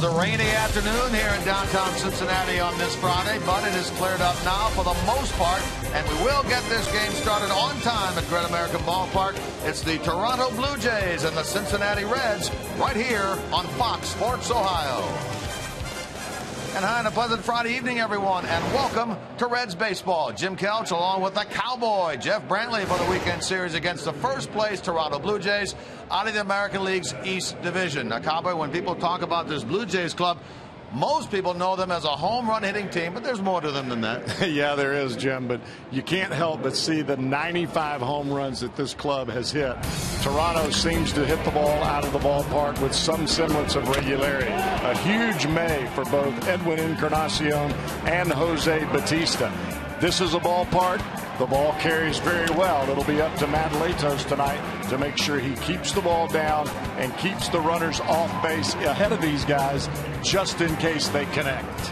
Was a rainy afternoon here in downtown Cincinnati on this Friday, but it has cleared up now for the most part, and we will get this game started on time at Great American Ballpark. It's the Toronto Blue Jays and the Cincinnati Reds right here on Fox Sports Ohio. And hi, and a pleasant Friday evening, everyone, and welcome to Reds Baseball. Jim Kelch along with the Cowboy, Jeff Brantley, for the weekend series against the first place Toronto Blue Jays out of the American League's East Division. Now, Cowboy, when people talk about this Blue Jays club, most people know them as a home run hitting team, but there's more to them than that. yeah, there is, Jim, but you can't help but see the 95 home runs that this club has hit. Toronto seems to hit the ball out of the ballpark with some semblance of regularity. A huge May for both Edwin Encarnacion and Jose Bautista. This is a ballpark the ball carries very well. It'll be up to Matt Latos tonight to make sure he keeps the ball down and keeps the runners off base ahead of these guys just in case they connect.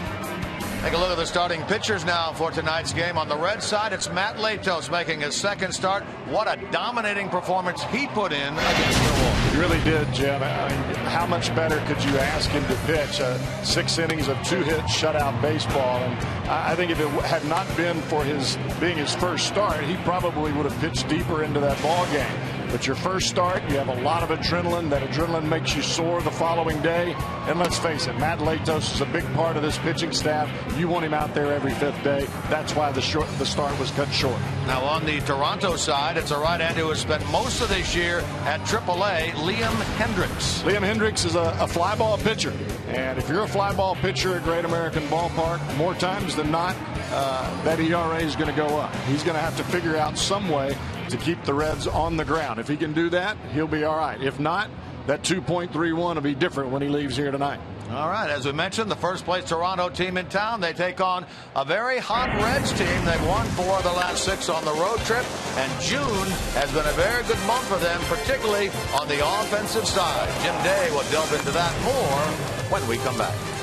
Take a look at the starting pitchers now for tonight's game. On the red side, it's Matt Latos making his second start. What a dominating performance he put in against Milwaukee. He really did, Jim. I mean, how much better could you ask him to pitch? Uh, six innings of two-hit shutout baseball. And I think if it had not been for his being his first start, he probably would have pitched deeper into that ball game. But your first start, you have a lot of adrenaline. That adrenaline makes you sore the following day. And let's face it, Matt Latos is a big part of this pitching staff. You want him out there every fifth day. That's why the short the start was cut short. Now on the Toronto side, it's a right-hander who has spent most of this year at AAA, Liam Hendriks. Liam Hendriks is a, a fly ball pitcher. And if you're a fly ball pitcher at Great American Ballpark, more times than not, uh, that ERA is going to go up. He's going to have to figure out some way to keep the Reds on the ground. If he can do that, he'll be all right. If not, that 2.31 will be different when he leaves here tonight. All right, as we mentioned, the first place Toronto team in town. They take on a very hot Reds team. They've won four of the last six on the road trip, and June has been a very good month for them, particularly on the offensive side. Jim Day will delve into that more when we come back.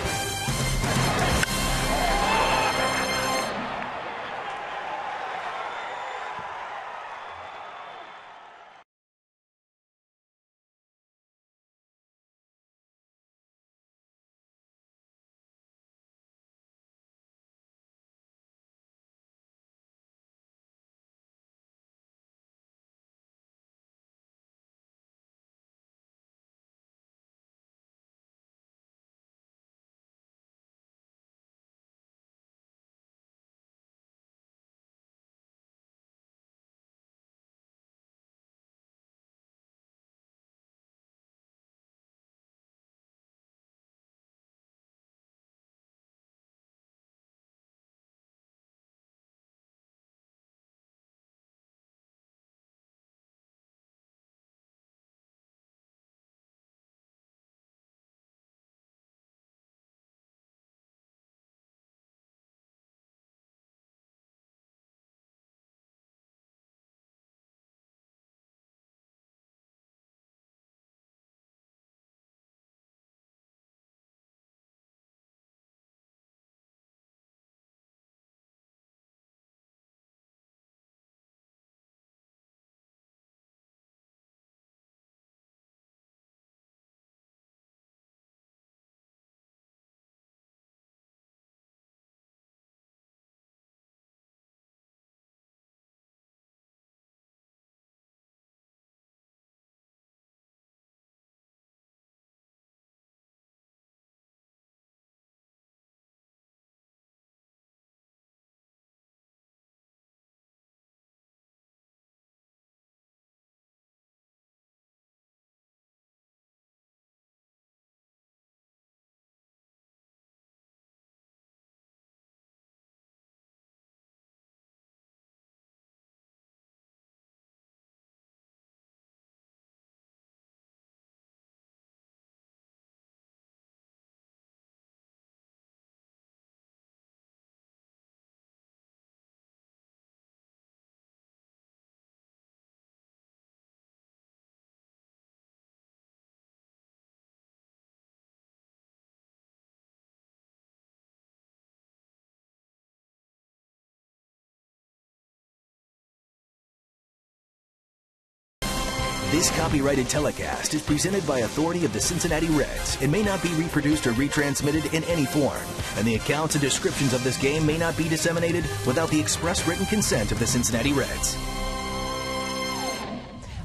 This copyrighted telecast is presented by authority of the Cincinnati Reds and may not be reproduced or retransmitted in any form. And the accounts and descriptions of this game may not be disseminated without the express written consent of the Cincinnati Reds.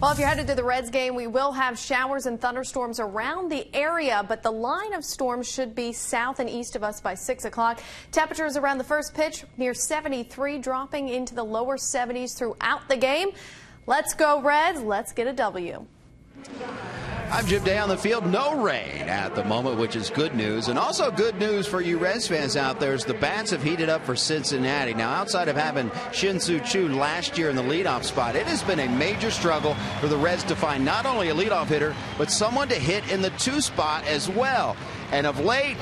Well, if you're headed to the Reds game, we will have showers and thunderstorms around the area, but the line of storms should be south and east of us by 6 o'clock. Temperatures around the first pitch near 73, dropping into the lower 70s throughout the game. Let's go, Reds. Let's get a W. I'm Jim Day on the field. No rain at the moment, which is good news. And also good news for you Reds fans out there is the bats have heated up for Cincinnati. Now, outside of having Shin-Soo Choo last year in the leadoff spot, it has been a major struggle for the Reds to find not only a leadoff hitter, but someone to hit in the two spot as well. And of late,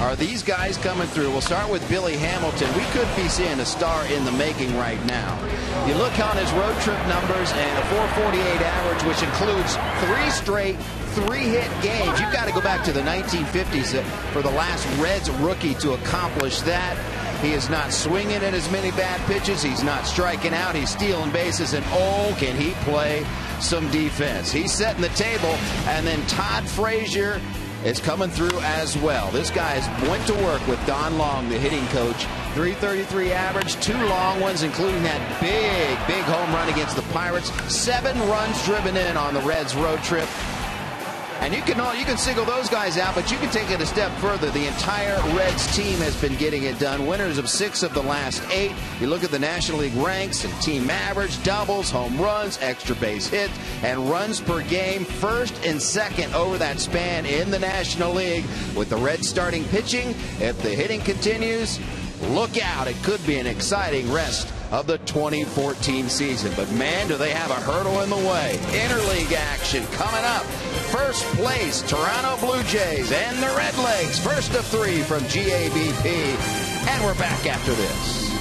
are these guys coming through? We'll start with Billy Hamilton. We could be seeing a star in the making right now. You look on his road trip numbers and a 448 average, which includes three straight three-hit games. You've got to go back to the 1950s for the last Reds rookie to accomplish that. He is not swinging at as many bad pitches. He's not striking out. He's stealing bases. And oh, can he play some defense. He's setting the table. And then Todd Frazier is coming through as well. This guy went to work with Don Long, the hitting coach. 333 average, two long ones, including that big, big home run against the Pirates. Seven runs driven in on the Reds road trip. And you can all you can single those guys out, but you can take it a step further. The entire Reds team has been getting it done. Winners of six of the last eight. You look at the National League ranks and team average, doubles, home runs, extra base hits, and runs per game, first and second over that span in the National League. With the Reds starting pitching, if the hitting continues, look out. It could be an exciting rest of the 2014 season. But man, do they have a hurdle in the way. Interleague action coming up. First place, Toronto Blue Jays and the Redlegs. First of three from GABP. And we're back after this.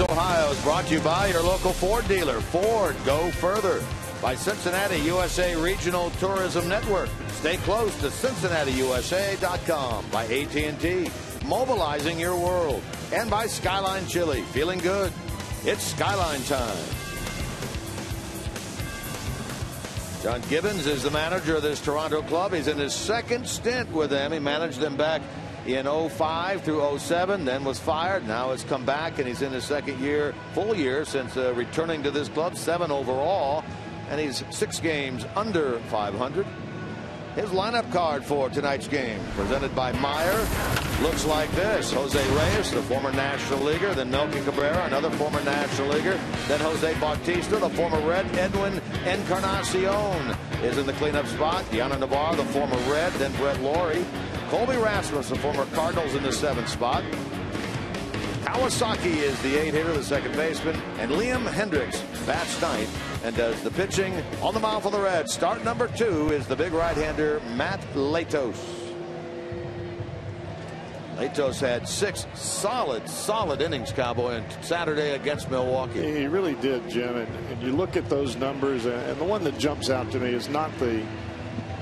Ohio is brought to you by your local Ford dealer. Ford, go further. By Cincinnati USA Regional Tourism Network. Stay close to CincinnatiUSA.com. By AT&T, mobilizing your world. And by Skyline Chili, feeling good. It's Skyline time. John Gibbons is the manager of this Toronto club. He's in his second stint with them. He managed them back in 05 through 07, then was fired. Now has come back, and he's in his second year, full year, since uh, returning to this club, seven overall, and he's six games under 500. His lineup card for tonight's game, presented by Meijer, looks like this. Jose Reyes, the former National Leaguer, then Melky Cabrera, another former National Leaguer, then Jose Bautista, the former Red, Edwin Encarnacion is in the cleanup spot. Dioner Navarro, the former Red, then Brett Lawrie. Colby Rasmus, the former Cardinals, in the seventh spot. Kawasaki is the eight hitter, the second baseman, and Liam Hendriks bats ninth and does the pitching on the mound for the Reds. Start number two is the big right-hander Matt Latos. Latos had six solid, solid innings, Cowboy, on Saturday against Milwaukee. He really did, Jim. And, and you look at those numbers, and the one that jumps out to me is not the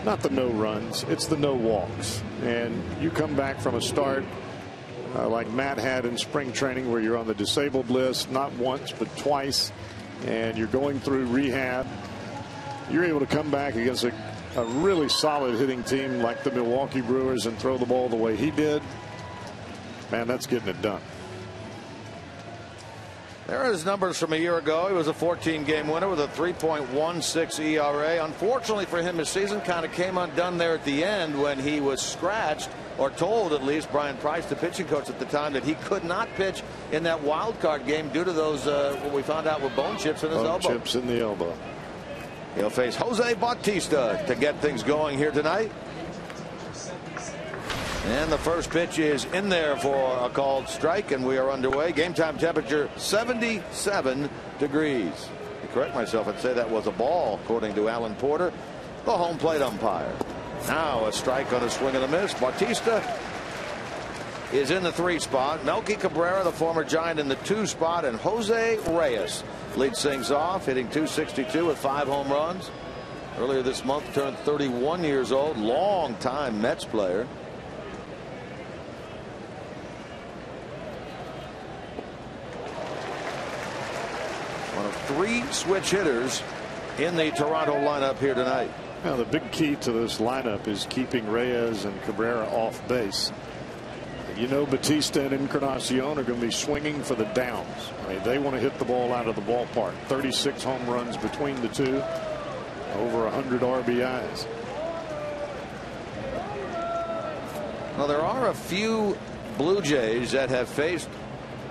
not the no runs, it's the no walks. And you come back from a start uh, like Matt had in spring training, where you're on the disabled list not once but twice, and you're going through rehab. You're able to come back against a, a really solid hitting team like the Milwaukee Brewers and throw the ball the way he did. Man, that's getting it done. There are his numbers from a year ago. He was a 14 game winner with a 3.16 ERA. Unfortunately for him, his season kind of came undone there at the end when he was scratched or told at least Bryan Price, the pitching coach at the time, that he could not pitch in that wild card game due to those uh, what we found out with bone chips in his bone elbow. Chips in the elbow. He'll face Jose Bautista to get things going here tonight. And the first pitch is in there for a called strike, and we are underway. Game time temperature 77 degrees. To correct myself and say that was a ball, according to Alan Porter, the home plate umpire. Now a strike on a swing and a miss. Bautista is in the three spot. Melky Cabrera, the former Giant, in the two spot, and Jose Reyes leads things off, hitting 262 with five home runs. Earlier this month, turned 31 years old, long time Mets player. Three switch hitters in the Toronto lineup here tonight. Now, the big key to this lineup is keeping Reyes and Cabrera off base. You know Bautista and Encarnacion are going to be swinging for the downs. I mean, they want to hit the ball out of the ballpark. 36 home runs between the two. Over 100 RBIs. Well, there are a few Blue Jays that have faced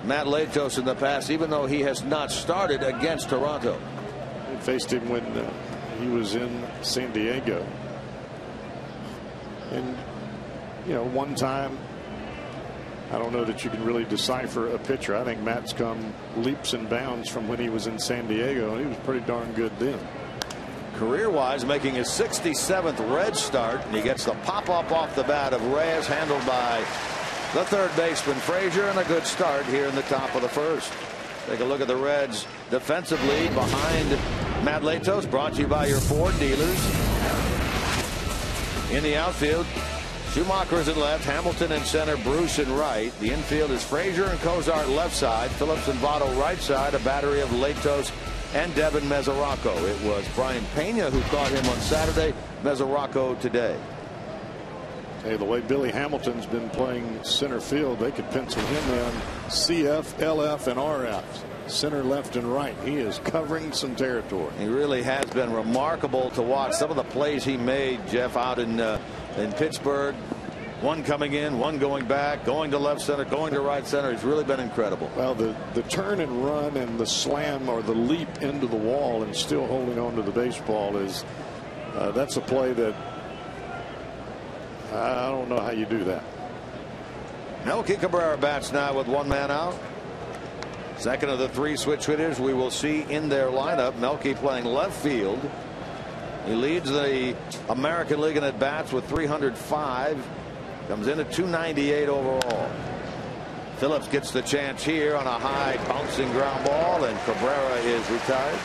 Matt Latos in the past, even though he has not started against Toronto. They faced him when uh, he was in San Diego. And, you know, one time, I don't know that you can really decipher a pitcher. I think Matt's come leaps and bounds from when he was in San Diego, and he was pretty darn good then. Career wise, making his 67th red start, and he gets the pop up off the bat of Reyes, handled by the third baseman Frazier, and a good start here in the top of the first. Take a look at the Reds defensively behind Matt Latos, brought to you by your Ford dealers. In the outfield, Schumaker is in left, Hamilton in center, Bruce in right. The infield is Frazier and Cozart left side, Phillips and Votto right side, a battery of Latos and Devin Mesoraco. It was Brayan Pena who caught him on Saturday, Mesoraco today. Hey, the way Billy Hamilton's been playing center field, they could pencil him in CF, LF, and RF. Center, left, and right. He is covering some territory. He really has been remarkable to watch. Some of the plays he made, Jeff, out in uh, in Pittsburgh. One coming in, one going back, going to left center, going to right center. He's really been incredible. Well, the, the turn and run and the slam or the leap into the wall and still holding on to the baseball is uh, that's a play that I don't know how you do that. Melky Cabrera bats now with one man out. Second of the three switch hitters we will see in their lineup. Melky playing left field. He leads the American League in at bats with 305. Comes in at 298 overall. Phillips gets the chance here on a high bouncing ground ball, and Cabrera is retired.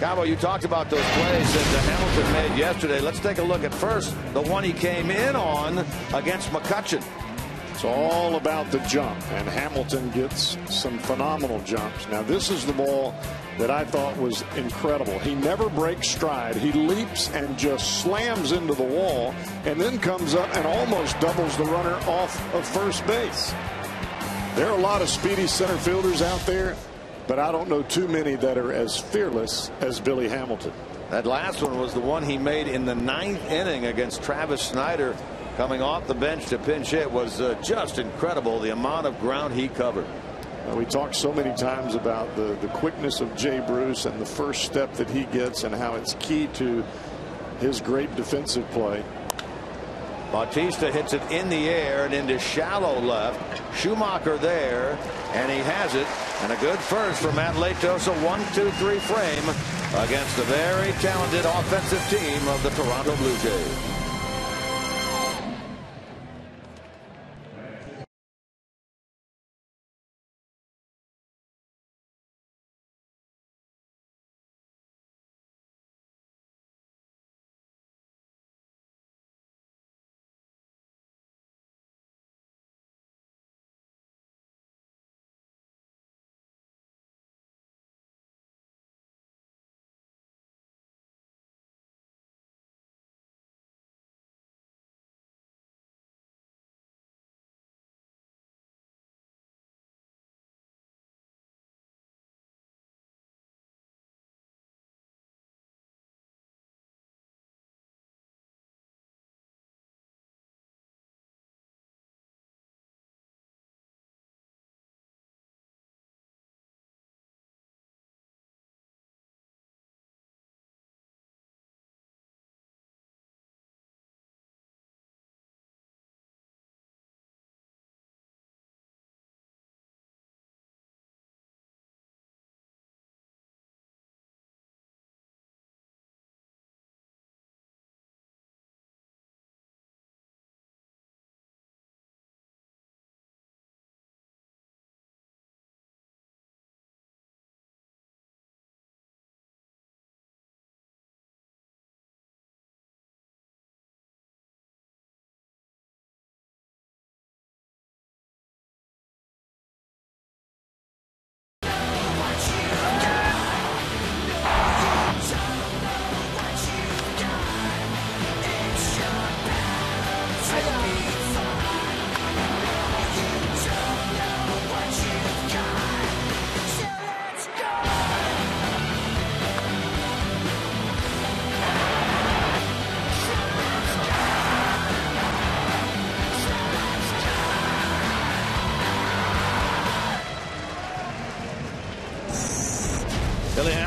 Cabo, you talked about those plays that uh, Hamilton made yesterday. Let's take a look at first the one he came in on against McCutchen. It's all about the jump, and Hamilton gets some phenomenal jumps. Now, this is the ball that I thought was incredible. He never breaks stride. He leaps and just slams into the wall, and then comes up and almost doubles the runner off of first base. There are a lot of speedy center fielders out there. But I don't know too many that are as fearless as Billy Hamilton. That last one was the one he made in the ninth inning against Travis Snider coming off the bench to pinch hit was uh, just incredible the amount of ground he covered. Uh, we talked so many times about the, the quickness of Jay Bruce and the first step that he gets and how it's key to his great defensive play. Bautista hits it in the air and into shallow left. Schumaker there, and he has it. And a good first for Matt Latos, a one-two-three frame against the very talented offensive team of the Toronto Blue Jays.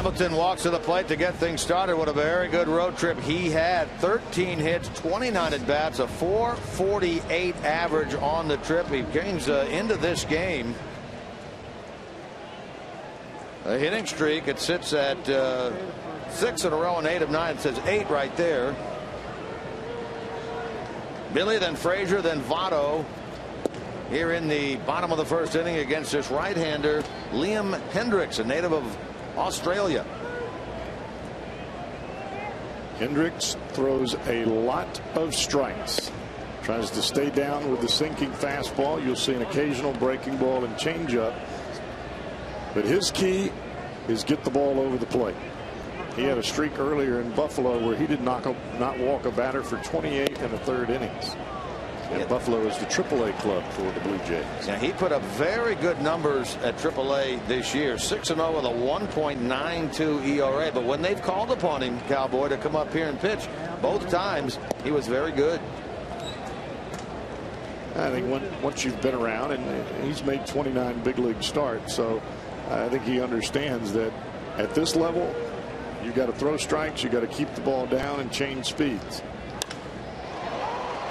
Hamilton walks to the plate to get things started. What a very good road trip he had. 13 hits, 29 at bats, a 448 average on the trip. He gains uh, into this game. A hitting streak. It sits at uh, six in a row and eight of nine. It says eight right there. Billy, then Frazier, then Votto. Here in the bottom of the first inning against this right-hander, Liam Hendriks, a native of Australia. Hendriks throws a lot of strikes. Tries to stay down with the sinking fastball. You'll see an occasional breaking ball and changeup. But his key is get the ball over the plate. He had a streak earlier in Buffalo where he did not, not walk a batter for 28 and a third innings. And Buffalo is the AAA club for the Blue Jays. Yeah, he put up very good numbers at AAA this year. 6 0 with a 1.92 ERA. But when they've called upon him, Cowboy, to come up here and pitch, both times he was very good. I think when, once you've been around, and he's made 29 big league starts, so I think he understands that at this level, you've got to throw strikes, you've got to keep the ball down and change speeds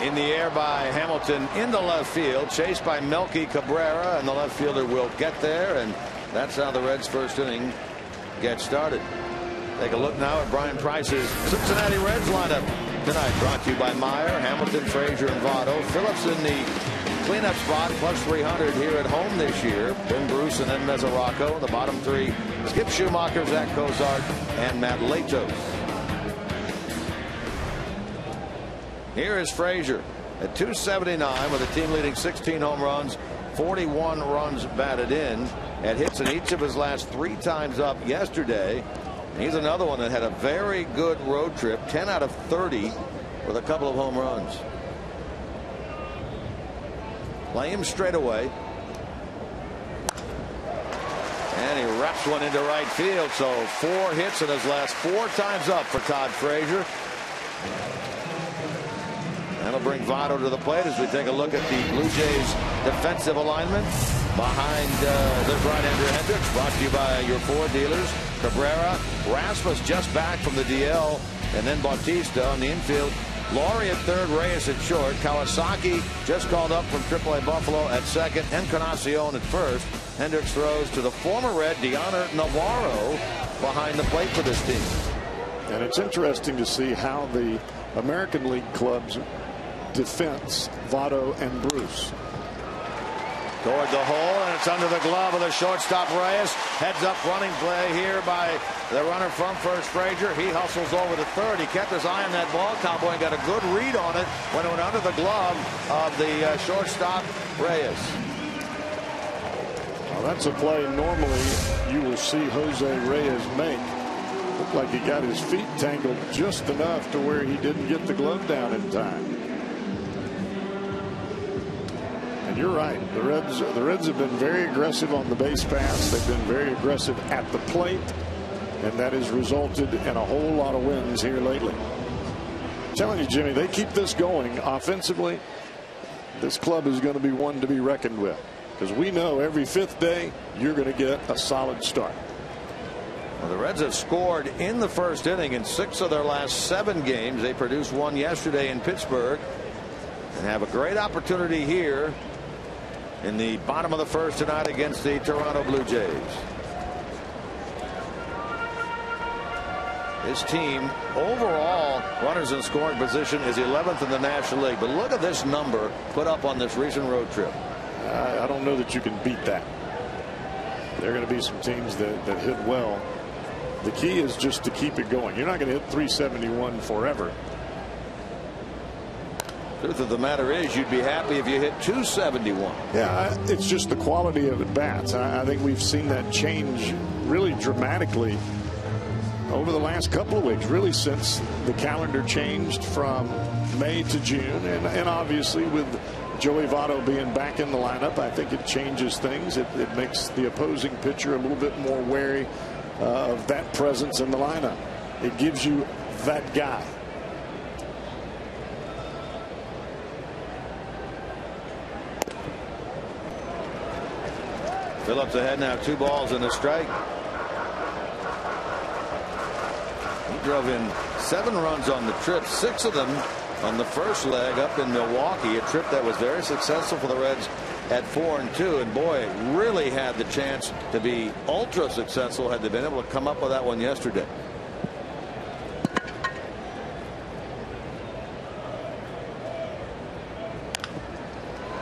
in the air by Hamilton into left field chased by Melky Cabrera and the left fielder will get there and that's how the Reds first inning gets started. Take a look now at Bryan Price's Cincinnati Reds lineup tonight brought to you by Meijer, Hamilton, Frazier, and Votto. Phillips in the cleanup spot plus 300 here at home this year. Ben Bruce and then Mesoraco. The bottom three Skip Schumaker, Zach Cozart, and Matt Latos. Here is Frazier at 279 with a team leading 16 home runs, 41 runs batted in, and hits in each of his last three times up yesterday. He's another one that had a very good road trip, 10 out of 30 with a couple of home runs. Play him straight away. And he wraps one into right field. So four hits in his last four times up for Todd Frazier. That'll bring Votto to the plate as we take a look at the Blue Jays defensive alignment. Behind uh, the right-hander Hendriks, brought to you by your Ford dealers. Cabrera, Rasmus just back from the DL, and then Bautista on the infield. Lawrie at third, Reyes at short. Kawasaki just called up from AAA Buffalo at second. Encarnacion at first. Hendriks throws to the former Red, Dioner Navarro, behind the plate for this team. And it's interesting to see how the American League clubs defense Votto and Bruce. Toward the hole, and it's under the glove of the shortstop Reyes. Heads up running play here by the runner from first, Frazier. He hustles over to third. He kept his eye on that ball, Cowboy, and got a good read on it when it went under the glove of the uh, shortstop Reyes. Well, that's a play normally you will see Jose Reyes make. Looked like he got his feet tangled just enough to where he didn't get the glove down in time. And you're right. The Reds the Reds have been very aggressive on the base paths. They've been very aggressive at the plate. And that has resulted in a whole lot of wins here lately. I'm telling you, Jimmy, they keep this going offensively. This club is going to be one to be reckoned with. Because we know every fifth day you're going to get a solid start. Well, the Reds have scored in the first inning in six of their last seven games. They produced one yesterday in Pittsburgh and have a great opportunity here in the bottom of the first tonight against the Toronto Blue Jays. This team overall runners in scoring position is 11th in the National League. But look at this number put up on this recent road trip. I don't know that you can beat that. There are going to be some teams that, that hit well. The key is just to keep it going. You're not going to hit 371 forever. Truth of the matter is, you'd be happy if you hit 271. Yeah, it's just the quality of at bats. I, I think we've seen that change really dramatically over the last couple of weeks, really since the calendar changed from May to June. And, and obviously, with Joey Votto being back in the lineup, I think it changes things. It, it makes the opposing pitcher a little bit more wary uh, of that presence in the lineup. It gives you that guy. Phillips ahead now, two balls and a strike. He drove in seven runs on the trip, six of them on the first leg up in Milwaukee, a trip that was very successful for the Reds at four and two. And boy, really had the chance to be ultra successful had they been able to come up with that one yesterday.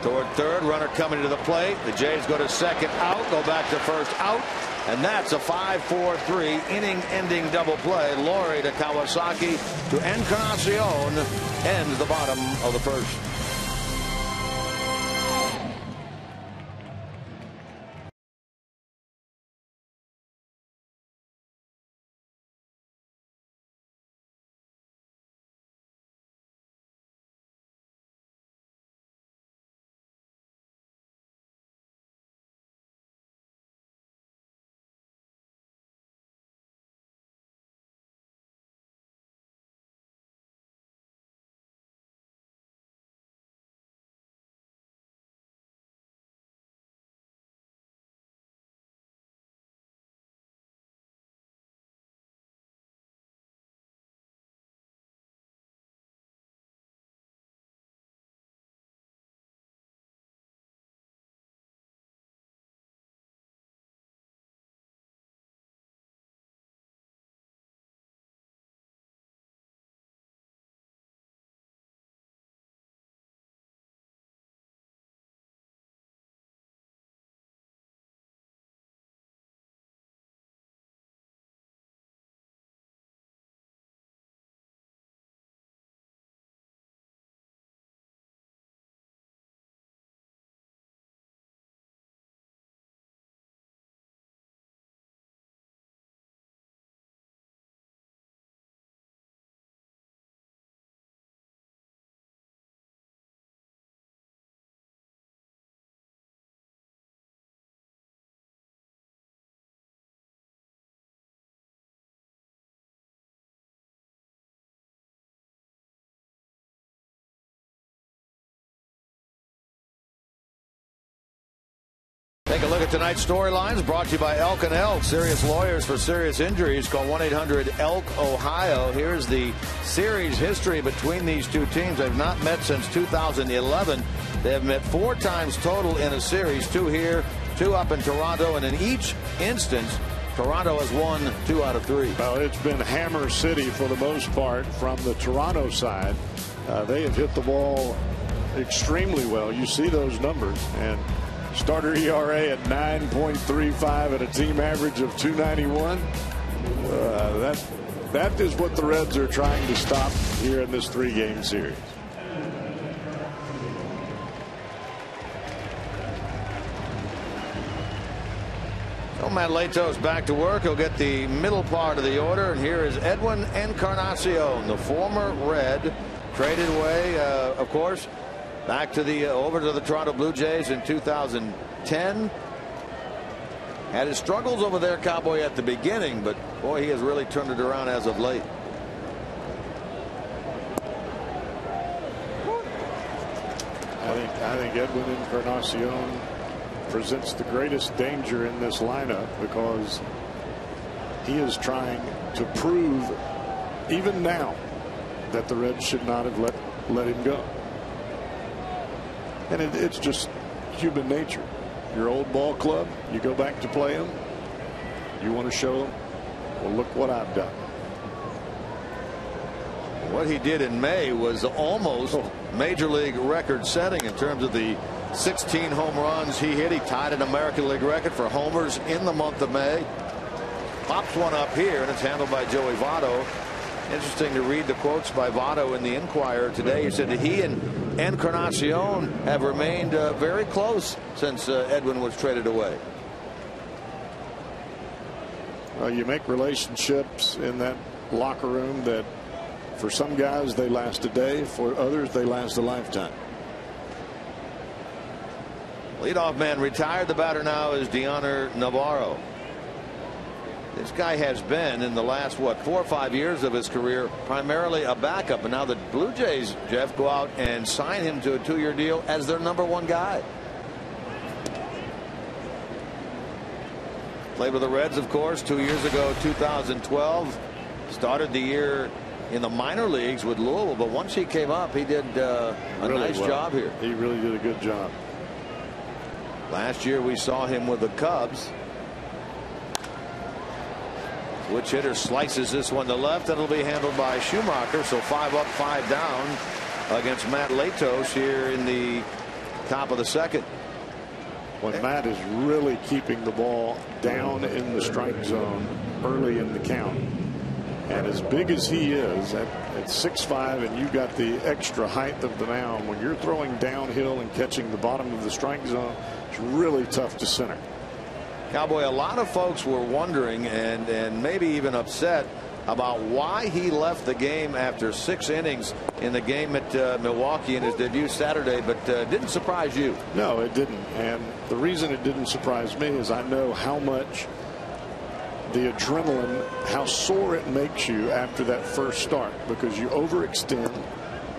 Toward third, runner coming to the plate. The Jays go to second out, go back to first out. And that's a 5-4-3 inning-ending double play. Lawrie to Kawasaki to Encarnacion ends the bottom of the first. Take a look at tonight's storylines brought to you by Elk and Elk, serious lawyers for serious injuries. Call 1 800 Elk Ohio. Here's the series history between these two teams. They've not met since 2011. They have met four times total in a series two here, two up in Toronto, and in each instance, Toronto has won two out of three. Well, it's been Hammer City for the most part from the Toronto side. Uh, they have hit the ball extremely well. You see those numbers. And Starter ERA at 9.35 and a team average of 291. Uh, that that is what the Reds are trying to stop here in this three-game series. So Matt Latos back to work. He'll get the middle part of the order. And here is Edwin Encarnacion, the former Red, traded away, uh, of course, Back to the uh, over to the Toronto Blue Jays in 2010. Had his struggles over there, Cowboy, at the beginning, but boy, he has really turned it around as of late. I think I think Edwin Encarnacion presents the greatest danger in this lineup because he is trying to prove even now that the Reds should not have let let him go. And it, it's just human nature. Your old ball club, you go back to play them. You want to show them, well, look what I've done. What he did in May was almost oh. major league record setting in terms of the 16 home runs he hit. He tied an American League record for homers in the month of May. Pops one up here, and it's handled by Joey Votto. Interesting to read the quotes by Votto in the Inquirer today. He said that he and Encarnacion have remained uh, very close since uh, Edwin was traded away. Well, you make relationships in that locker room that for some guys they last a day, for others they last a lifetime. Leadoff man retired. The batter now is Dioner Navarro. This guy has been in the last what four or five years of his career primarily a backup and now the Blue Jays Jeff go out and sign him to a two-year deal as their number one guy. Played with the Reds of course two years ago 2012 started the year in the minor leagues with Louisville but once he came up he did uh, a really nice well. job here. He really did a good job. Last year we saw him with the Cubs which hitter slices this one to left. That'll be handled by Schumaker. So five up, five down against Matt Latos here in the top of the second. When Matt is really keeping the ball down in the strike zone early in the count. And as big as he is at, at 6'5 and you've got the extra height of the mound, when you're throwing downhill and catching the bottom of the strike zone, it's really tough to center. Cowboy, a lot of folks were wondering and, and maybe even upset about why he left the game after six innings in the game at uh, Milwaukee in his debut Saturday, but uh, didn't surprise you. No, it didn't. And the reason it didn't surprise me is I know how much the adrenaline, how sore it makes you after that first start because you overextend.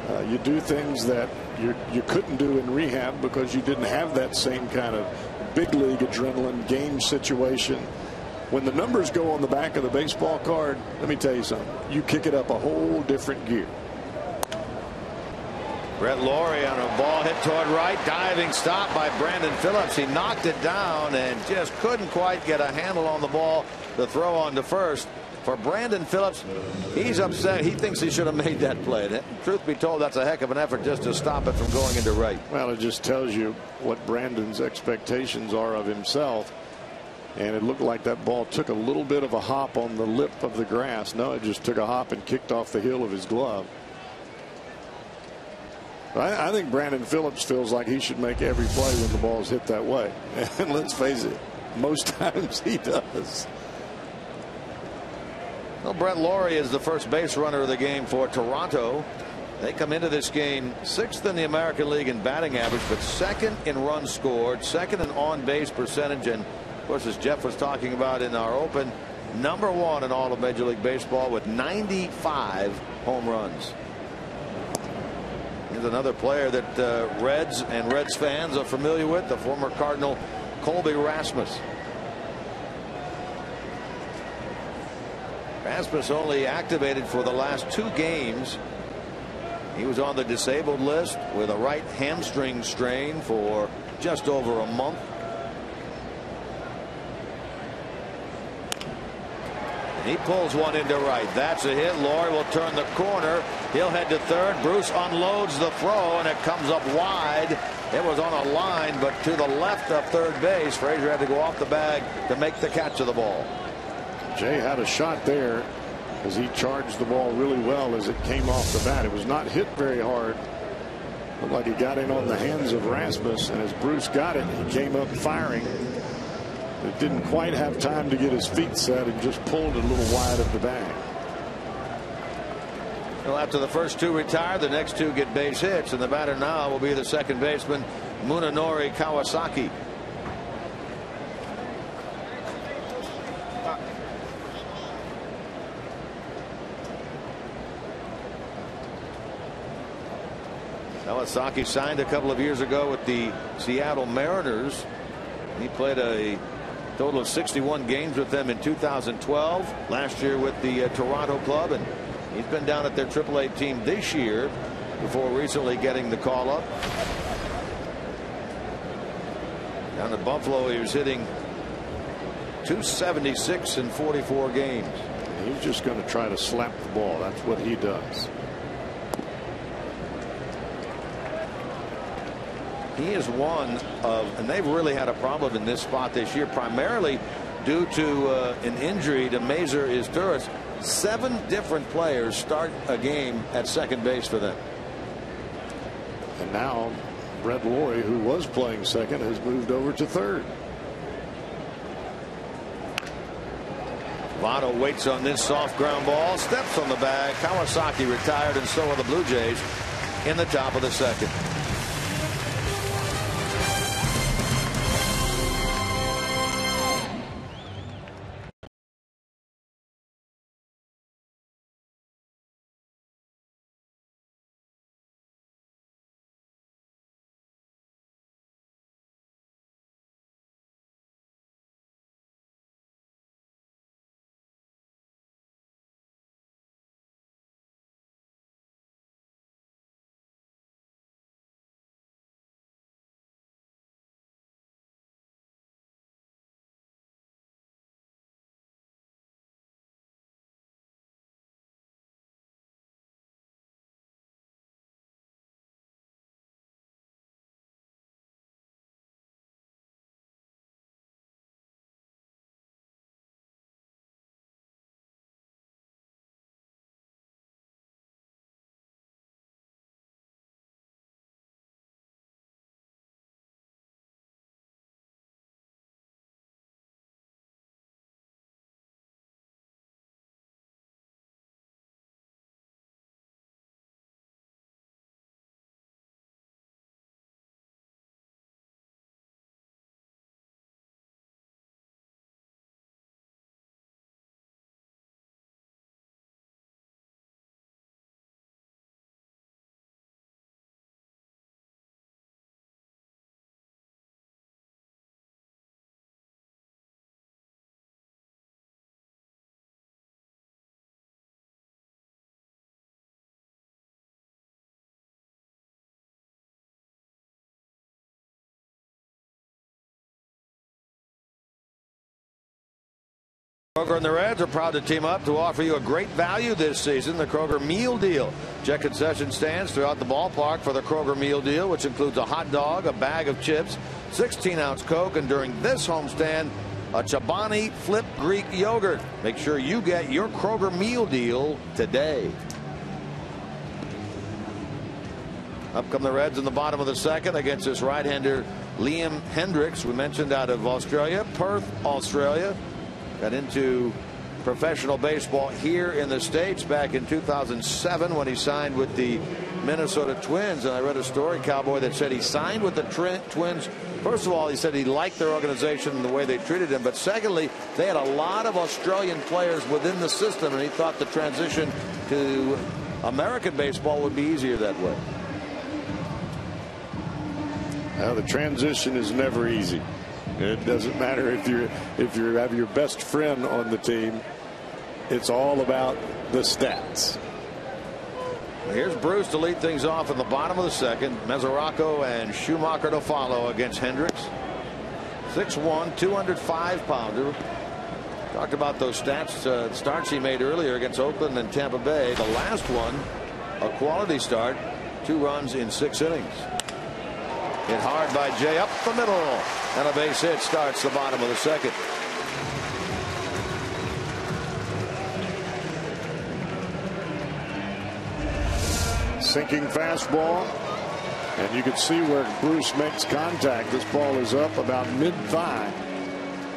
Uh, you do things that you, you couldn't do in rehab because you didn't have that same kind of big league adrenaline game situation. When the numbers go on the back of the baseball card, let me tell you something. You kick it up a whole different gear. Brett Lawrie on a ball hit toward right. Diving stop by Brandon Phillips. He knocked it down and just couldn't quite get a handle on the ball to throw on to first for Brandon Phillips. He's upset. He thinks he should have made that play. truth be told, that's a heck of an effort just to stop it from going into right. Well, it just tells you what Brandon's expectations are of himself. And it looked like that ball took a little bit of a hop on the lip of the grass. No, it just took a hop and kicked off the heel of his glove. I, I think Brandon Phillips feels like he should make every play when the ball's hit that way. And let's face it, most times he does. Well, Brett Lawrie is the first base runner of the game for Toronto. They come into this game sixth in the American League in batting average, but second in runs scored, second in on base percentage, and of course, as Jeff was talking about in our open, number one in all of Major League Baseball with 95 home runs. Here's another player that uh, Reds and Reds fans are familiar with, the former Cardinal Colby Rasmus. Rasmus only activated for the last two games. He was on the disabled list with a right hamstring strain for just over a month. And he pulls one into right. That's a hit. Lawrie will turn the corner. He'll head to third. Bruce unloads the throw, and it comes up wide. It was on a line, but to the left of third base. Frazier had to go off the bag to make the catch of the ball. Jay had a shot there as he charged the ball really well as it came off the bat. It was not hit very hard. Looked like he got in on the hands of Rasmus, and as Bruce got it, he came up firing. It didn't quite have time to get his feet set and just pulled a little wide of the bag. Well, after the first two retire, the next two get base hits, and the batter now will be the second baseman, Munenori Kawasaki. Kawasaki signed a couple of years ago with the Seattle Mariners. He played a total of 61 games with them in 2012. Last year with the uh, Toronto club, and he's been down at their AAA team this year before recently getting the call up. Down at Buffalo, he was hitting 276 in 44 games. He's just going to try to slap the ball. That's what he does. He is one of, and they've really had a problem in this spot this year, primarily due to uh, an injury to Maicer Izturis. Seven different players start a game at second base for them. And now Brett Lawrie, who was playing second, has moved over to third. Votto waits on this soft ground ball, steps on the bag. Kawasaki retired, and so are the Blue Jays in the top of the second. Kroger and the Reds are proud to team up to offer you a great value this season, the Kroger Meal Deal. Check concession stands throughout the ballpark for the Kroger Meal Deal, which includes a hot dog, a bag of chips, 16 ounce Coke, and during this homestand, a Chobani Flip Greek yogurt. Make sure you get your Kroger Meal Deal today. Up come the Reds in the bottom of the second against this right hander Liam Hendriks, we mentioned out of Australia, Perth, Australia. Got into professional baseball here in the States back in 2007 when he signed with the Minnesota Twins. And I read a story, Cowboy, that said he signed with the Twins. First of all, he said he liked their organization and the way they treated him. But secondly, they had a lot of Australian players within the system, and he thought the transition to American baseball would be easier that way. Now, the transition is never easy. It doesn't matter if you if you have your best friend on the team. It's all about the stats. Here's Bruce to lead things off in the bottom of the second. Mesoraco and Schumaker to follow against Hendriks. 6'1", 205 pounder. Talked about those stats uh, starts he made earlier against Oakland and Tampa Bay. The last one, a quality start, two runs in six innings. Hit hard by Jay up the middle, and a base hit starts the bottom of the second. Sinking fastball. And you can see where Bruce makes contact. This ball is up about mid thigh.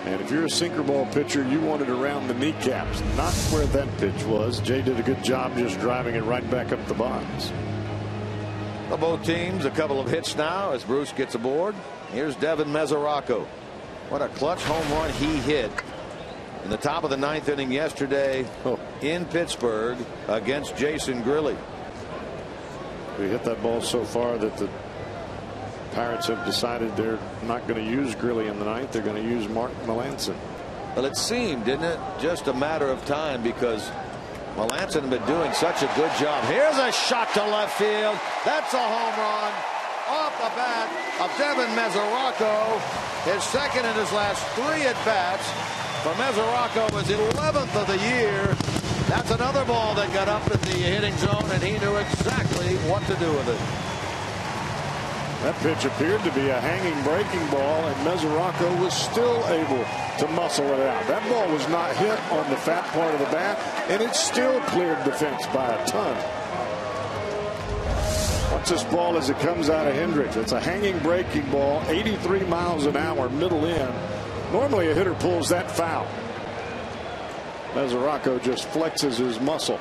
And if you're a sinker ball pitcher, you want it around the kneecaps, not where that pitch was. Jay did a good job just driving it right back up the bonds. Well, both teams, a couple of hits now as Bruce gets aboard. Here's Devin Mesoraco. What a clutch home run he hit in the top of the ninth inning yesterday oh. in Pittsburgh against Jason Grilli. We hit that ball so far that the Pirates have decided they're not going to use Grilli in the ninth. They're going to use Mark Melancon. Well, it seemed, didn't it? Just a matter of time because Melancon had been doing such a good job. Here's a shot to left field. That's a home run off the bat of Devin Mesoraco. His second in his last three at bats. For Mesoraco was 11th of the year. That's another ball that got up in the hitting zone, and he knew exactly what to do with it. That pitch appeared to be a hanging breaking ball, and Mesoraco was still able to muscle it out. That ball was not hit on the fat part of the bat, and it still cleared the fence by a ton. Watch this ball as it comes out of Hendriks. It's a hanging breaking ball, 83 miles an hour, middle in. Normally a hitter pulls that foul. Mesoraco just flexes his muscle.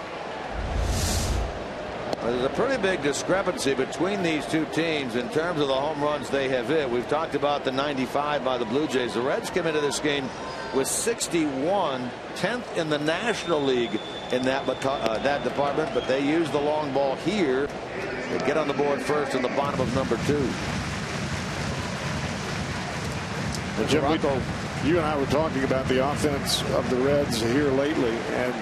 There's a pretty big discrepancy between these two teams in terms of the home runs they have hit. We've talked about the 95 by the Blue Jays. The Reds came into this game with 61, 10th in the National League in that uh, that department, but they use the long ball here to get on the board first in the bottom of number two. Well, Jim, we, you and I were talking about the offense of the Reds here lately, and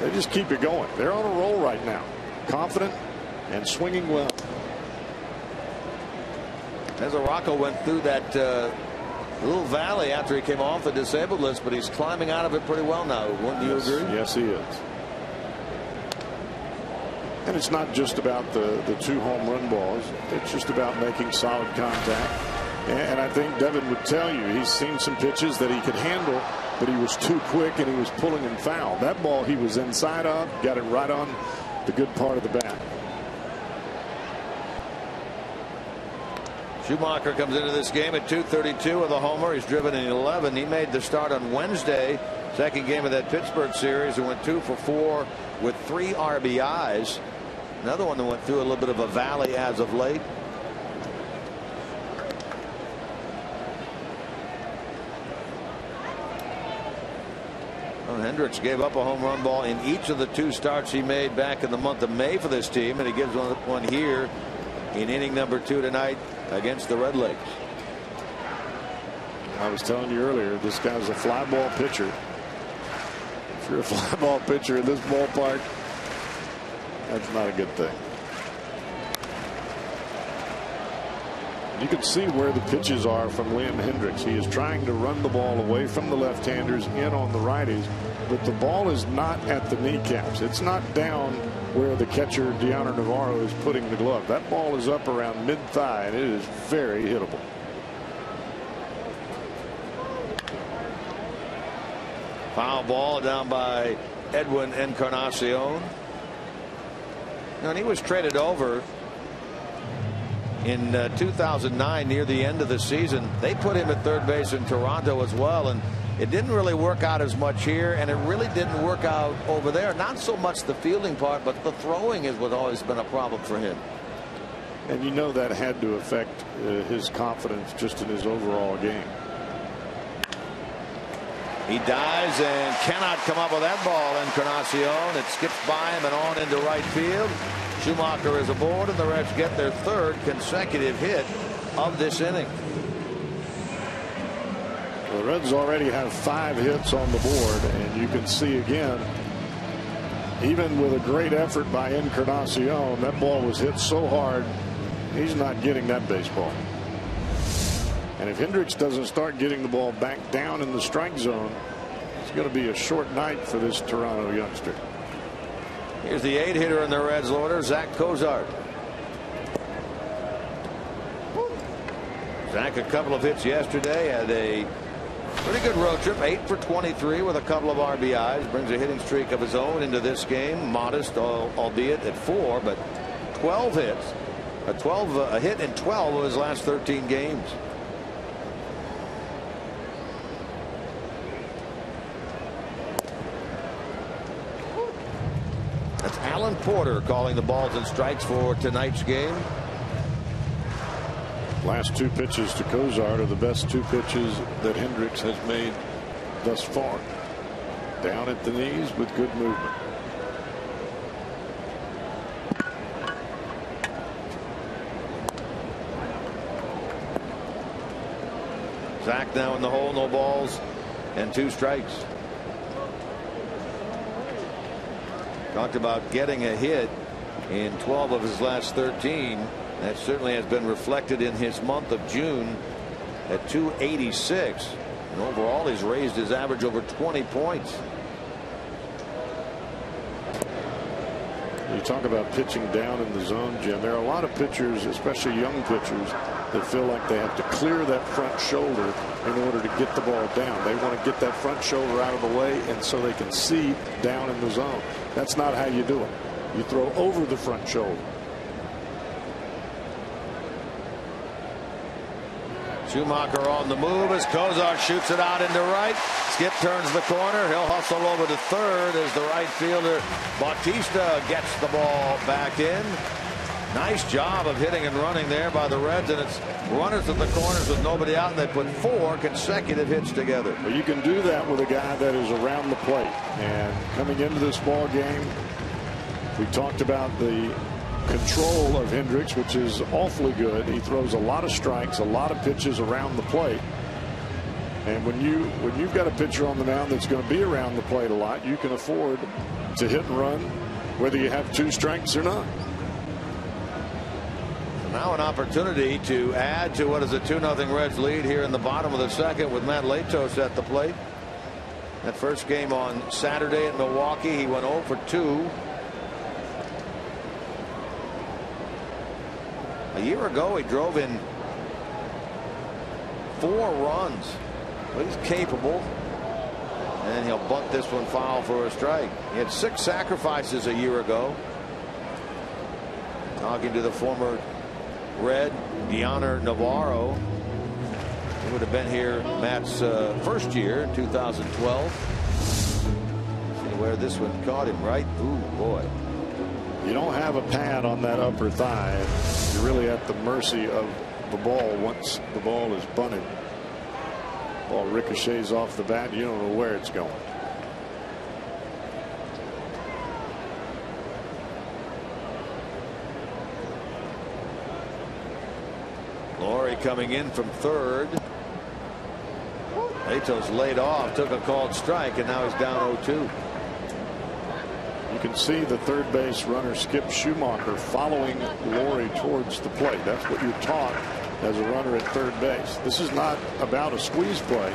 they just keep it going. They're on a roll right now confident and swinging well. As Mesoraco went through that uh, little valley after he came off the disabled list, but he's climbing out of it pretty well now. Wouldn't yes, you agree? Yes, he is. And it's not just about the, the two home run balls. It's just about making solid contact. And I think Devin would tell you he's seen some pitches that he could handle, but he was too quick and he was pulling and foul. That ball he was inside of, got it right on the good part of the bat. Schumaker comes into this game at 232 with a homer. He's driven in 11. He made the start on Wednesday, second game of that Pittsburgh series, and went two for four with three RBIs. Another one that went through a little bit of a valley as of late. Hendriks gave up a home run ball in each of the two starts he made back in the month of May for this team, and he gives one, one here in inning number two tonight against the Red Legs. I was telling you earlier, this guy's a fly ball pitcher. If you're a fly ball pitcher in this ballpark, that's not a good thing. You can see where the pitches are from Liam Hendriks. He is trying to run the ball away from the left-handers in on the righties, but the ball is not at the kneecaps. It's not down where the catcher Dioner Navarro is putting the glove. That ball is up around mid-thigh, and it is very hittable. Foul ball down by Edwin Encarnacion. And he was traded over in uh, 2009 near the end of the season. They put him at third base in Toronto as well. And it didn't really work out as much here. And it really didn't work out over there. Not so much the fielding part, but the throwing is what always been a problem for him. And you know that had to affect uh, his confidence just in his overall game. He dives and cannot come up with that ball. Encarnacion. It skips by him and on into right field. Schumaker is aboard, and the Reds get their third consecutive hit of this inning. The Reds already have five hits on the board, and you can see again, even with a great effort by Encarnacion, that ball was hit so hard, he's not getting that baseball. And if Hendriks doesn't start getting the ball back down in the strike zone, it's going to be a short night for this Toronto youngster. Here's the eight hitter in the Reds order, Zach Cozart. Zach, a couple of hits yesterday, had a pretty good road trip, 8 for 23 with a couple of RBIs. Brings a hitting streak of his own into this game, modest, albeit at four, but 12 hits. A 12 a hit in 12 of his last 13 games. That's Alan Porter calling the balls and strikes for tonight's game. Last two pitches to Cozart are the best two pitches that Hendriks has made thus far. Down at the knees with good movement. Zach now in the hole, no balls and two strikes. Talked about getting a hit in 12 of his last 13. That certainly has been reflected in his month of June at 286. And overall, he's raised his average over 20 points. You talk about pitching down in the zone, Jim. There are a lot of pitchers, especially young pitchers, that feel like they have to clear that front shoulder in order to get the ball down. They want to get that front shoulder out of the way and so they can see down in the zone. That's not how you do it. You throw over the front shoulder. Schumaker on the move as Cozart shoots it out into right. Skip turns the corner. He'll hustle over to third as the right fielder Bautista gets the ball back in. Nice job of hitting and running there by the Reds, and it's runners at the corners with nobody out, and they put four consecutive hits together. Well, you can do that with a guy that is around the plate. And coming into this ball game, we talked about the control of Hendriks, which is awfully good. He throws a lot of strikes, a lot of pitches around the plate. And when you when you've got a pitcher on the mound that's going to be around the plate a lot, you can afford to hit and run, whether you have two strikes or not. Now an opportunity to add to what is a 2 0 Reds lead here in the bottom of the second with Matt Latos at the plate. That first game on Saturday in Milwaukee, he went 0 for 2. A year ago, he drove in four runs. But he's capable. And he'll bunt this one foul for a strike. He had six sacrifices a year ago. Talking to the former Red, Dioner Navarro. He would have been here Matt's uh, first year in 2012. See where this one caught him, right? Ooh, boy. You don't have a pad on that upper thigh. You're really at the mercy of the ball once the ball is bunted. Ball ricochets off the bat. You don't know where it's going. Coming in from third. Latos laid off, took a called strike, and now he's down 0-2. You can see the third base runner Skip Schumaker following Lawrie towards the plate. That's what you're taught as a runner at third base. This is not about a squeeze play.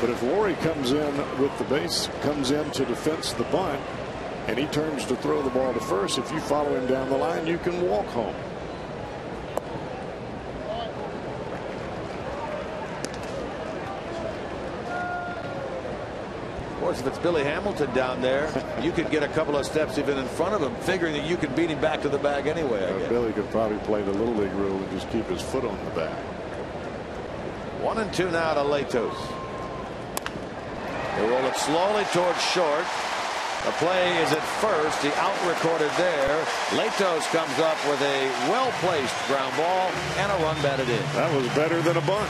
But if Lawrie comes in with the base, comes in to defense the bunt, and he turns to throw the ball to first, if you follow him down the line, you can walk home. If it's Billy Hamilton down there, you could get a couple of steps even in front of him, figuring that you could beat him back to the bag anyway. Uh, Billy could probably play the Little League rule and just keep his foot on the bag. One and two now to Latos. They roll it slowly towards short. The play is at first. He out recorded there. Latos comes up with a well placed ground ball and a run batted in. That was better than a bunt.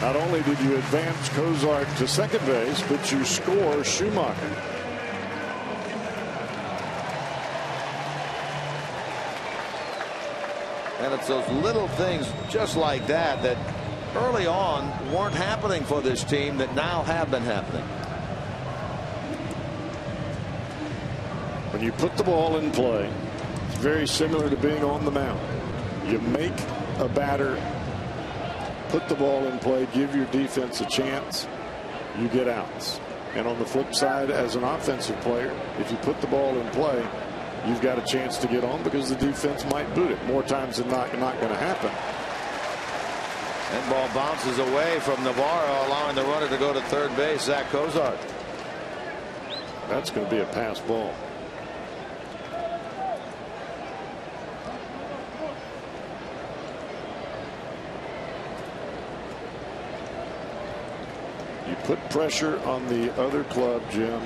Not only did you advance Cozart to second base, but you score Schumaker. And it's those little things just like that that early on weren't happening for this team that now have been happening. When you put the ball in play, it's very similar to being on the mound. You make a batter put the ball in play, give your defense a chance, you get outs. And on the flip side, as an offensive player, if you put the ball in play, you've got a chance to get on because the defense might boot it. More times than not, not going to happen. That ball bounces away from Navarro, allowing the runner to go to third base, Zach Cozart. That's going to be a pass ball. Put pressure on the other club, Jim.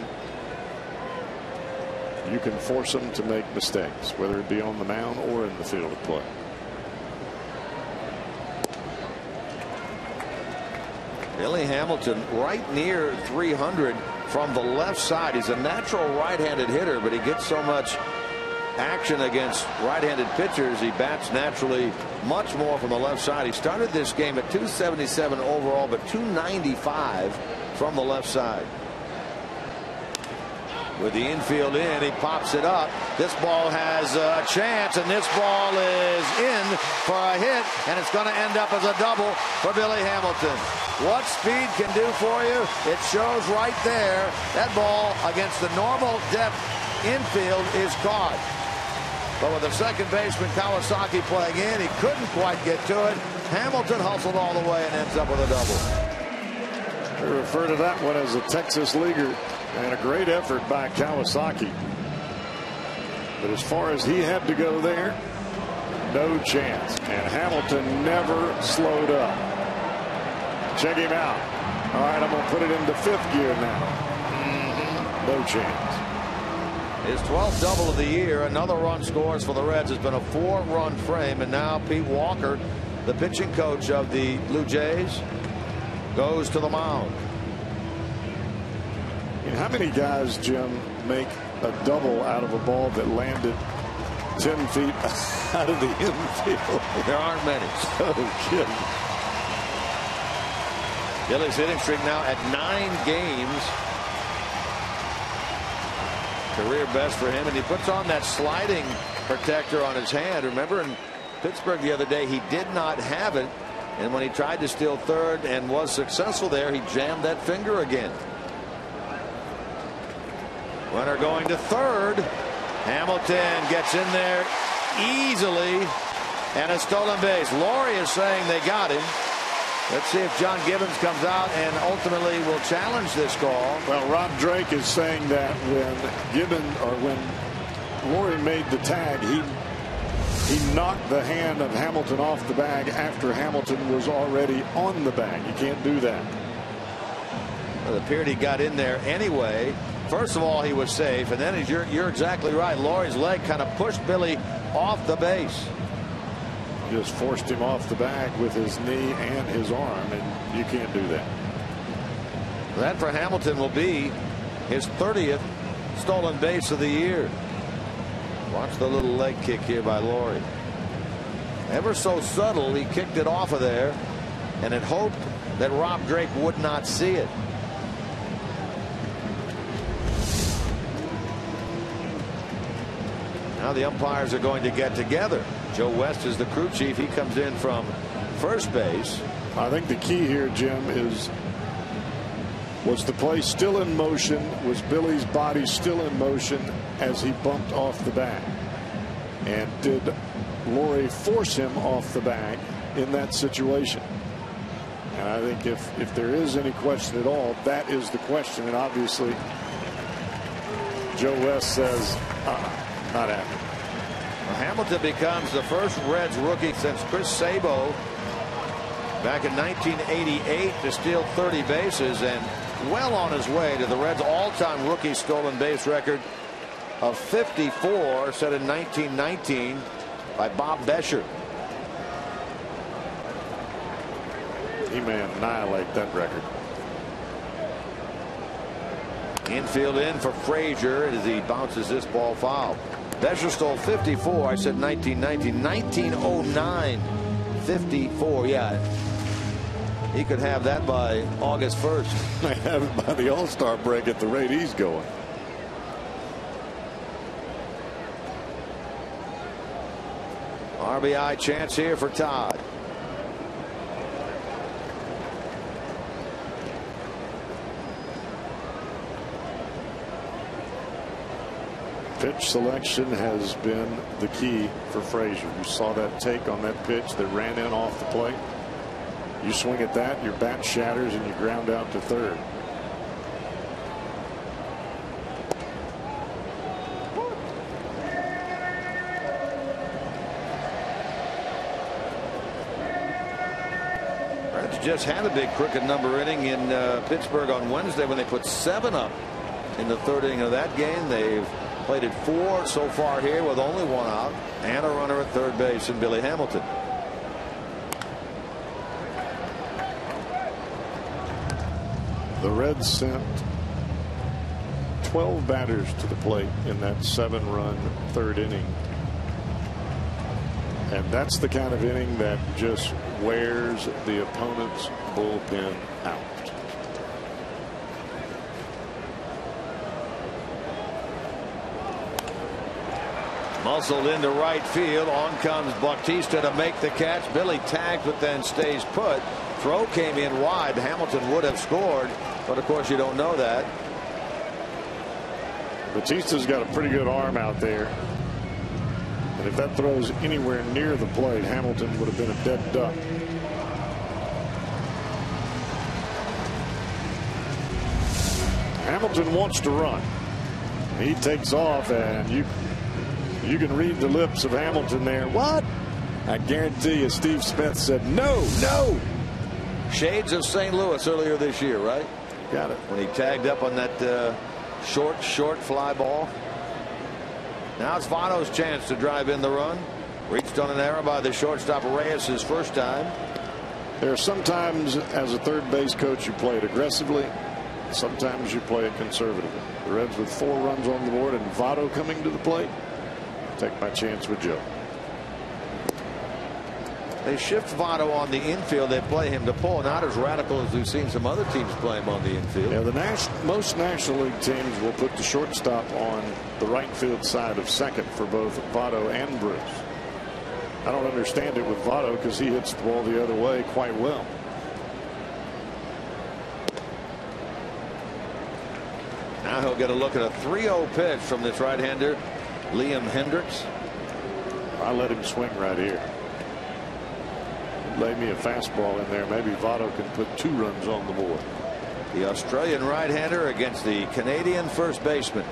You can force them to make mistakes, whether it be on the mound or in the field of play. Billy Hamilton right near 300 from the left side. He's a natural right-handed hitter, but he gets so much action against right-handed pitchers. He bats naturally much more from the left side. He started this game at 277 overall, but 295 from the left side. With the infield in, he pops it up. This ball has a chance, and this ball is in for a hit, and it's going to end up as a double for Billy Hamilton. What speed can do for you, it shows right there. That ball against the normal depth infield is caught. But with the second baseman Kawasaki playing in, he couldn't quite get to it. Hamilton hustled all the way and ends up with a double. We refer to that one as a Texas leaguer and a great effort by Kawasaki. But as far as he had to go there, no chance. And Hamilton never slowed up. Check him out. All right, I'm going to put it into fifth gear now. Mm-hmm. No chance. His 12th double of the year. Another run scores for the Reds. It's been a four run frame. And now Pete Walker, the pitching coach of the Blue Jays, goes to the mound. How many guys, Jim, make a double out of a ball that landed 10 feet out of the infield? There aren't many. So oh, kidding. Billy's hitting streak now at nine games. Career best for him, and he puts on that sliding protector on his hand. Remember in Pittsburgh the other day, he did not have it. And when he tried to steal third and was successful there, he jammed that finger again. Runner going to third. Hamilton gets in there easily. And a stolen base. Lawrie is saying they got him. Let's see if John Gibbons comes out and ultimately will challenge this call. Well, Rob Drake is saying that when Gibbon or when Lawrie made the tag, he he knocked the hand of Hamilton off the bag after Hamilton was already on the bag. You can't do that. Well, it appeared he got in there anyway. First of all, he was safe, and then you're, you're exactly right. Lawrie's leg kind of pushed Billy off the base. Just forced him off the bag with his knee and his arm, and you can't do that. That for Hamilton will be his 30th stolen base of the year. Watch the little leg kick here by Lawrie. Ever so subtle, he kicked it off of there, and it hoped that Rob Drake would not see it. Now the umpires are going to get together. Joe West is the crew chief. He comes in from first base. I think the key here, Jim, is was the play still in motion? Was Billy's body still in motion as he bumped off the bag? And did Lawrie force him off the bag in that situation? And I think if if there is any question at all, that is the question. And obviously, Joe West says, uh, not happening. Well, Hamilton becomes the first Reds rookie since Chris Sabo back in 1988 to steal 30 bases and well on his way to the Reds all-time rookie stolen base record of 54 set in 1919 by Bob Bescher. He may annihilate that record. Infield in for Frazier as he bounces this ball foul. Bescher stole 54. I said 1919. 1909. 54. Yeah. he could have that by August 1st. May have it by the All-Star break at the rate he's going. RBI chance here for Todd. Pitch selection has been the key for Frazier. You saw that take on that pitch that ran in off the plate. You swing at that, your bat shatters, and you ground out to third. Just had a big crooked number inning in uh, Pittsburgh on Wednesday when they put seven up in the third inning of that game. They've played it four so far here with only one out and a runner at third base in Billy Hamilton. The Reds sent 12 batters to the plate in that seven run third inning. And that's the kind of inning that just wears the opponent's bullpen out. Muscled into right field. On comes Bautista to make the catch. Billy tags, but then stays put. Throw came in wide. Hamilton would have scored, but of course you don't know that. Bautista's got a pretty good arm out there. And if that throws anywhere near the plate, Hamilton would have been a dead duck. Hamilton wants to run. He takes off, and you you can read the lips of Hamilton there. What? I guarantee you, Steve Smith said, no, no. Shades of St. Louis earlier this year, right? Got it. When he tagged up on that uh, short, short fly ball. Now it's Votto's chance to drive in the run. Reached on an error by the shortstop Reyes his first time. There are sometimes, as a third base coach, you play it aggressively. Sometimes you play it conservatively. The Reds with four runs on the board and Votto coming to the plate. Take my chance with Joe. They shift Votto on the infield. They play him to pull. Not as radical as we've seen some other teams play him on the infield. Yeah, the most National League teams will put the shortstop on the right field side of second for both Votto and Bruce. I don't understand it with Votto because he hits the ball the other way quite well. Now he'll get a look at a 3-0 pitch from this right-hander, Liam Hendriks. I let him swing right here. Lay me a fastball in there. Maybe Votto can put two runs on the board. The Australian right-hander against the Canadian first baseman.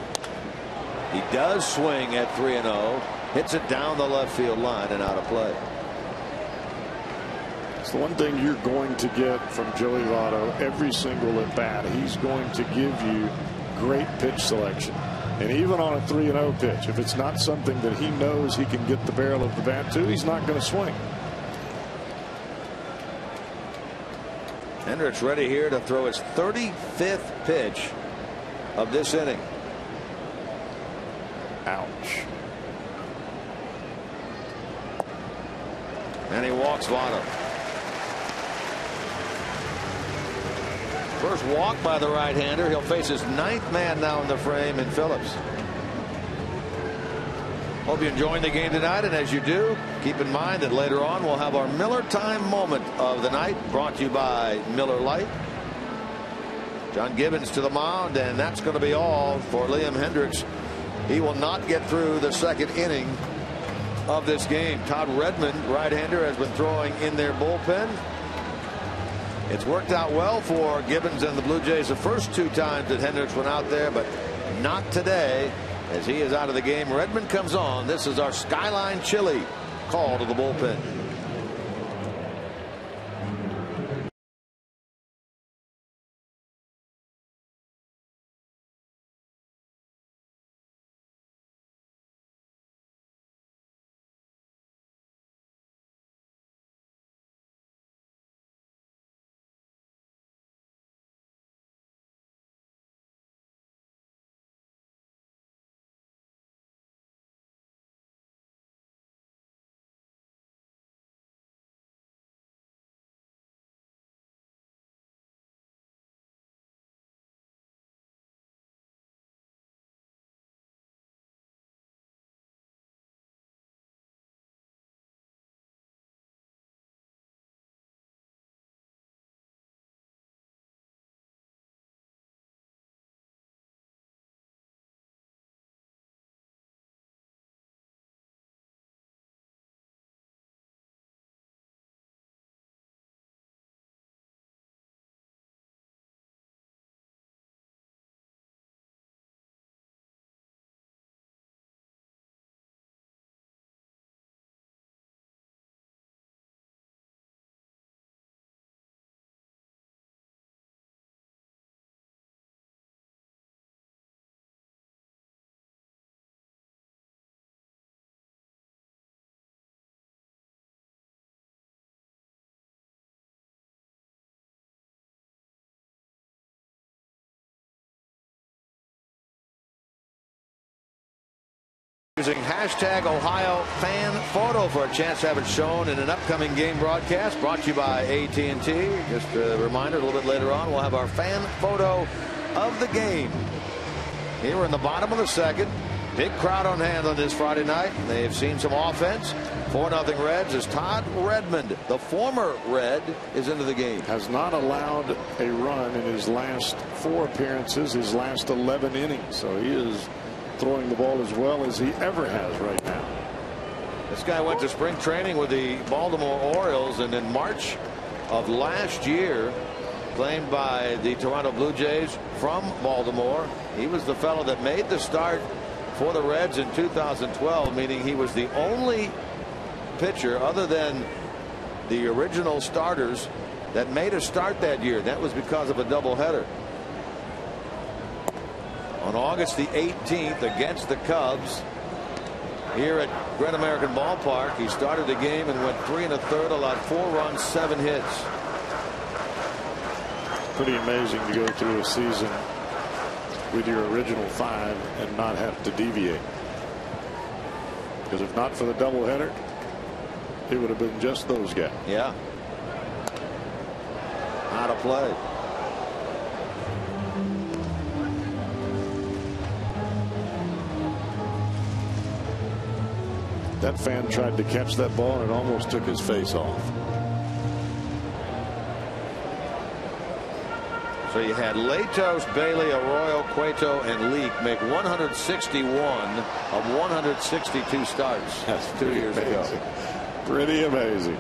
He does swing at 3 and 0. Hits it down the left field line and out of play. It's the one thing you're going to get from Joey Votto every single at bat. He's going to give you great pitch selection. And even on a 3 0 pitch, if it's not something that he knows he can get the barrel of the bat to, he's not going to swing. Hendriks ready here to throw his 35th pitch of this inning. Ouch. And he walks Votto. First walk by the right-hander. He'll face his ninth man now in the frame in Phillips. Hope you're enjoying the game tonight, and as you do, keep in mind that later on we'll have our Miller Time moment of the night, brought to you by Miller Lite. John Gibbons to the mound, and that's going to be all for Liam Hendriks. He will not get through the second inning of this game. Todd Redmond, right-hander, has been throwing in their bullpen. It's worked out well for Gibbons and the Blue Jays the first two times that Hendriks went out there, but not today as he is out of the game. Redmond comes on. This is our Skyline Chili call to the bullpen. Using hashtag Ohio fan photo for a chance to have it shown in an upcoming game broadcast brought to you by AT&T. Just a reminder, a little bit later on, we'll have our fan photo of the game. Here we're in the bottom of the second. Big crowd on hand on this Friday night. They've seen some offense. 4 0 Reds as Todd Redmond, the former Red, is into the game. Has not allowed a run in his last four appearances, his last 11 innings. So he is throwing the ball as well as he ever has right now. This guy went to spring training with the Baltimore Orioles and in March of last year claimed by the Toronto Blue Jays from Baltimore. He was the fellow that made the start for the Reds in 2012 meaning he was the only pitcher other than the original starters that made a start that year. That was because of a doubleheader. On August the 18th against the Cubs here at Great American Ballpark, he started the game and went three and a third, allowed four runs, seven hits. Pretty amazing to go through a season with your original five and not have to deviate. Because if not for the doubleheader, it would have been just those guys. Yeah. Out of play. That fan tried to catch that ball and it almost took his face off. So you had Latos, Bailey, Arroyo, Cueto, and Leake make 161 of 162 starts. That's two years amazing. ago. Pretty amazing.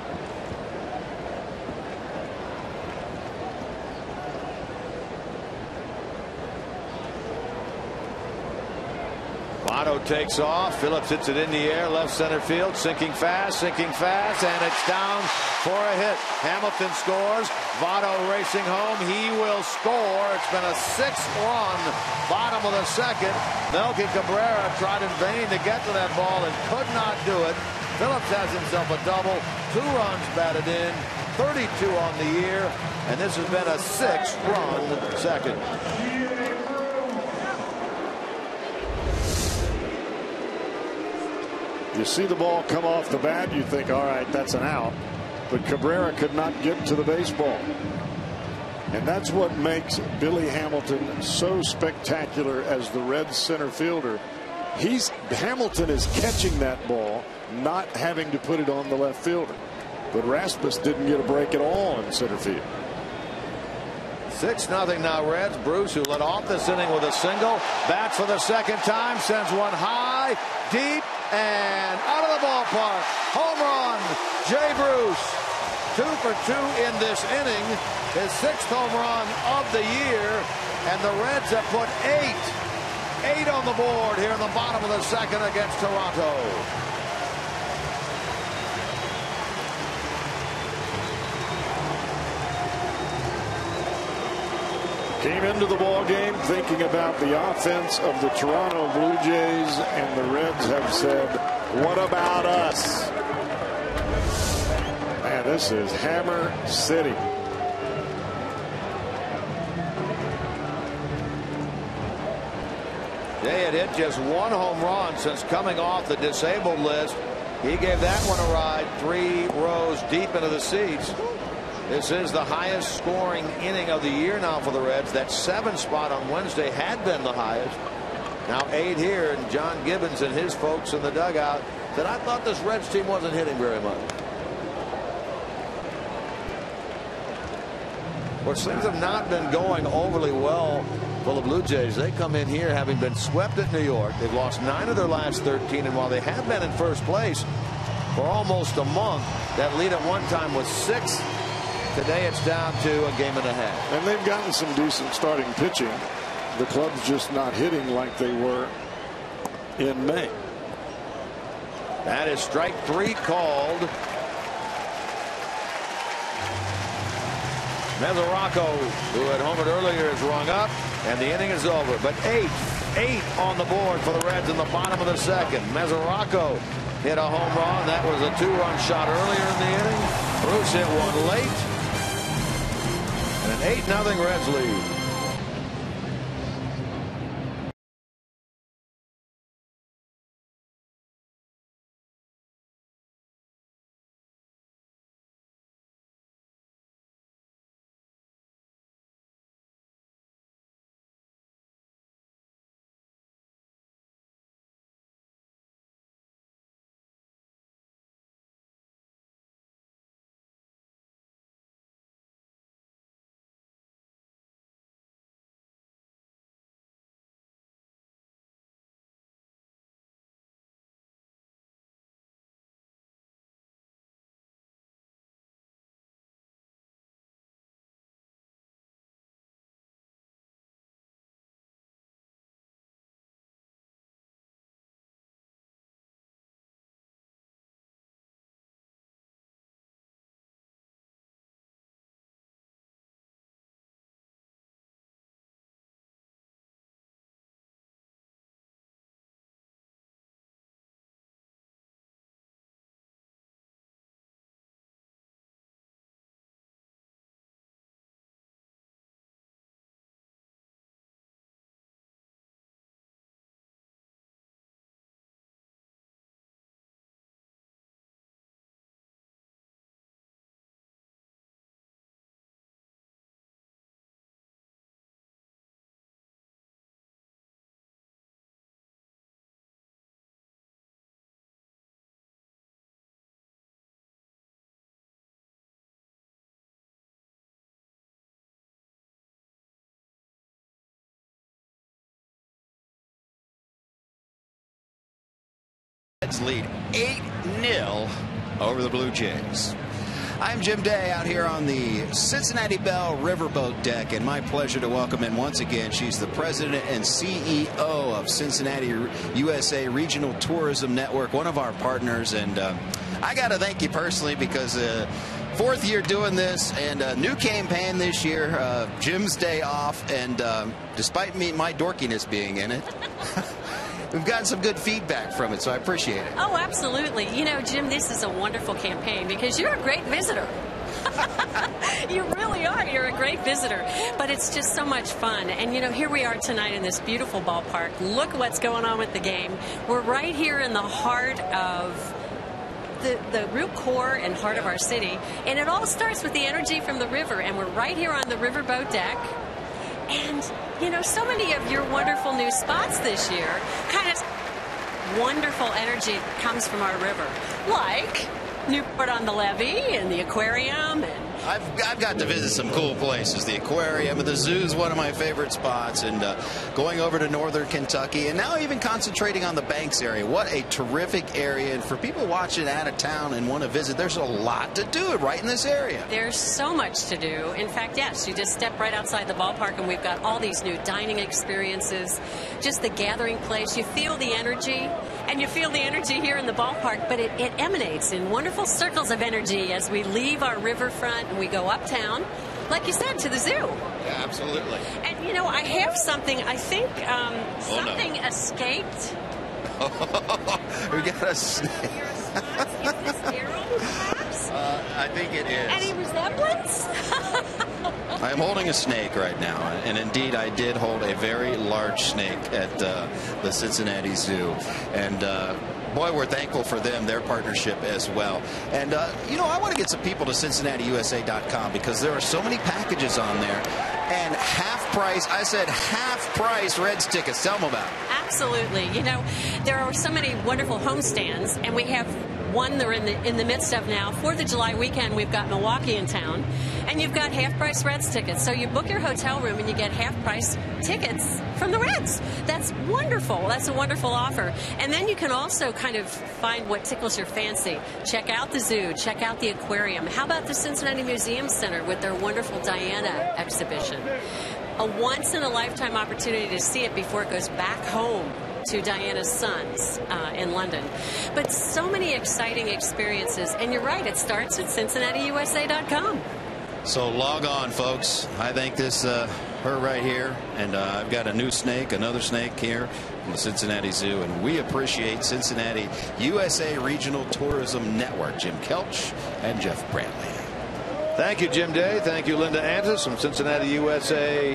Votto takes off. Phillips hits it in the air, left center field, sinking fast, sinking fast, and it's down for a hit. Hamilton scores. Votto racing home. He will score. It's been a six-run bottom of the second. Melky Cabrera tried in vain to get to that ball and could not do it. Phillips has himself a double. Two runs batted in. 32 on the year. And this has been a six-run second. You see the ball come off the bat, you think, all right, that's an out. But Cabrera could not get to the baseball. And that's what makes Billy Hamilton so spectacular as the Red center fielder. He's Hamilton is catching that ball, not having to put it on the left fielder. But Rasmus didn't get a break at all in center field. 6 nothing now Reds. Bruce who led off this inning with a single. Bats for the second time. Sends one high, deep, and out of the ballpark. Home run. Jay Bruce. Two for two in this inning. His sixth home run of the year. And the Reds have put eight. Eight on the board here in the bottom of the second against Toronto. Came into the ball game thinking about the offense of the Toronto Blue Jays, and the Reds have said, "What about us?" Man, this is Hammer City. They had hit just one home run since coming off the disabled list. He gave that one a ride three rows deep into the seats. This is the highest scoring inning of the year now for the Reds. That seven spot on Wednesday had been the highest. Now eight here, and John Gibbons and his folks in the dugout said, I thought this Reds team wasn't hitting very much. Course, things have not been going overly well for the Blue Jays. They come in here having been swept at New York. They've lost nine of their last 13, and while they have been in first place for almost a month, that lead at one time was six Today it's down to a game and a half. And they've gotten some decent starting pitching. The club's just not hitting like they were in May. That is strike three called. Mesoraco, who had homered earlier, is rung up, and the inning is over. But eight, eight on the board for the Reds in the bottom of the second. Mesoraco hit a home run. That was a two-run shot earlier in the inning. Bruce hit one late. And an 8 0 Reds lead. Lead 8 0 over the Blue Jays. I'm Jim Day out here on the Cincinnati Bell Riverboat deck, and my pleasure to welcome in once again. She's the president and CEO of Cincinnati USA Regional Tourism Network, one of our partners. And uh, I got to thank you personally because. Uh, fourth year doing this and a new campaign this year uh, jim's day off and uh, despite me my dorkiness being in it we've gotten some good feedback from it, so I appreciate it. Oh, absolutely. You know, Jim, this is a wonderful campaign because you're a great visitor. you really are. You're a great visitor. But it's just so much fun. And, you know, here we are tonight in this beautiful ballpark. Look what's going on with the game. We're right here in the heart of the, the real core and heart of our city. And it all starts with the energy from the river. And we're right here on the riverboat deck. And, you know, so many of your wonderful new spots this year kind of wonderful energy comes from our river. Like Newport on the Levee and the aquarium and I've, I've got to visit some cool places. The aquarium, and the zoo is one of my favorite spots, and uh, going over to northern Kentucky, and now even concentrating on the Banks area. What a terrific area! And for people watching out of town and want to visit, there's a lot to do right in this area. There's so much to do. In fact, yes, you just step right outside the ballpark, and we've got all these new dining experiences. Just the gathering place. You feel the energy, and you feel the energy here in the ballpark, but it, it emanates in wonderful circles of energy as we leave our riverfront and we go uptown, like you said, to the zoo. Yeah, absolutely. And you know, I have something. I think um, something oh, no. escaped. we got a snake. uh, I think it is. Any resemblance? I am holding a snake right now, and indeed, I did hold a very large snake at uh, the Cincinnati Zoo, and. Uh, boy, we're thankful for them, their partnership as well. And, uh, you know, I want to get some people to CincinnatiUSA.com because there are so many packages on there. And half price, I said half price Reds tickets. Tell them about it. Absolutely. You know, there are so many wonderful homestands, and we have one they're in the in the midst of now. Fourth of July weekend, we've got Milwaukee in town, and you've got half price Reds tickets. So you book your hotel room and you get half price tickets from the Reds. That's wonderful. That's a wonderful offer. And then you can also kind of find what tickles your fancy. Check out the zoo. Check out the aquarium. How about the Cincinnati Museum Center with their wonderful Diana exhibition? A once in a lifetime opportunity to see it before it goes back home to Diana's sons uh, in London. But so many exciting experiences. And you're right, it starts at CincinnatiUSA.com. So log on, folks. I think this, uh, her right here, and uh, I've got a new snake, another snake here in the Cincinnati Zoo, and we appreciate Cincinnati USA Regional Tourism Network, Jim Kelch and Jeff Brantley. Thank you, Jim Day. Thank you, Linda Antus from Cincinnati USA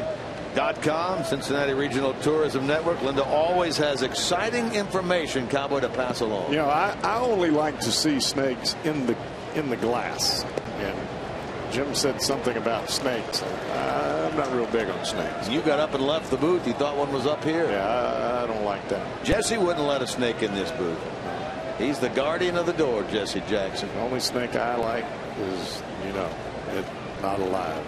Com, Cincinnati Regional Tourism Network. Linda always has exciting information, Cowboy, to pass along. You know, I, I only like to see snakes in the in the glass. And Jim said something about snakes. I'm not real big on snakes. You got up and left the booth. You thought one was up here. Yeah, I, I don't like that. Jesse wouldn't let a snake in this booth. He's the guardian of the door, Jesse Jackson. The only snake I like is, you know, it not alive.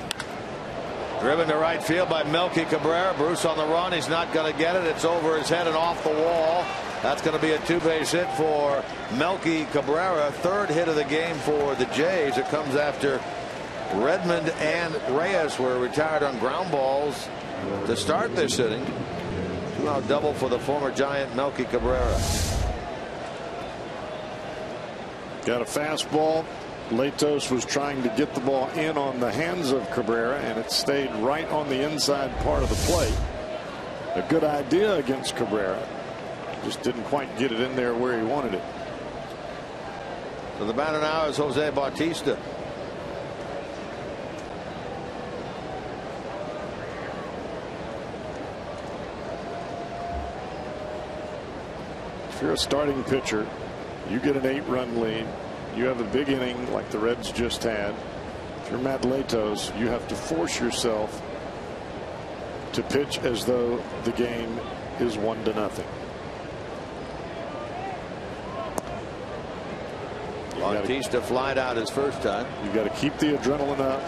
Driven to right field by Melky Cabrera. Bruce on the run. He's not going to get it. It's over his head and off the wall. That's going to be a two base hit for Melky Cabrera. Third hit of the game for the Jays. It comes after Redmond and Reyes were retired on ground balls to start this inning. Two out double for the former Giant Melky Cabrera. Got a fastball Latos was trying to get the ball in on the hands of Cabrera, and it stayed right on the inside part of the plate. A good idea against Cabrera. Just didn't quite get it in there where he wanted it. So the batter now is Jose Bautista. If you're a starting pitcher, you get an eight run lead you have a big inning like the Reds just had. If you're Matt Latos, you have to force yourself to pitch as though the game is one to nothing. Bautista flied out his first time. You've got to keep the adrenaline up.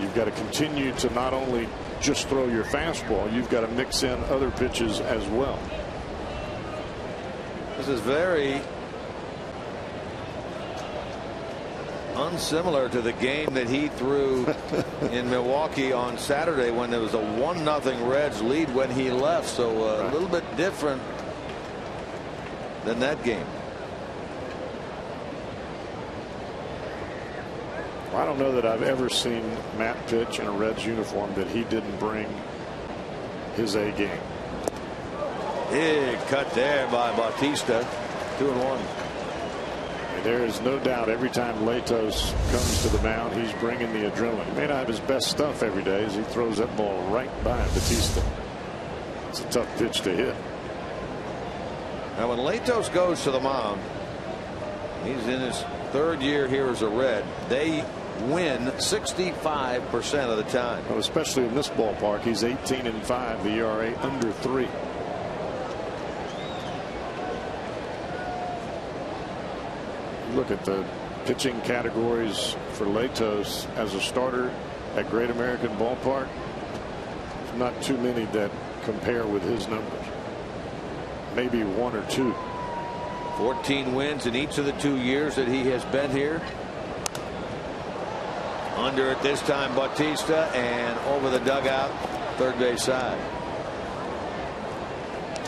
You've got to continue to not only just throw your fastball, you've got to mix in other pitches as well. This is very unsimilar to the game that he threw in Milwaukee on Saturday when there was a one nothing Reds lead when he left. So uh, a little bit different than that game. I don't know that I've ever seen Matt pitch in a Reds uniform that he didn't bring his A game. Big cut there by Bautista. Two and one. There is no doubt every time Latos comes to the mound, he's bringing the adrenaline. He may not have his best stuff every day as he throws that ball right by Bautista. It's a tough pitch to hit. Now, when Latos goes to the mound, he's in his third year here as a Red. They win 65% of the time. Well, especially in this ballpark, he's 18 and 5, the ERA under three. Look at the pitching categories for Latos as a starter at Great American Ballpark. Not too many that compare with his numbers. Maybe one or two. 14 wins in each of the two years that he has been here. Under it this time Bautista and over the dugout third base side.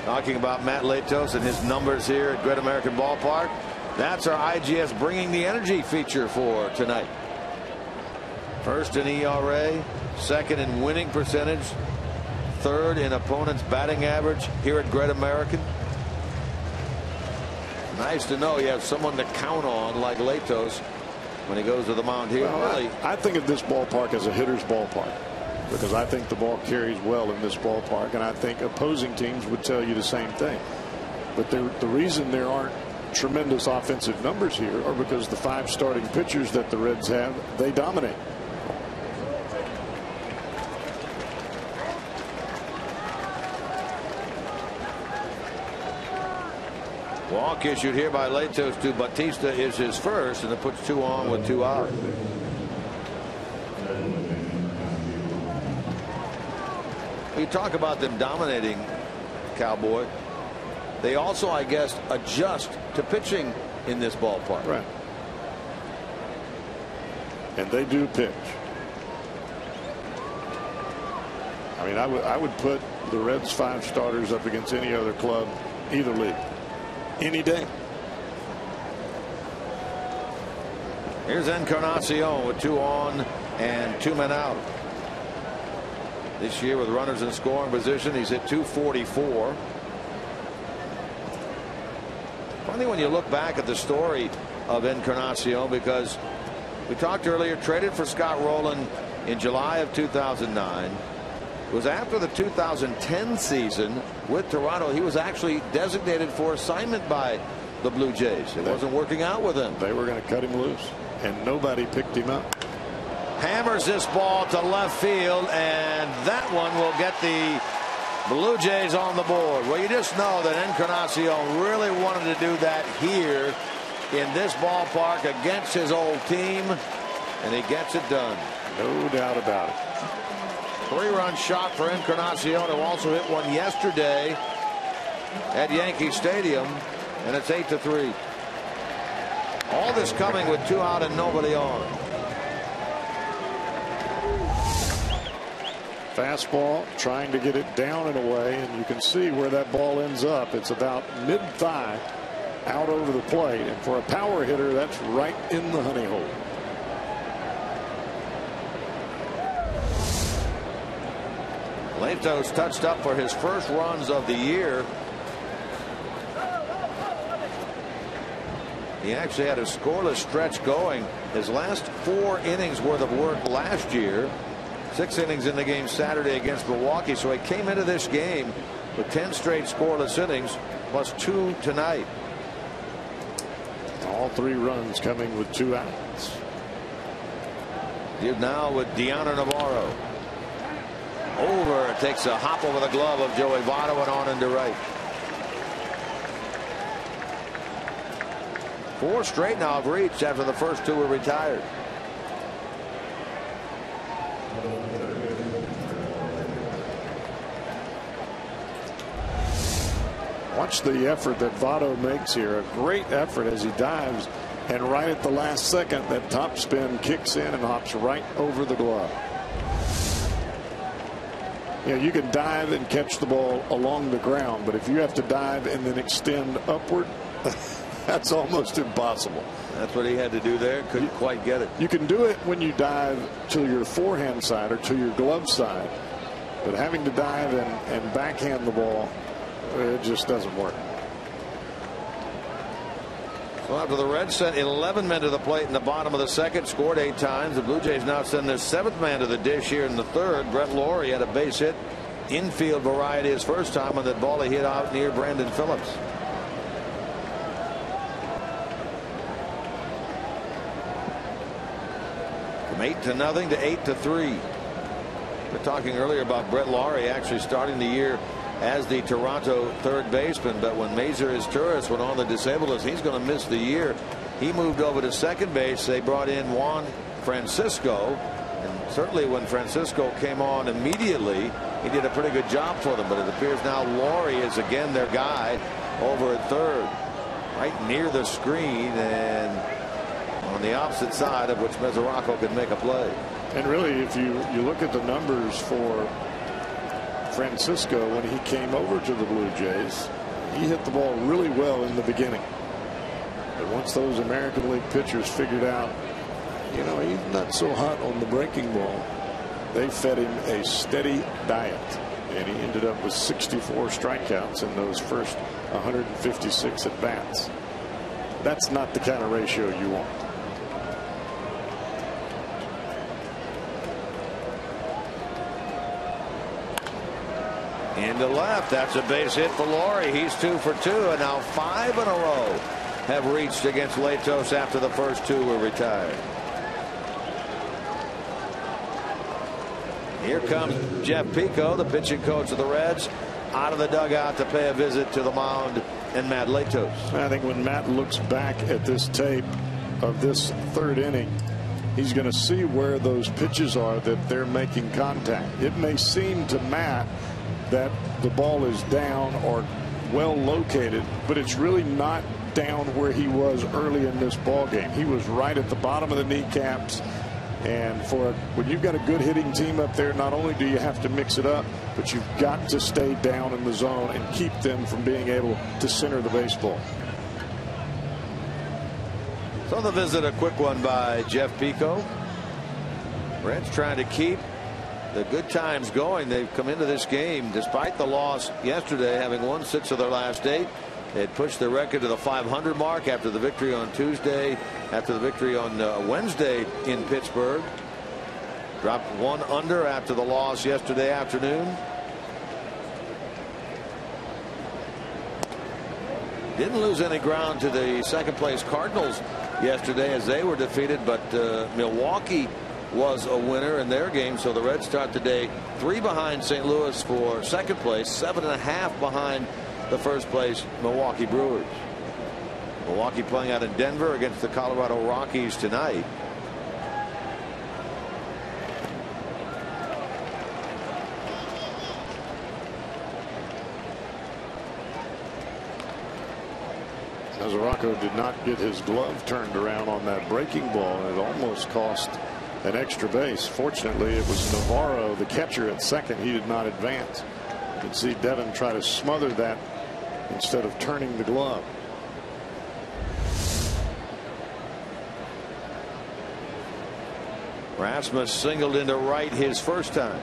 Talking about Matt Latos and his numbers here at Great American Ballpark. That's our IGS bringing the energy feature for tonight. First in ERA, second in winning percentage, third in opponent's batting average here at Great American. Nice to know you have someone to count on like Latos when he goes to the mound here. Well, I, I think of this ballpark as a hitter's ballpark because I think the ball carries well in this ballpark, and I think opposing teams would tell you the same thing. But the reason there aren't tremendous offensive numbers here are because the five starting pitchers that the Reds have, they dominate. Walk issued here by Latos to Bautista is his first, and it puts two on with two out. We talk about them dominating Cowboy. They also, I guess, adjust to pitching in this ballpark. Right. And they do pitch. I mean, I would I would put the Reds five starters up against any other club, either league, any day. Here's Encarnacion with two on and two men out. This year with runners in scoring position, he's hit 244. Funny when you look back at the story of Encarnacion because we talked earlier, traded for Scott Rolen in July of 2009. It was after the 2010 season with Toronto. He was actually designated for assignment by the Blue Jays. It wasn't working out with him. They were going to cut him loose, and nobody picked him up. Hammers this ball to left field, and that one will get the Blue Jays on the board. Well, you just know that Encarnacion really wanted to do that here in this ballpark against his old team, and he gets it done. No doubt about it. Three-run shot for Encarnacion, who also hit one yesterday at Yankee Stadium, and it's eight to three. All this coming with two out and nobody on. Fastball trying to get it down and away, and you can see where that ball ends up. It's about mid thigh out over the plate, and for a power hitter, that's right in the honey hole. Latos touched up for his first runs of the year. He actually had a scoreless stretch going. His last four innings worth of work last year. Six innings in the game Saturday against Milwaukee. So he came into this game with 10 straight scoreless innings, plus two tonight. All three runs coming with two outs. You're now with Dioner Navarro. Over takes a hop over the glove of Joey Votto and on into right. Four straight now have reached after the first two were retired. Watch the effort that Votto makes here. A great effort as he dives. And right at the last second, that top spin kicks in and hops right over the glove. You know, you can dive and catch the ball along the ground, but if you have to dive and then extend upward, that's almost impossible. That's what he had to do there. Couldn't you, quite get it. You can do it when you dive to your forehand side or to your glove side, but having to dive and, and backhand the ball, it just doesn't work. So after the Reds sent 11 men to the plate in the bottom of the second, scored eight times. The Blue Jays now send their seventh man to the dish here in the third. Brett Lawrie had a base hit, infield variety his first time on that ball he hit out near Brandon Phillips. From eight to nothing to eight to three. We're talking earlier about Brett Lawrie actually starting the year as the Toronto third baseman. But when Maicer Izturis went on the disabled list, he's going to miss the year. He moved over to second base. They brought in Juan Francisco. And certainly when Francisco came on immediately, he did a pretty good job for them. But it appears now Lawrie is again their guy over at third, right near the screen and on the opposite side of which Mesoraco can make a play. And really, if you, you look at the numbers for Francisco when he came over to the Blue Jays. He hit the ball really well in the beginning. But once those American League pitchers figured out, you know, he's not so hot on the breaking ball, they fed him a steady diet. And he ended up with 64 strikeouts in those first 156 at bats. That's not the kind of ratio you want. Into left. That's a base hit for Lawrie. He's two for two, and now five in a row have reached against Latos after the first two were retired. Here comes Jeff Pico, the pitching coach of the Reds, out of the dugout to pay a visit to the mound and Matt Latos. I think when Matt looks back at this tape of this third inning, he's going to see where those pitches are that they're making contact. It may seem to Matt that the ball is down or well located, but it's really not down where he was early in this ball game. He was right at the bottom of the kneecaps. And for when you've got a good hitting team up there, not only do you have to mix it up, but you've got to stay down in the zone and keep them from being able to center the baseball. So the visit, a quick one by Jeff Pico. Reds trying to keep the good times going. They've come into this game despite the loss yesterday, having won six of their last eight. They had pushed their record to the 500 mark after the victory on Tuesday, after the victory on uh, Wednesday in Pittsburgh. Dropped one under after the loss yesterday afternoon. Didn't lose any ground to the second place Cardinals yesterday as they were defeated, but uh, Milwaukee was a winner in their game. So the Reds start today three behind St. Louis for second place, seven and a half behind the first place Milwaukee Brewers. Milwaukee playing out in Denver against the Colorado Rockies tonight. Mesoraco did not get his glove turned around on that breaking ball. It almost cost an extra base. Fortunately, it was Navarro, the catcher at second. He did not advance. You can see Devin try to smother that instead of turning the glove. Rasmus singled into right his first time.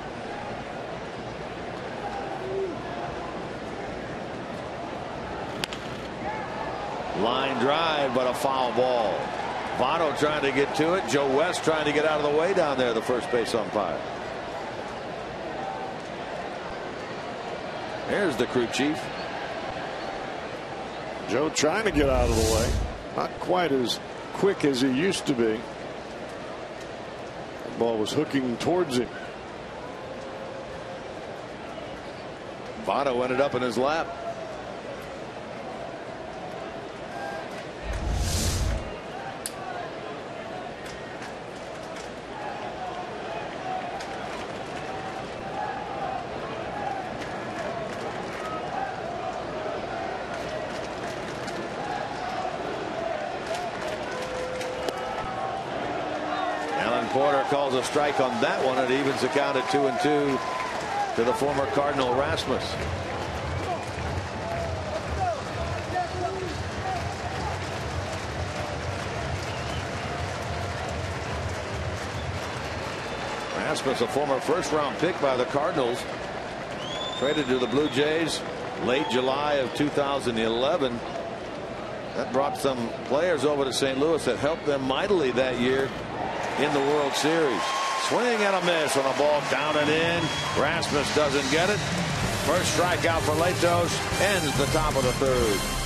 Line drive, but a foul ball. Votto trying to get to it. Joe West trying to get out of the way down there, the first base umpire. There's the crew chief. Joe trying to get out of the way. Not quite as quick as he used to be. The ball was hooking towards him. Votto ended up in his lap. order calls a strike on that one. It evens the count at two and two to the former Cardinal Rasmus. Rasmus, a former first round pick by the Cardinals, traded to the Blue Jays late July of 2011. That brought some players over to St. Louis that helped them mightily that year in the World Series. Swing and a miss on a ball down and in. Rasmus doesn't get it. First strikeout for Latos ends the top of the third.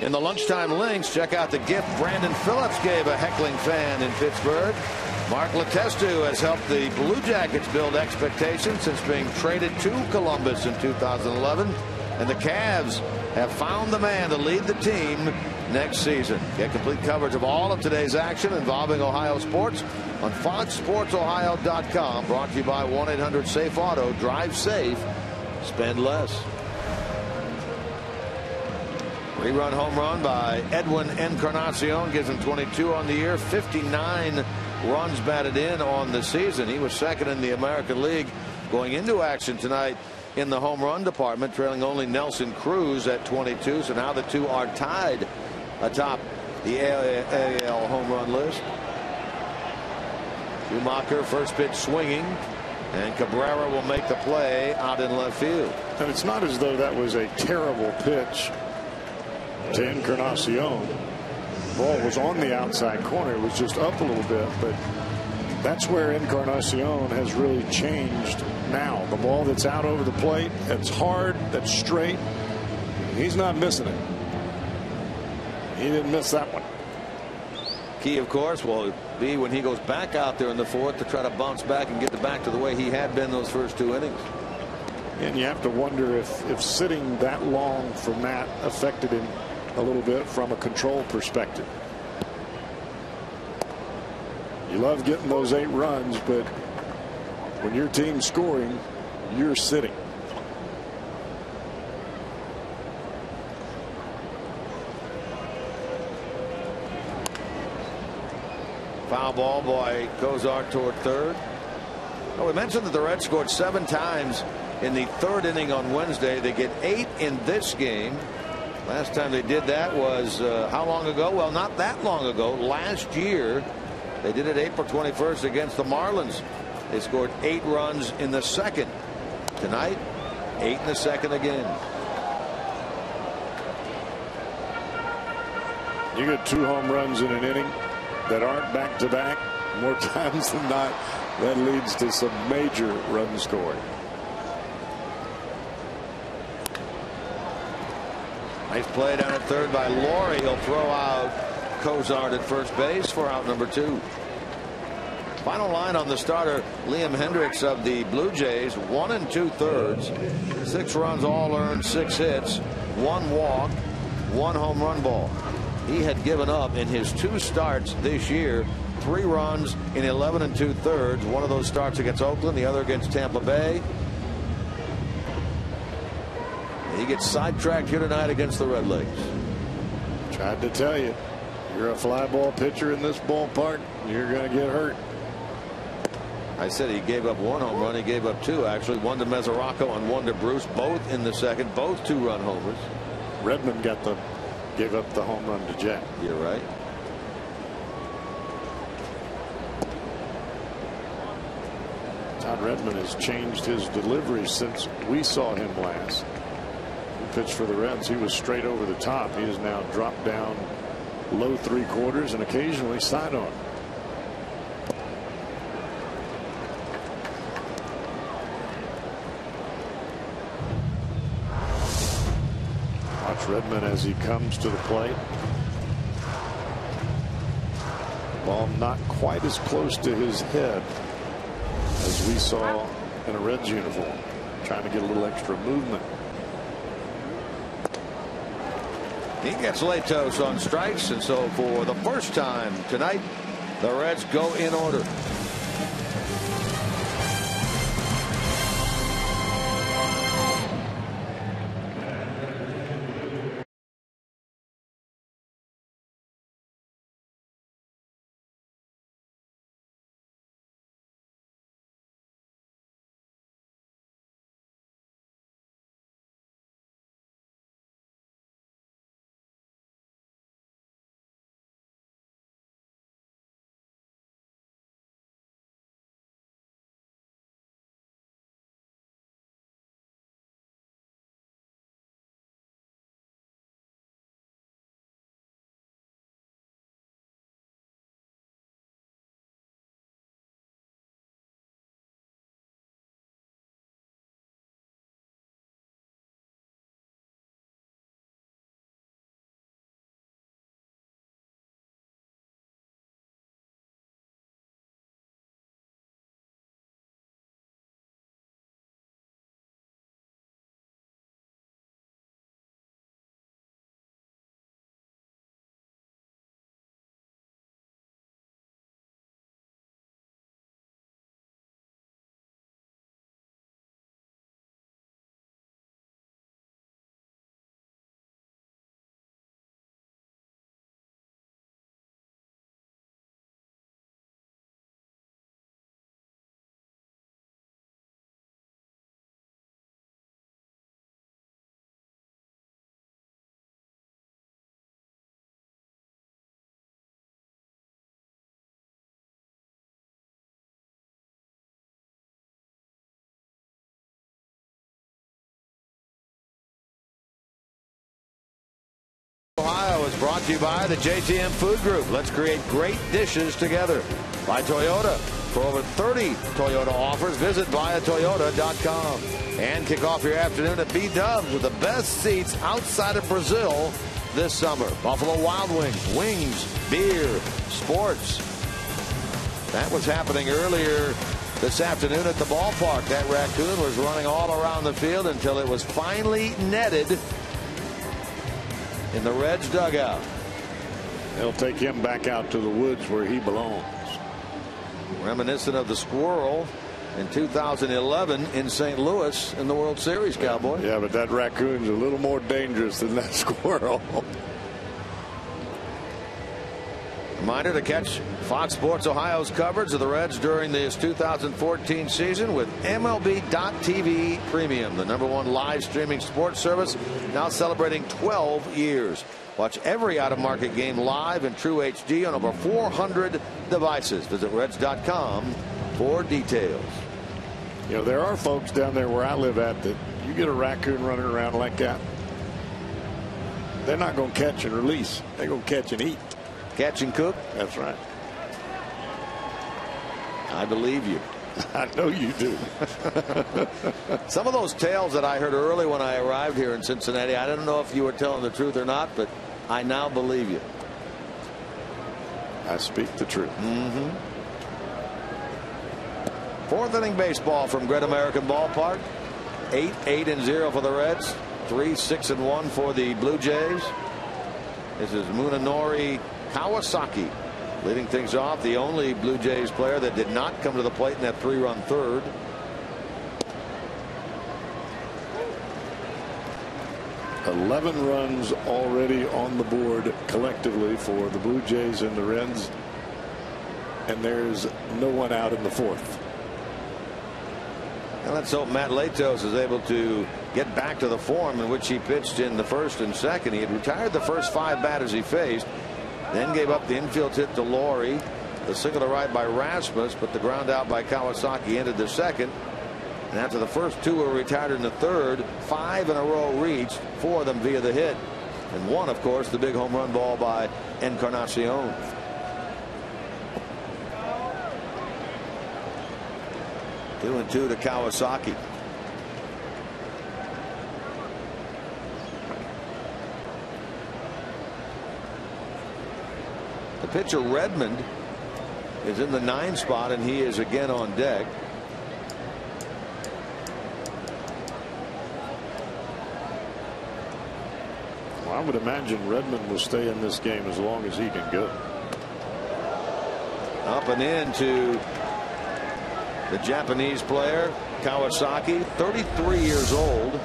In the lunchtime links, check out the gift Brandon Phillips gave a heckling fan in Pittsburgh. Mark Letestu has helped the Blue Jackets build expectations since being traded to Columbus in 2011. And the Cavs have found the man to lead the team next season. Get complete coverage of all of today's action involving Ohio sports on FoxSportsOhio.com. Brought to you by 1-800-SAFE-AUTO. Drive safe. Spend less. Three-run home run by Edwin Encarnacion gives him 22 on the year, 59 runs batted in on the season. He was second in the American League going into action tonight in the home run department, trailing only Nelson Cruz at 22. So now the two are tied atop the AL home run list. Schumaker first pitch swinging and Cabrera will make the play out in left field. And it's not as though that was a terrible pitch to Encarnacion. Ball was on the outside corner. It was just up a little bit, but that's where Encarnacion has really changed now. The ball that's out over the plate, that's hard, that's straight. He's not missing it. He didn't miss that one. Key, of course, will be when he goes back out there in the fourth to try to bounce back and get the back to the way he had been those first two innings. And you have to wonder if, if sitting that long for Matt affected him a little bit from a control perspective. You love getting those eight runs, but when your team's scoring, you're sitting. Foul ball by Cozart toward third. Well, we mentioned that the Reds scored seven times in the third inning on Wednesday. They get eight in this game. Last time they did that was uh, how long ago? Well, not that long ago. Last year, they did it April 21st against the Marlins. They scored eight runs in the second. Tonight, eight in the second again. You get two home runs in an inning that aren't back to back. More times than not, that leads to some major run scoring. Nice play down at third by Lawrie. He'll throw out Cozart at first base for out number two. Final line on the starter, Liam Hendriks of the Blue Jays, one and two thirds, six runs all earned, six hits, one walk, one home run ball. He had given up in his two starts this year three runs in 11 and two thirds. One of those starts against Oakland, the other against Tampa Bay. He gets sidetracked here tonight against the Red Legs. Tried to tell you, you're a fly ball pitcher in this ballpark, you're going to get hurt. I said he gave up one home run. He gave up two, actually. One to Mesoraco and one to Bruce, both in the second, both two run homers. Redmond got the gave up the home run to Jack. You're right. Todd Redmond has changed his delivery since we saw him last. He pitched for the Reds. He was straight over the top. He has now dropped down low three quarters and occasionally side on. Watch Redmond as he comes to the plate. Ball not quite as close to his head as we saw in a Reds uniform. Trying to get a little extra movement. He gets Latos on strikes, and so for the first time tonight, the Reds go in order. Brought to you by the JTM Food Group. Let's create great dishes together. By Toyota. For over 30 Toyota offers, visit buyatoyota.com. And kick off your afternoon at B Dubs with the best seats outside of Brazil this summer. Buffalo Wild Wings, wings, beer, sports. That was happening earlier this afternoon at the ballpark. That raccoon was running all around the field until it was finally netted in the Reds dugout. They'll take him back out to the woods where he belongs. Reminiscent of the squirrel in 2011 in St. Louis in the World Series, Cowboy. Yeah, but that raccoon's a little more dangerous than that squirrel. Reminder to catch Fox Sports Ohio's coverage of the Reds during this 2014 season with MLB.TV Premium, the number one live streaming sports service, now celebrating 12 years. Watch every out of market game live in true HD on over 400 devices. Visit Reds.com for details. You know, there are folks down there where I live at that you get a raccoon running around like that. They're not going to catch and release. They're going to catch and eat. Catch and cook? That's right. I believe you. I know you do. Some of those tales that I heard early when I arrived here in Cincinnati, I don't know if you were telling the truth or not, but I now believe you. I speak the truth. Mm -hmm. Fourth inning baseball from Great American Ballpark. 8 8 and 0 for the Reds. 3 6 and 1 for the Blue Jays. This is Munenori Kawasaki leading things off. The only Blue Jays player that did not come to the plate in that three run third. Eleven runs already on the board collectively for the Blue Jays and the Reds. And there's no one out in the fourth. And let's hope Matt Latos is able to get back to the form in which he pitched in the first and second. He had retired the first five batters he faced, then gave up the infield hit to Lawrie, the single to right by Rasmus, but the ground out by Kawasaki ended the second. And after the first two were retired in the third, five in a row reached, four of them via the hit. And one, of course, the big home run ball by Encarnacion. Two and two to Kawasaki. Pitcher Redmond is in the nine spot and he is again on deck. Well, I would imagine Redmond will stay in this game as long as he can go. Up and in to the Japanese player Kawasaki 33 years old.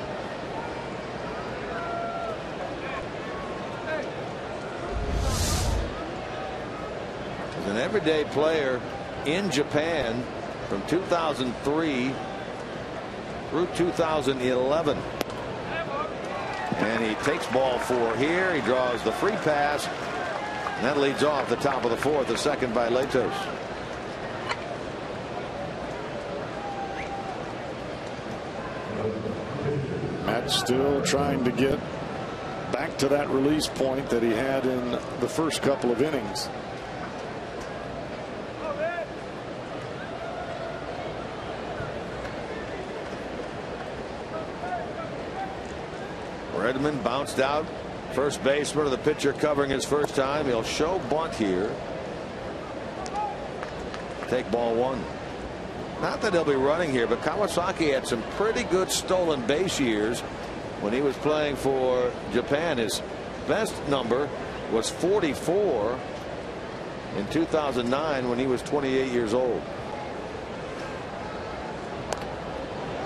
An everyday player in Japan from 2003 through 2011. And he takes ball four here. He draws the free pass. And that leads off the top of the fourth, the second by Latos. Matt still trying to get back to that release point that he had in the first couple of innings. Redmond bounced out. First baseman of the pitcher covering his first time. He'll show bunt here. Take ball one. Not that he'll be running here, but Kawasaki had some pretty good stolen base years when he was playing for Japan. His best number was 44 in 2009 when he was 28 years old.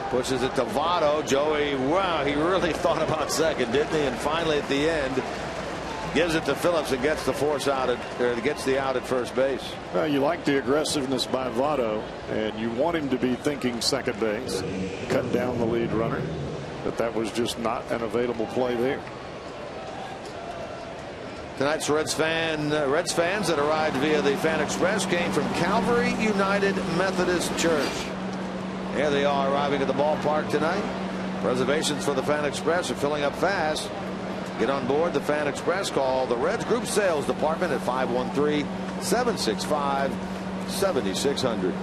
Pushes it to Votto. Joey, wow, he really thought about second, didn't he? And finally at the end, gives it to Phillips and gets the force out at, or gets the out at first base. Well, you like the aggressiveness by Votto, and you want him to be thinking second base, cut down the lead runner, but that was just not an available play there. Tonight's Reds fan uh, Reds fans that arrived via the Fan Express came from Calvary United Methodist Church. Here they are arriving at the ballpark tonight. Reservations for the Fan Express are filling up fast. Get on board the Fan Express. Call the Reds Group Sales Department at 513 765 7600.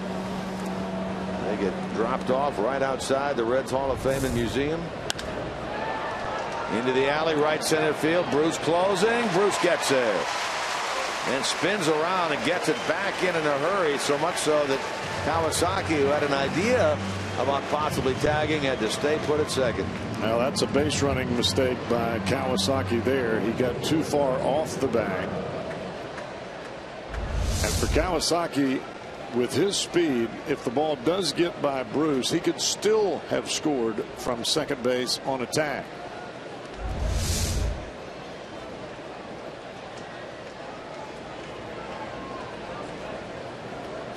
They get dropped off right outside the Reds Hall of Fame and Museum. Into the alley, right center field. Bruce closing. Bruce gets there. And spins around and gets it back in in a hurry. So much so that Kawasaki, who had an idea about possibly tagging, had to stay put at second. Now that's a base running mistake by Kawasaki there. He got too far off the bag. And for Kawasaki, with his speed, if the ball does get by Bruce, he could still have scored from second base on a tag.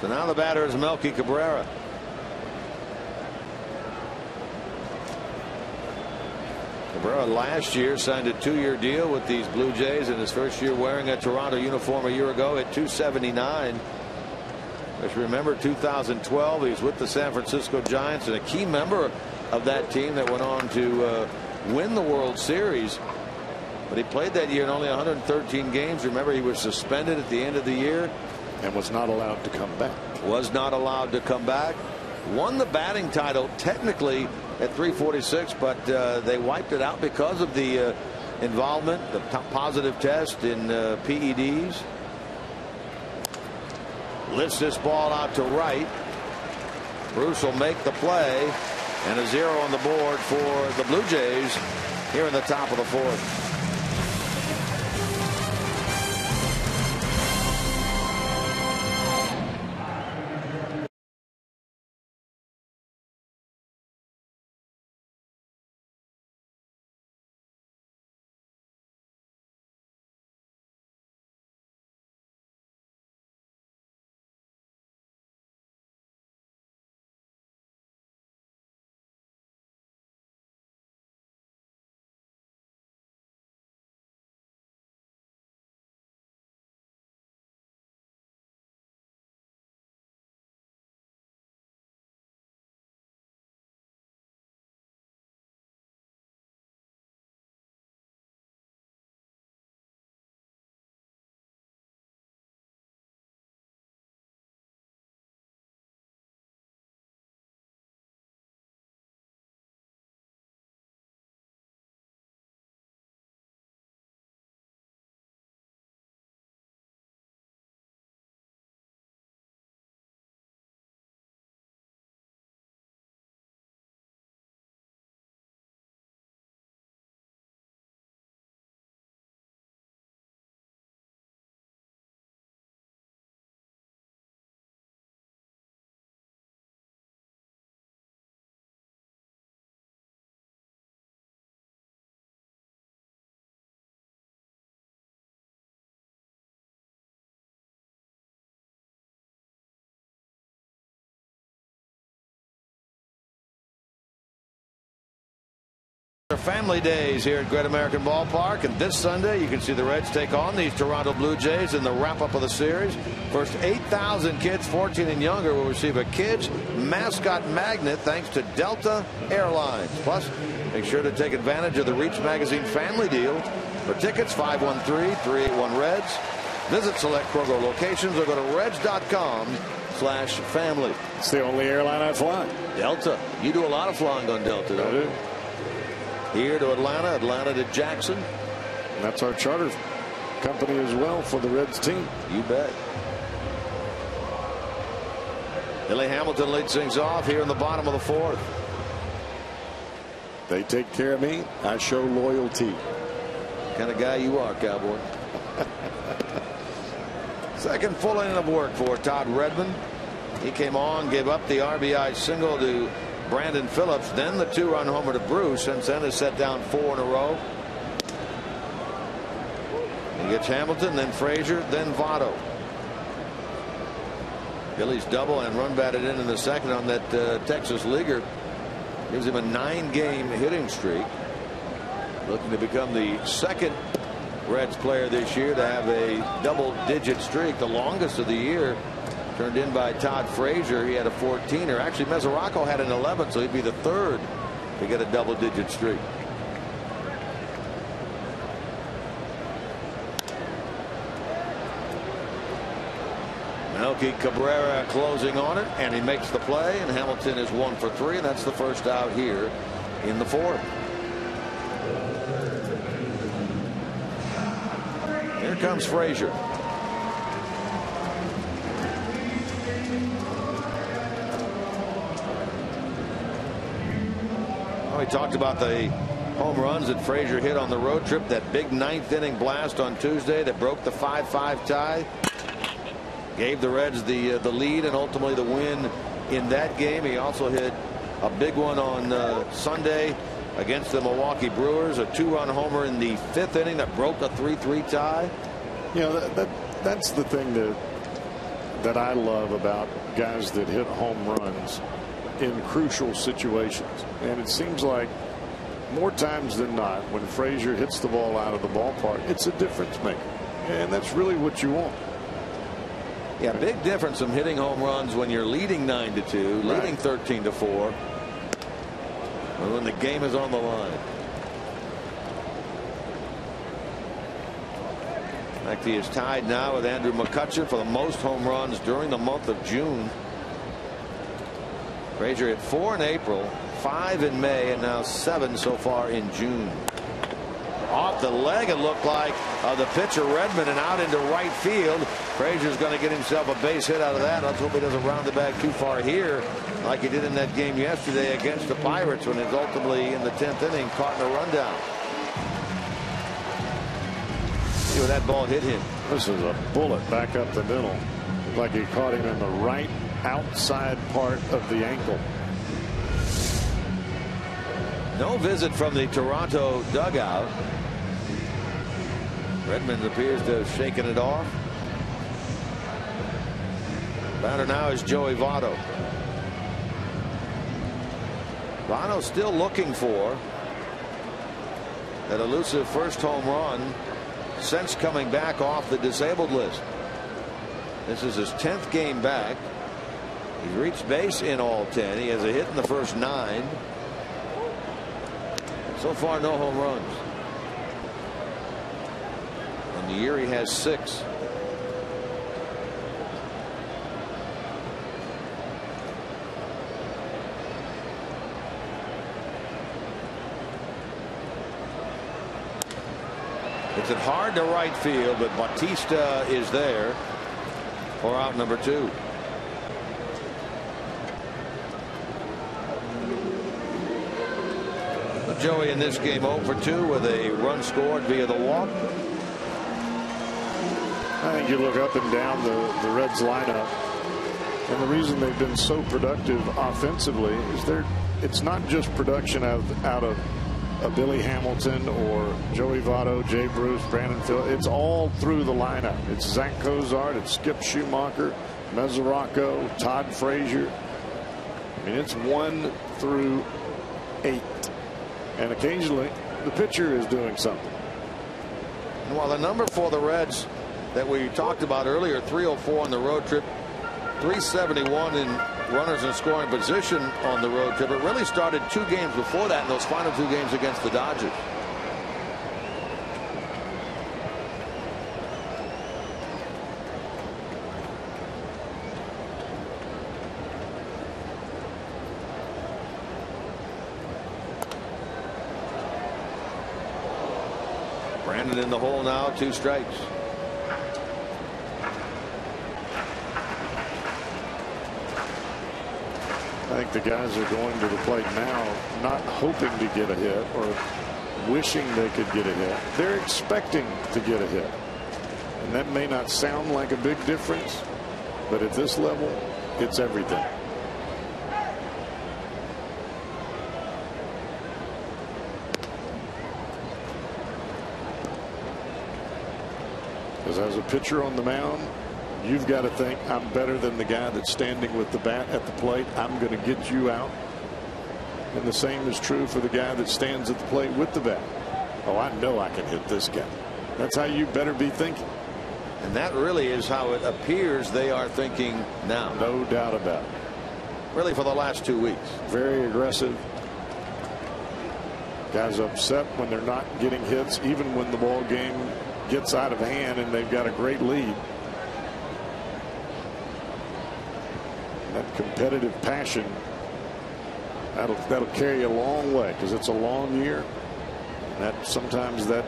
So now the batter is Melky Cabrera. Cabrera last year signed a two-year deal with these Blue Jays in his first year wearing a Toronto uniform a year ago at 279. Just remember 2012 he's with the San Francisco Giants and a key member of that team that went on to uh, win the World Series. But he played that year in only 113 games. Remember he was suspended at the end of the year and was not allowed to come back. Was not allowed to come back. Won the batting title technically at 346, but uh, they wiped it out because of the uh, involvement, the positive test in uh, PEDs. Lifts this ball out to right. Bruce will make the play and a zero on the board for the Blue Jays here in the top of the fourth. Family days here at Great American Ballpark, and this Sunday you can see the Reds take on these Toronto Blue Jays in the wrap-up of the series. First 8,000 kids 14 and younger will receive a kids mascot magnet thanks to Delta Airlines. Plus, make sure to take advantage of the Reach Magazine family deal. For tickets, 513-381-REDS. Visit select Kroger locations or go to reds.com slash family. It's the only airline I fly. Delta. You do a lot of flying on Delta, don't you? Here to Atlanta, Atlanta to Jackson. And that's our charter company as well for the Reds team. You bet. Billy Hamilton leads things off here in the bottom of the fourth. They take care of me. I show loyalty. Kind of guy you are, Cowboy. Second full inning of work for Todd Redmond. He came on, gave up the RBI single to Brandon Phillips, then the two run homer to Bruce. Since then has set down four in a row. He gets Hamilton, then Frazier, then Votto. Billy's double and run batted in in the second on that uh, Texas leaguer gives him a nine game hitting streak. Looking to become the second Reds player this year to have a double digit streak, the longest of the year turned in by Todd Frazier. He had a 14er. Actually, Mesoraco had an 11, so he'd be the third to get a double digit streak. Melky Cabrera closing on it, and he makes the play, and Hamilton is one for three, and that's the first out here in the fourth. Here comes Frazier. We talked about the home runs that Frazier hit on the road trip. That big ninth inning blast on Tuesday that broke the 5-5 tie. Gave the Reds the uh, the lead and ultimately the win in that game. He also hit a big one on uh, Sunday against the Milwaukee Brewers. A two-run homer in the fifth inning that broke a 3-3 tie. You know that, that that's the thing that that I love about guys that hit home runs in crucial situations. And it seems like more times than not, when Frazier hits the ball out of the ballpark, it's a difference maker. And that's really what you want. Yeah, big difference from hitting home runs when you're leading 9 to 2, right. leading 13 to 4, when the game is on the line. In fact, he is tied now with Andrew McCutchen for the most home runs during the month of June. Frazier at four in April, five in May, and now seven so far in June. Off the leg, it looked like, of the pitcher Redmond and out into right field. Frazier's going to get himself a base hit out of that. Let's hope he doesn't round the bag too far here like he did in that game yesterday against the Pirates when he's ultimately in the 10th inning caught in a rundown. See where that ball hit him. This is a bullet back up the middle. like he caught him in the right outside part of the ankle. No visit from the Toronto dugout. Redmond appears to have shaken it off. Batter now is Joey Votto. Votto still looking for that elusive first home run since coming back off the disabled list. This is his 10th game back. He's reached base in all 10. He has a hit in the first nine. So far, no home runs. In the year, he has six. It's it hard to right field, but Bautista is there for out number two. Joey in this game 0 for 2 with a run scored via the walk. I think you look up and down the, the Reds lineup, and the reason they've been so productive offensively is they're it's not just production out of, out of a Billy Hamilton or Joey Votto, Jay Bruce, Brandon Phil. It's all through the lineup. It's Zach Cozart, it's Skip Schumaker, Mesoraco, Todd Frazier. I mean, it's one through eight. And occasionally the pitcher is doing something. And while the number for the Reds that we talked about earlier, 304 on the road trip, 371 in runners in scoring position on the road trip. It really started two games before that in those final two games against the Dodgers. Brandon in the hole now, two strikes. I think the guys are going to the plate now not hoping to get a hit or wishing they could get a hit. They're expecting to get a hit. And that may not sound like a big difference, but at this level, it's everything. Because as a pitcher on the mound, you've got to think I'm better than the guy that's standing with the bat at the plate. I'm going to get you out. And the same is true for the guy that stands at the plate with the bat. Oh, I know I can hit this guy. That's how you better be thinking. And that really is how it appears they are thinking now. No doubt about it. Really for the last two weeks. Very aggressive. Guys upset when they're not getting hits, even when the ball game gets out of hand and they've got a great lead. That competitive passion that'll that'll carry you a long way because it's a long year. That sometimes that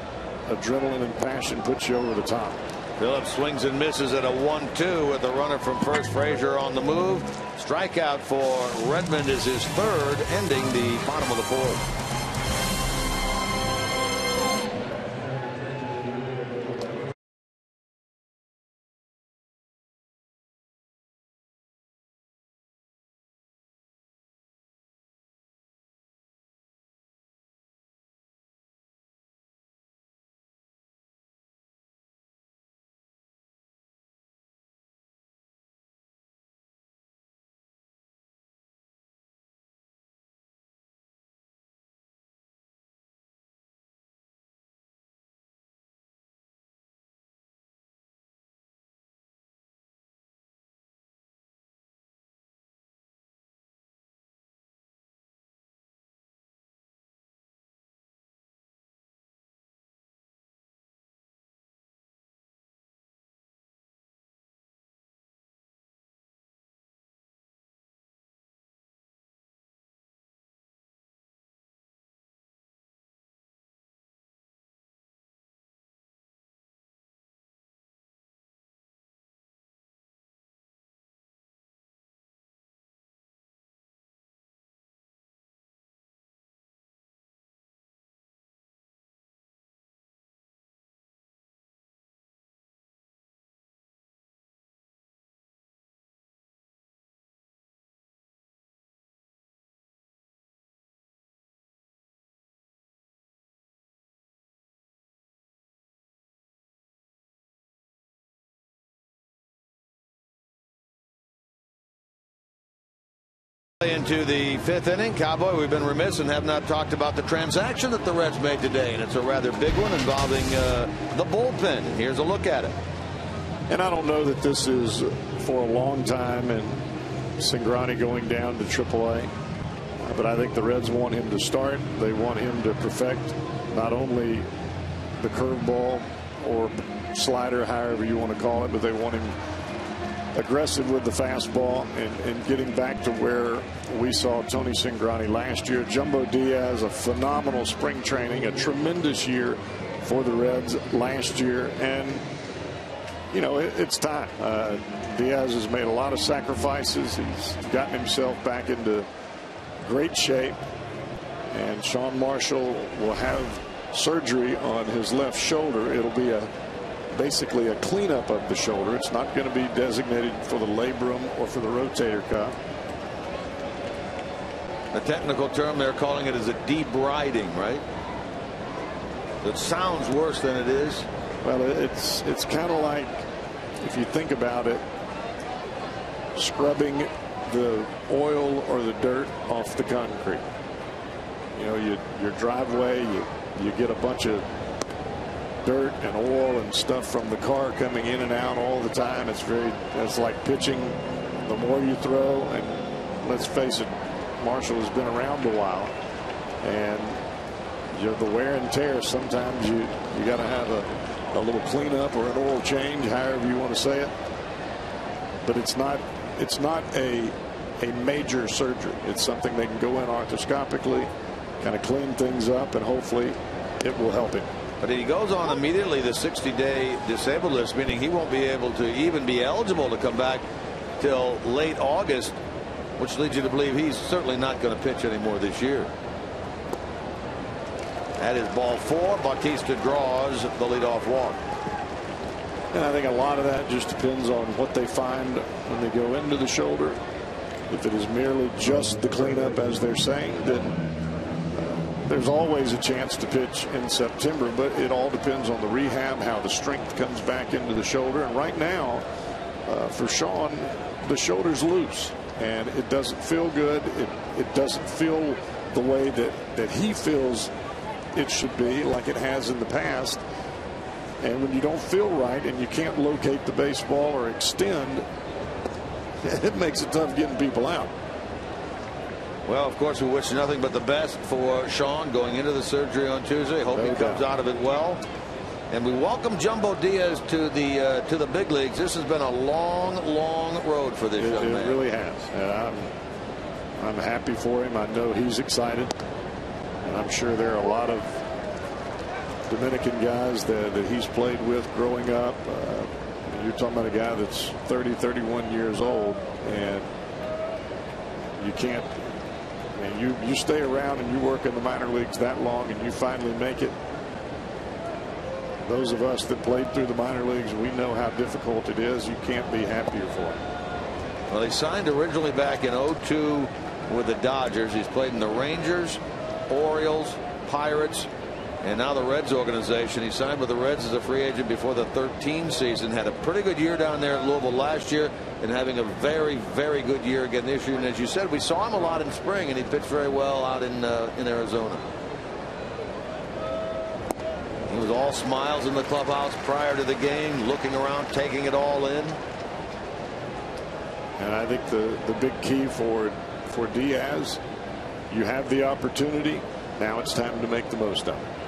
adrenaline and passion puts you over the top. Phillips swings and misses at a 1-2 with the runner from first Frazier on the move. Strikeout for Redmond is his third, ending the bottom of the fourth. Into the fifth inning, Cowboy, we've been remiss and have not talked about the transaction that the Reds made today, and it's a rather big one involving uh, the bullpen. Here's a look at it. And I don't know that this is for a long time and Cingrani going down to AAA, but I think the Reds want him to start. They want him to perfect not only the curveball or slider, however you want to call it, but they want him aggressive with the fastball and, and, getting back to where we saw Tony Cingrani last year. Jumbo Diaz, a phenomenal spring training, a tremendous year for the Reds last year. And, you know, it, it's time. Uh, Diaz has made a lot of sacrifices. He's gotten himself back into great shape. And Sean Marshall will have surgery on his left shoulder. It'll be a basically a cleanup of the shoulder. It's not going to be designated for the labrum or for the rotator cuff. A technical term they're calling it is a debriding, right? It sounds worse than it is. Well, it's it's kind of like if you think about it, scrubbing the oil or the dirt off the concrete. You know, you, your driveway, you you get a bunch of dirt and oil and stuff from the car coming in and out all the time. It's very, it's like pitching. The more you throw, and let's face it, Marshall has been around a while, and you know, the wear and tear. Sometimes you you got to have a, a little cleanup or an oil change, however you want to say it. But it's not it's not a a major surgery. It's something they can go in arthroscopically, kind of clean things up, and hopefully it will help him. But he goes on immediately the 60 day disabled list, meaning he won't be able to even be eligible to come back till late August, which leads you to believe he's certainly not going to pitch anymore this year. That is ball four. Bautista draws the leadoff walk. And I think a lot of that just depends on what they find when they go into the shoulder. If it is merely just the cleanup, as they're saying, then there's always a chance to pitch in September, but it all depends on the rehab, how the strength comes back into the shoulder. And right now, uh, for Sean, the shoulder's loose and it doesn't feel good. It, it doesn't feel the way that, that he feels it should be, like it has in the past. And when you don't feel right and you can't locate the baseball or extend, it makes it tough getting people out. Well, of course, we wish nothing but the best for Sean going into the surgery on Tuesday. Hope no he comes out of it well. And we welcome Jumbo Diaz to the uh, to the big leagues. This has been a long, long road for this it, young man. It really has. And I'm I'm happy for him. I know he's excited, and I'm sure there are a lot of Dominican guys that, that he's played with growing up. Uh, you're talking about a guy that's 30, 31 years old, and you can't and you you stay around and you work in the minor leagues that long and you finally make it. Those of us that played through the minor leagues we know how difficult it is. You can't be happier for him well he signed originally back in 02 with the Dodgers. He's played in the Rangers Orioles Pirates and now the Reds organization. He signed with the Reds as a free agent before the 13 season. Had a pretty good year down there at Louisville last year and having a very, very good year again this year. And as you said, we saw him a lot in spring and he pitched very well out in, uh, in Arizona. He was all smiles in the clubhouse prior to the game, looking around, taking it all in. And I think the, the big key for, for Diaz, you have the opportunity. Now it's time to make the most of it.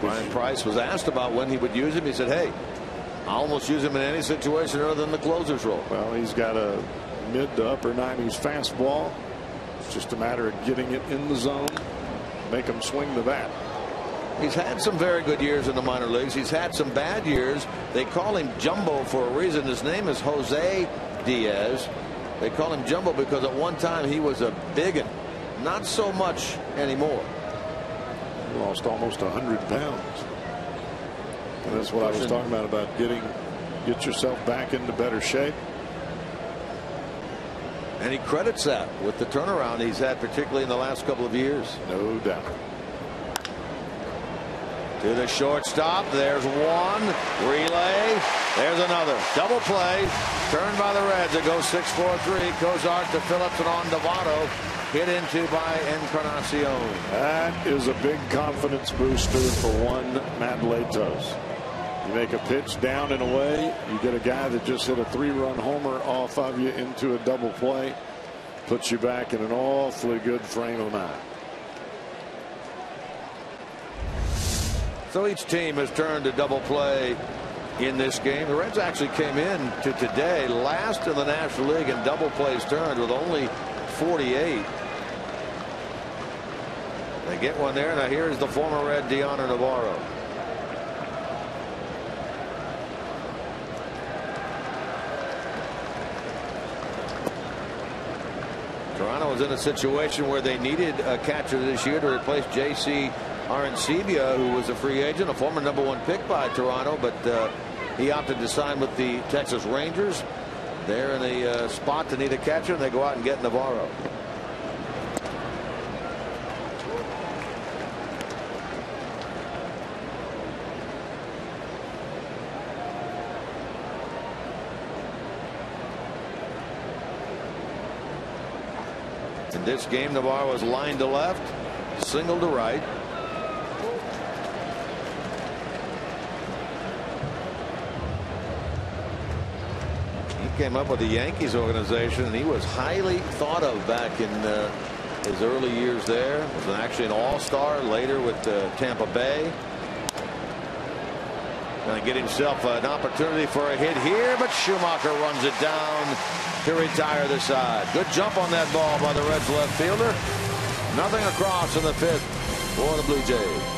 Bryan Price was asked about when he would use him. He said, hey, I almost use him in any situation other than the closer's role. Well, he's got a mid to upper 90s fastball. It's just a matter of getting it in the zone, make him swing the bat. He's had some very good years in the minor leagues. He's had some bad years. They call him Jumbo for a reason. His name is Jose Diaz. They call him Jumbo because at one time he was a biggin. Not so much anymore lost almost 100 pounds. And that's what I was talking about, about getting get yourself back into better shape. And he credits that with the turnaround he's had, particularly in the last couple of years. No doubt. To the shortstop. There's one. Relay. There's another double play. Turned by the Reds. It goes 6-4-3. Cozart to Phillips and on to Votto. Hit into by Encarnacion. That is a big confidence booster for one Matt Latos. You make a pitch down and away. You get a guy that just hit a three-run homer off of you into a double play. Puts you back in an awfully good frame of mind. So each team has turned to double play in this game. The Reds actually came in to today last in the National League in double plays turned with only 48. They get one there. Now here's the former Red Dioner Navarro. Toronto was in a situation where they needed a catcher this year to replace J.C. Arencibia, who was a free agent, a former number one pick by Toronto, but uh, he opted to sign with the Texas Rangers. They're in a uh, spot to need a catcher, and they go out and get Navarro. This game, Navarro was lined to left, single to right. He came up with the Yankees organization, and he was highly thought of back in uh, his early years there. Was actually an all-star later with uh, Tampa Bay. Going to get himself an opportunity for a hit here, but Schumaker runs it down to retire the side. Good jump on that ball by the Reds left fielder. Nothing across in the fifth for the Blue Jays.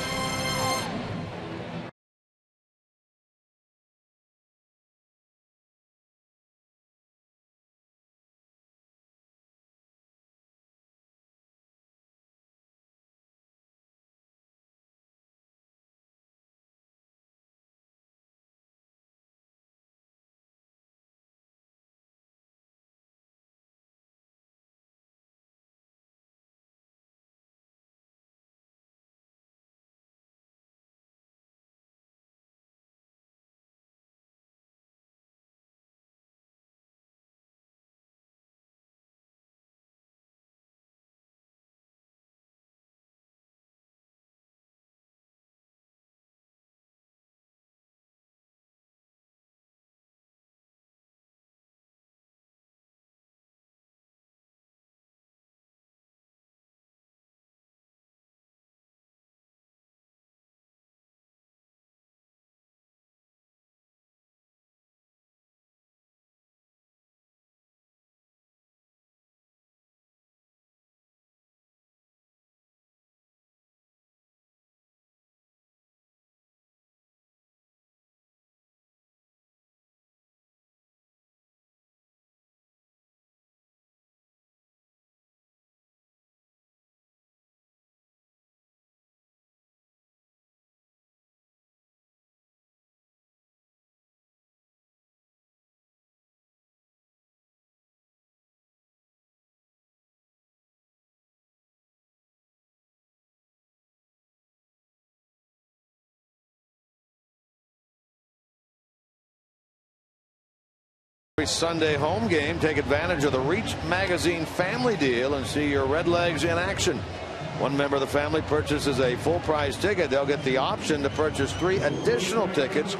Sunday home game. Take advantage of the Reach Magazine family deal and see your Redlegs in action. One member of the family purchases a full price ticket. They'll get the option to purchase three additional tickets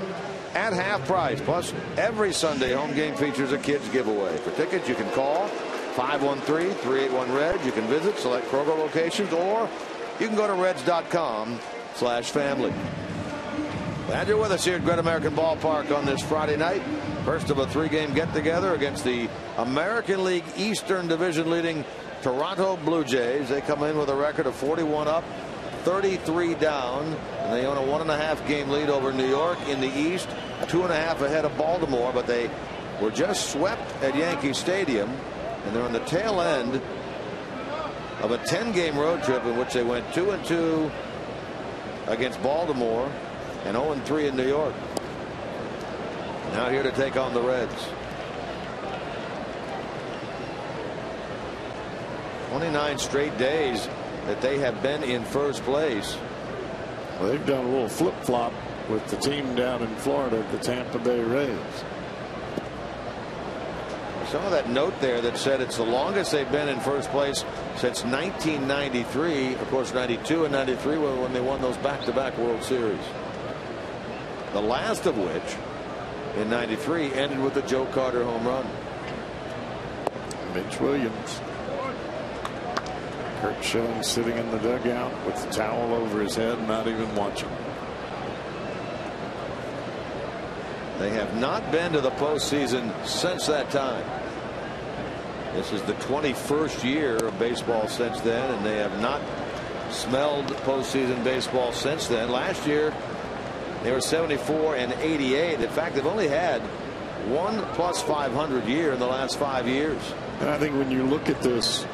at half price. Plus, every Sunday home game features a kids giveaway. For tickets, you can call 513 381 Red. You can visit select Kroger locations or you can go to reds.com slash family. Glad you're with us here at Great American Ballpark on this Friday night. First of a three-game get-together against the American League Eastern Division leading Toronto Blue Jays. They come in with a record of 41 up, 33 down, and they own a one and a half game lead over New York in the East, two and a half ahead of Baltimore, but they were just swept at Yankee Stadium, and they're on the tail end of a 10-game road trip in which they went two and two against Baltimore and 0 3 in New York. Now here to take on the Reds. 29 straight days that they have been in first place. Well, they've done a little flip flop with the team down in Florida, the Tampa Bay Rays. Some of that note there that said it's the longest they've been in first place since 1993. Of course, 92 and 93 were when they won those back-to-back -back World Series. The last of which, in 93, ended with the Joe Carter home run. Mitch Williams. Curt Schilling sitting in the dugout with the towel over his head, not even watching. They have not been to the postseason since that time. This is the 21st year of baseball since then, and they have not smelled postseason baseball since then. Last year, they were 74 and 88. In fact, they've only had one plus 500 year in the last five years. And I think when you look at this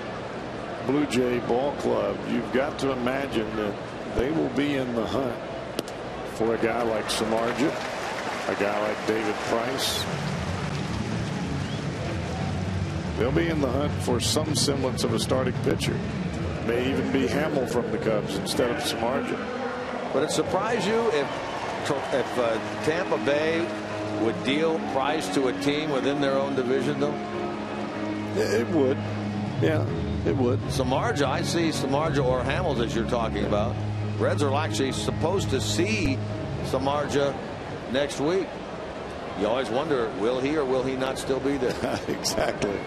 Blue Jay ball club, you've got to imagine that they will be in the hunt for a guy like Samardzija, a guy like David Price. They'll be in the hunt for some semblance of a starting pitcher. May even be Hammel from the Cubs instead of Samardzija. Would it surprise you if if uh, Tampa Bay would deal Price to a team within their own division, though? It would. Yeah, it would. Samardzija, I see Samardzija or Hamels as you're talking about. Reds are actually supposed to see Samardzija next week. You always wonder, will he or will he not still be there? exactly.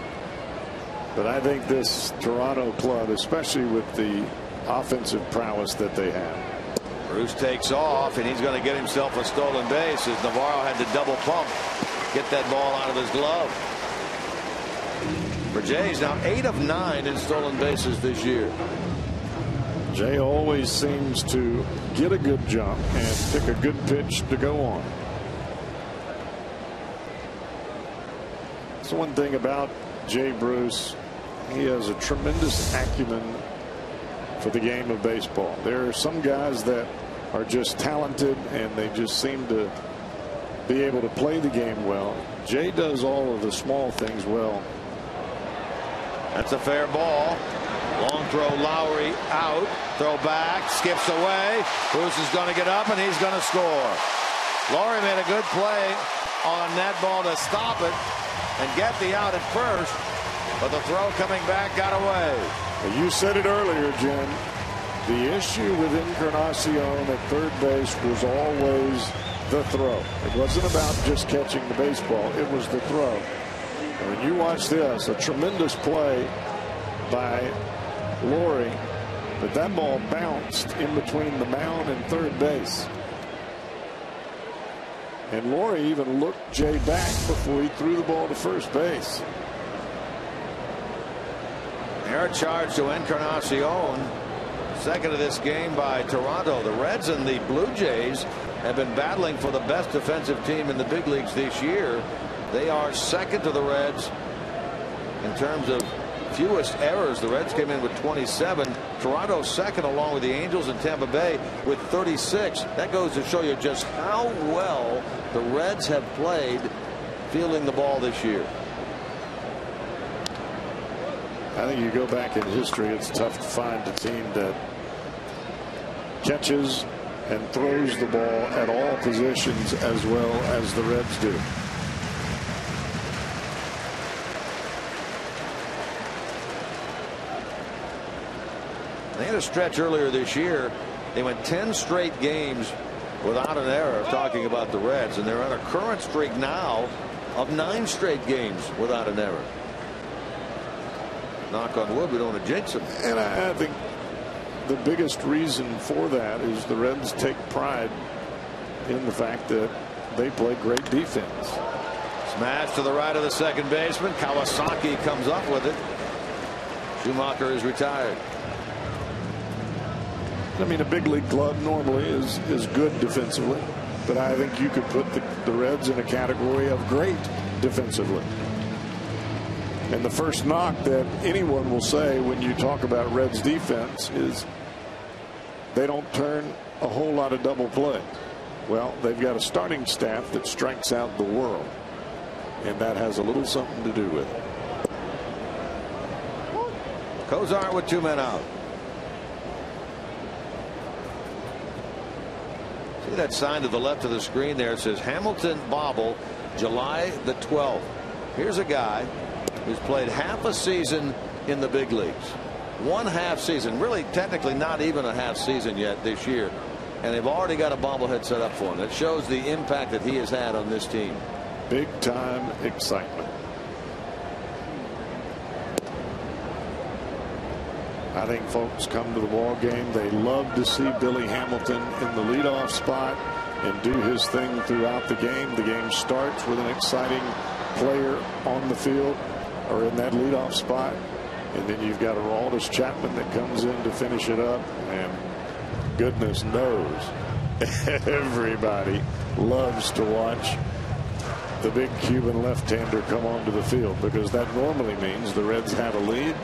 But I think this Toronto club, especially with the offensive prowess that they have. Bruce takes off, and he's going to get himself a stolen base as Navarro had to double pump, get that ball out of his glove. For Jay, he's now eight of nine in stolen bases this year. Jay always seems to get a good jump and pick a good pitch to go on. That's one thing about Jay Bruce. He has a tremendous acumen for the game of baseball. There are some guys that are just talented and they just seem to be able to play the game well. Jay does all of the small things well. That's a fair ball. Long throw, Lawrie out. Throw back, skips away. Bruce is going to get up and he's going to score. Lawrie made a good play on that ball to stop it and get the out at first. But the throw coming back got away. You said it earlier, Jim. The issue with Encarnacion at third base was always the throw. It wasn't about just catching the baseball. It was the throw. And when you watch this, a tremendous play by Lawrie, but that ball bounced in between the mound and third base. And Lawrie even looked Jay back before he threw the ball to first base. Air charge to Encarnacion. Second of this game by Toronto. The Reds and the Blue Jays have been battling for the best defensive team in the big leagues this year. They are second to the Reds in terms of fewest errors. The Reds came in with 27. Toronto second along with the Angels and Tampa Bay with 36. That goes to show you just how well the Reds have played fielding the ball this year. I think you go back in history, it's tough to find a team that catches and throws the ball at all positions as well as the Reds do. They had a stretch earlier this year. They went 10 straight games without an error, talking about the Reds, and they're on a current streak now of nine straight games without an error. Knock on wood, we don't want to jinx them. And I, I think the biggest reason for that is the Reds take pride in the fact that they play great defense. Smash to the right of the second baseman. Kawasaki comes up with it. Schumaker is retired. I mean, a big league club normally is is good defensively, but I think you could put the, the Reds in a category of great defensively. And the first knock that anyone will say when you talk about Reds defense is they don't turn a whole lot of double play. Well, they've got a starting staff that strikes out the world, and that has a little something to do with it. Cozart with two men out. See that sign to the left of the screen there. Says Hamilton Bobble, July the 12th. Here's a guy who's played half a season in the big leagues. One half season, really technically not even a half season yet this year. And they've already got a bobblehead set up for him. That shows the impact that he has had on this team. Big time excitement. I think folks come to the ball game. They love to see Billy Hamilton in the leadoff spot and do his thing throughout the game. The game starts with an exciting player on the field or in that leadoff spot. And then you've got Aroldis Chapman that comes in to finish it up. And goodness knows everybody loves to watch the big Cuban left-hander come onto the field because that normally means the Reds have a lead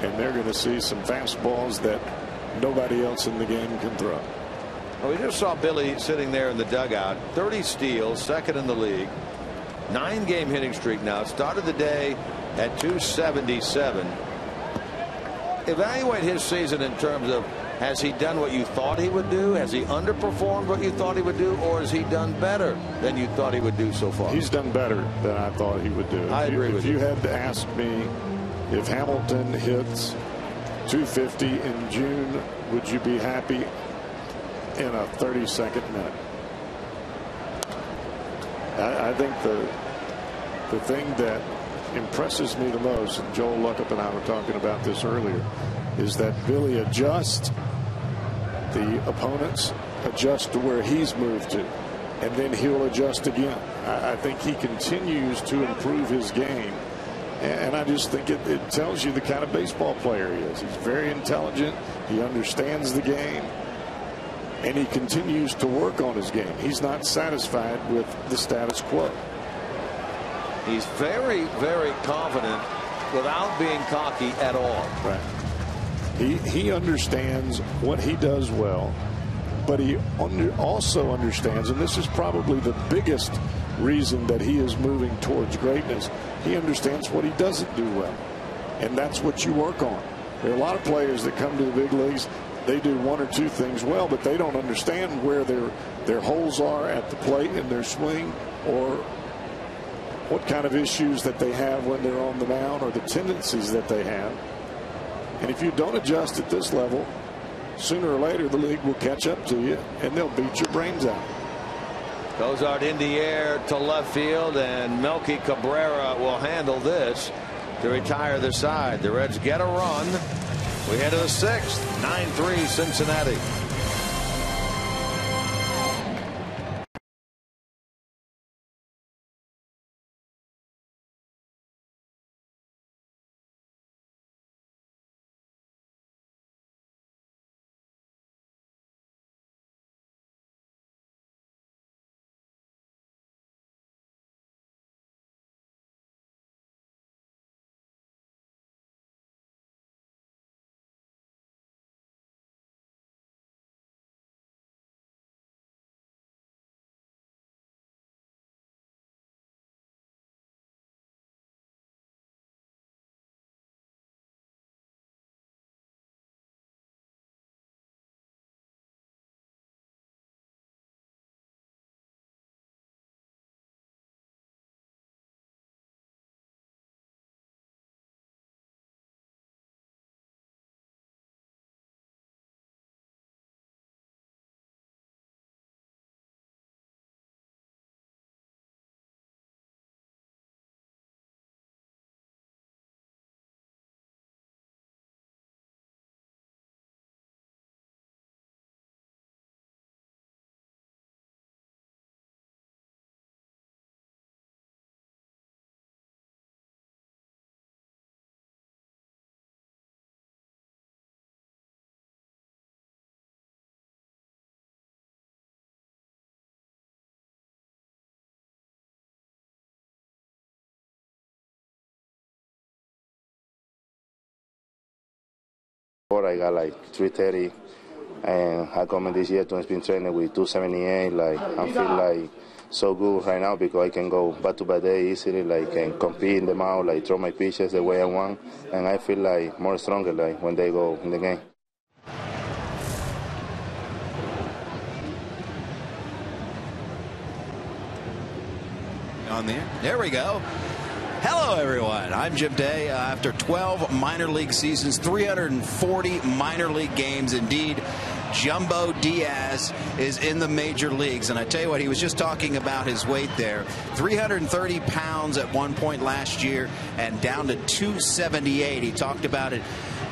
and they're going to see some fastballs that nobody else in the game can throw. Well, we just saw Billy sitting there in the dugout 30 steals second in the league nine game hitting streak now started the day at 277 evaluate his season in terms of has he done what you thought he would do? Has he underperformed what you thought he would do? Or has he done better than you thought he would do so far? He's done better than I thought he would do. I if agree you, with if you. you had to ask me if Hamilton hits 250 in June, would you be happy in a 30 second minute? I, I think the the thing that impresses me the most, and Joel Luckup and I were talking about this earlier, is that Billy adjusts, the opponents adjust to where he's moved to, and then he'll adjust again. I, I think he continues to improve his game. And I just think it, it tells you the kind of baseball player he is. He's very intelligent. He understands the game. And he continues to work on his game. He's not satisfied with the status quo. He's very, very confident without being cocky at all. Right. He he understands what he does well, but he under, also understands, and this is probably the biggest reason that he is moving towards greatness. He understands what he doesn't do well, and that's what you work on. There are a lot of players that come to the big leagues. They do one or two things well, but they don't understand where their their holes are at the plate in their swing, or what kind of issues that they have when they're on the mound, or the tendencies that they have. And if you don't adjust at this level, sooner or later the league will catch up to you and they'll beat your brains out. Cozart in the air to left field, and Melky Cabrera will handle this to retire the side. The Reds get a run. We head to the sixth, 9-3 Cincinnati. before I got like 330, and I come in this year to been training with 278. Like I feel like so good right now because I can go back to back day easily, like and compete in the mouth, like throw my pitches the way I want, and I feel like more stronger like when they go in the game. On there, there we go. Hello, everyone. I'm Jim Day. Uh, after 12 minor league seasons, 340 minor league games, indeed, Jumbo Diaz is in the major leagues. And I tell you what, he was just talking about his weight there 330 pounds at one point last year and down to 278. He talked about it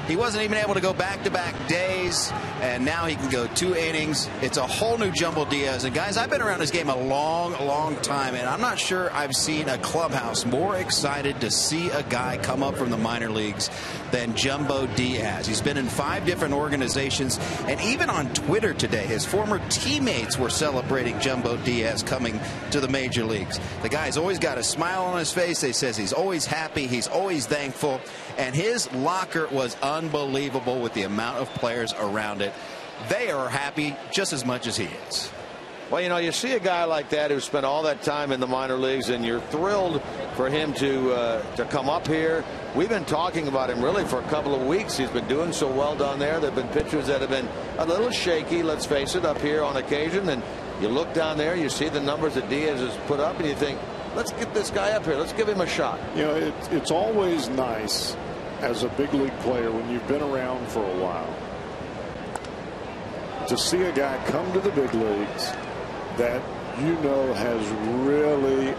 he wasn't even able to go back to back days, and now he can go two innings. It's a whole new Jumbo Diaz. And guys, I've been around this game a long, long time, and I'm not sure I've seen a clubhouse more excited to see a guy come up from the minor leagues than Jumbo Diaz. He's been in five different organizations, and even on Twitter today, his former teammates were celebrating Jumbo Diaz coming to the major leagues. The guy's always got a smile on his face. He says he's always happy, he's always thankful, and his locker was unbelievable with the amount of players around it. They are happy just as much as he is. Well, you know, you see a guy like that who spent all that time in the minor leagues, and you're thrilled for him to uh, to come up here. We've been talking about him really for a couple of weeks. He's been doing so well down there. There have been pitchers that have been a little shaky, let's face it, up here on occasion. And you look down there, you see the numbers that Diaz has put up, and you think, let's get this guy up here. Let's give him a shot. You know, it, it's always nice as a big league player when you've been around for a while to see a guy come to the big leagues that you know has really,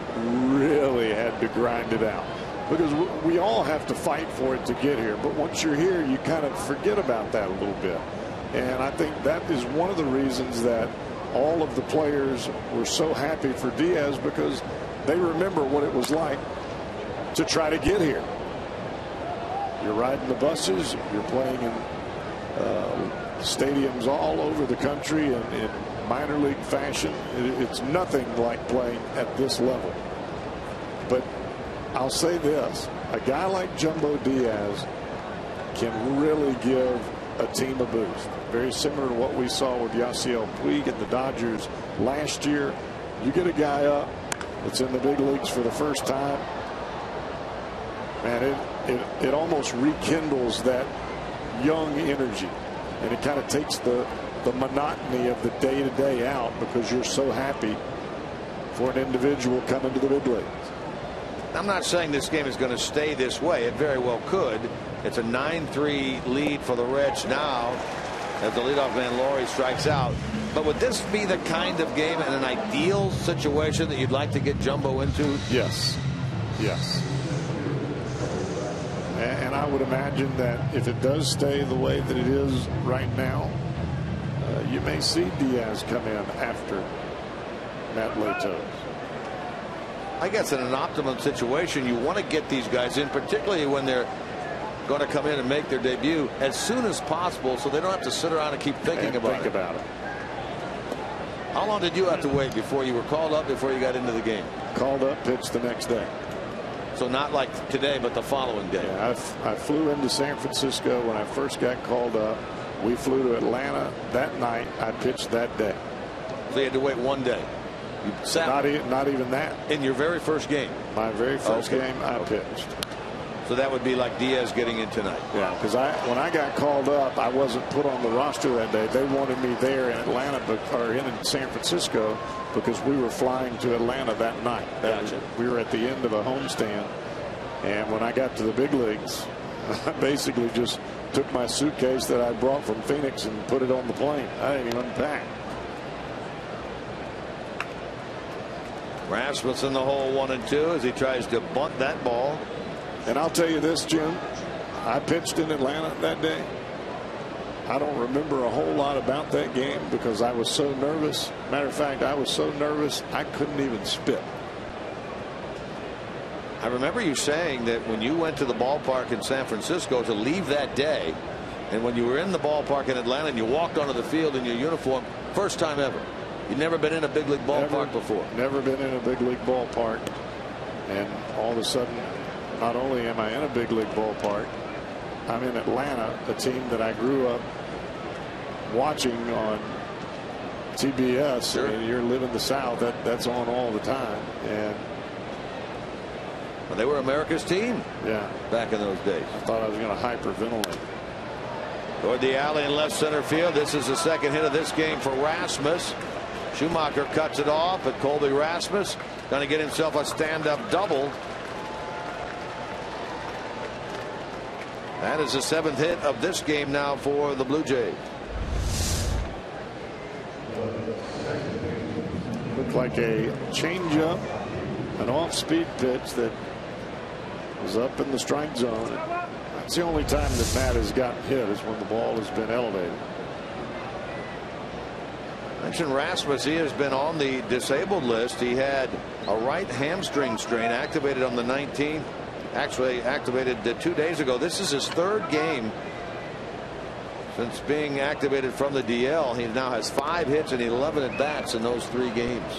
really had to grind it out. Because we all have to fight for it to get here. But once you're here, you kind of forget about that a little bit. And I think that is one of the reasons that all of the players were so happy for Diaz because they remember what it was like to try to get here. You're riding the buses, you're playing in uh, stadiums all over the country and in minor league fashion. It's nothing like playing at this level. But I'll say this a guy like Jumbo Diaz can really give a team a boost. Very similar to what we saw with Yasiel Puig and the Dodgers last year. You get a guy up that's in the big leagues for the first time, man, it, it, it almost rekindles that young energy. And it kind of takes the the monotony of the day to day out because you're so happy for an individual coming to the big leagues. I'm not saying this game is going to stay this way. It very well could. It's a 9-3 lead for the Reds now as the leadoff man Lawrie strikes out. But would this be the kind of game and an ideal situation that you'd like to get Jumbo into? Yes. Yes. And I would imagine that if it does stay the way that it is right now, uh, you may see Diaz come in after Matt Latos. I guess in an optimum situation, you want to get these guys in, particularly when they're going to come in and make their debut as soon as possible so they don't have to sit around and keep thinking and about think it. about it. How long did you have to wait before you were called up before you got into the game? Called up, pitched the next day. So not like today, but the following day. Yeah, I, I flew into San Francisco when I first got called up. We flew to Atlanta that night. I pitched that day. So you had to wait one day. You sat not, e not even that. In your very first game? My very first okay. game, I okay. pitched. So that would be like Diaz getting in tonight. Yeah, because I when I got called up, I wasn't put on the roster that day. They wanted me there in Atlanta, or in San Francisco, because we were flying to Atlanta that night. That gotcha. was, we were at the end of a homestand, and when I got to the big leagues, I basically just took my suitcase that I brought from Phoenix and put it on the plane. I didn't even unpack. Rasmussen in the hole one and two as he tries to bunt that ball. And I'll tell you this, Jim. I pitched in Atlanta that day. I don't remember a whole lot about that game because I was so nervous. Matter of fact, I was so nervous I couldn't even spit. I remember you saying that when you went to the ballpark in San Francisco to leave that day, and when you were in the ballpark in Atlanta and you walked onto the field in your uniform, first time ever. You'd never been in a big league ballpark never, before. Never been in a big league ballpark. And all of a sudden, not only am I in a big league ballpark, I'm in Atlanta, a team that I grew up watching on TBS. Sure. And you're living the South. That that's on all the time. And well, they were America's team. Yeah. Back in those days. I thought I was going to hyperventilate. Toward the alley in left center field. This is the second hit of this game for Rasmus. Schumaker cuts it off, but Colby Rasmus Going to get himself a stand-up double. That is the seventh hit of this game now for the Blue Jays. Looked like a changeup, an off-speed pitch that was up in the strike zone. That's the only time that Matt has gotten hit is when the ball has been elevated. Mentioned Rasmus. He has been on the disabled list. He had a right hamstring strain activated on the 19th. Actually activated two days ago. This is his third game since being activated from the DL. He now has five hits and 11 at bats in those three games.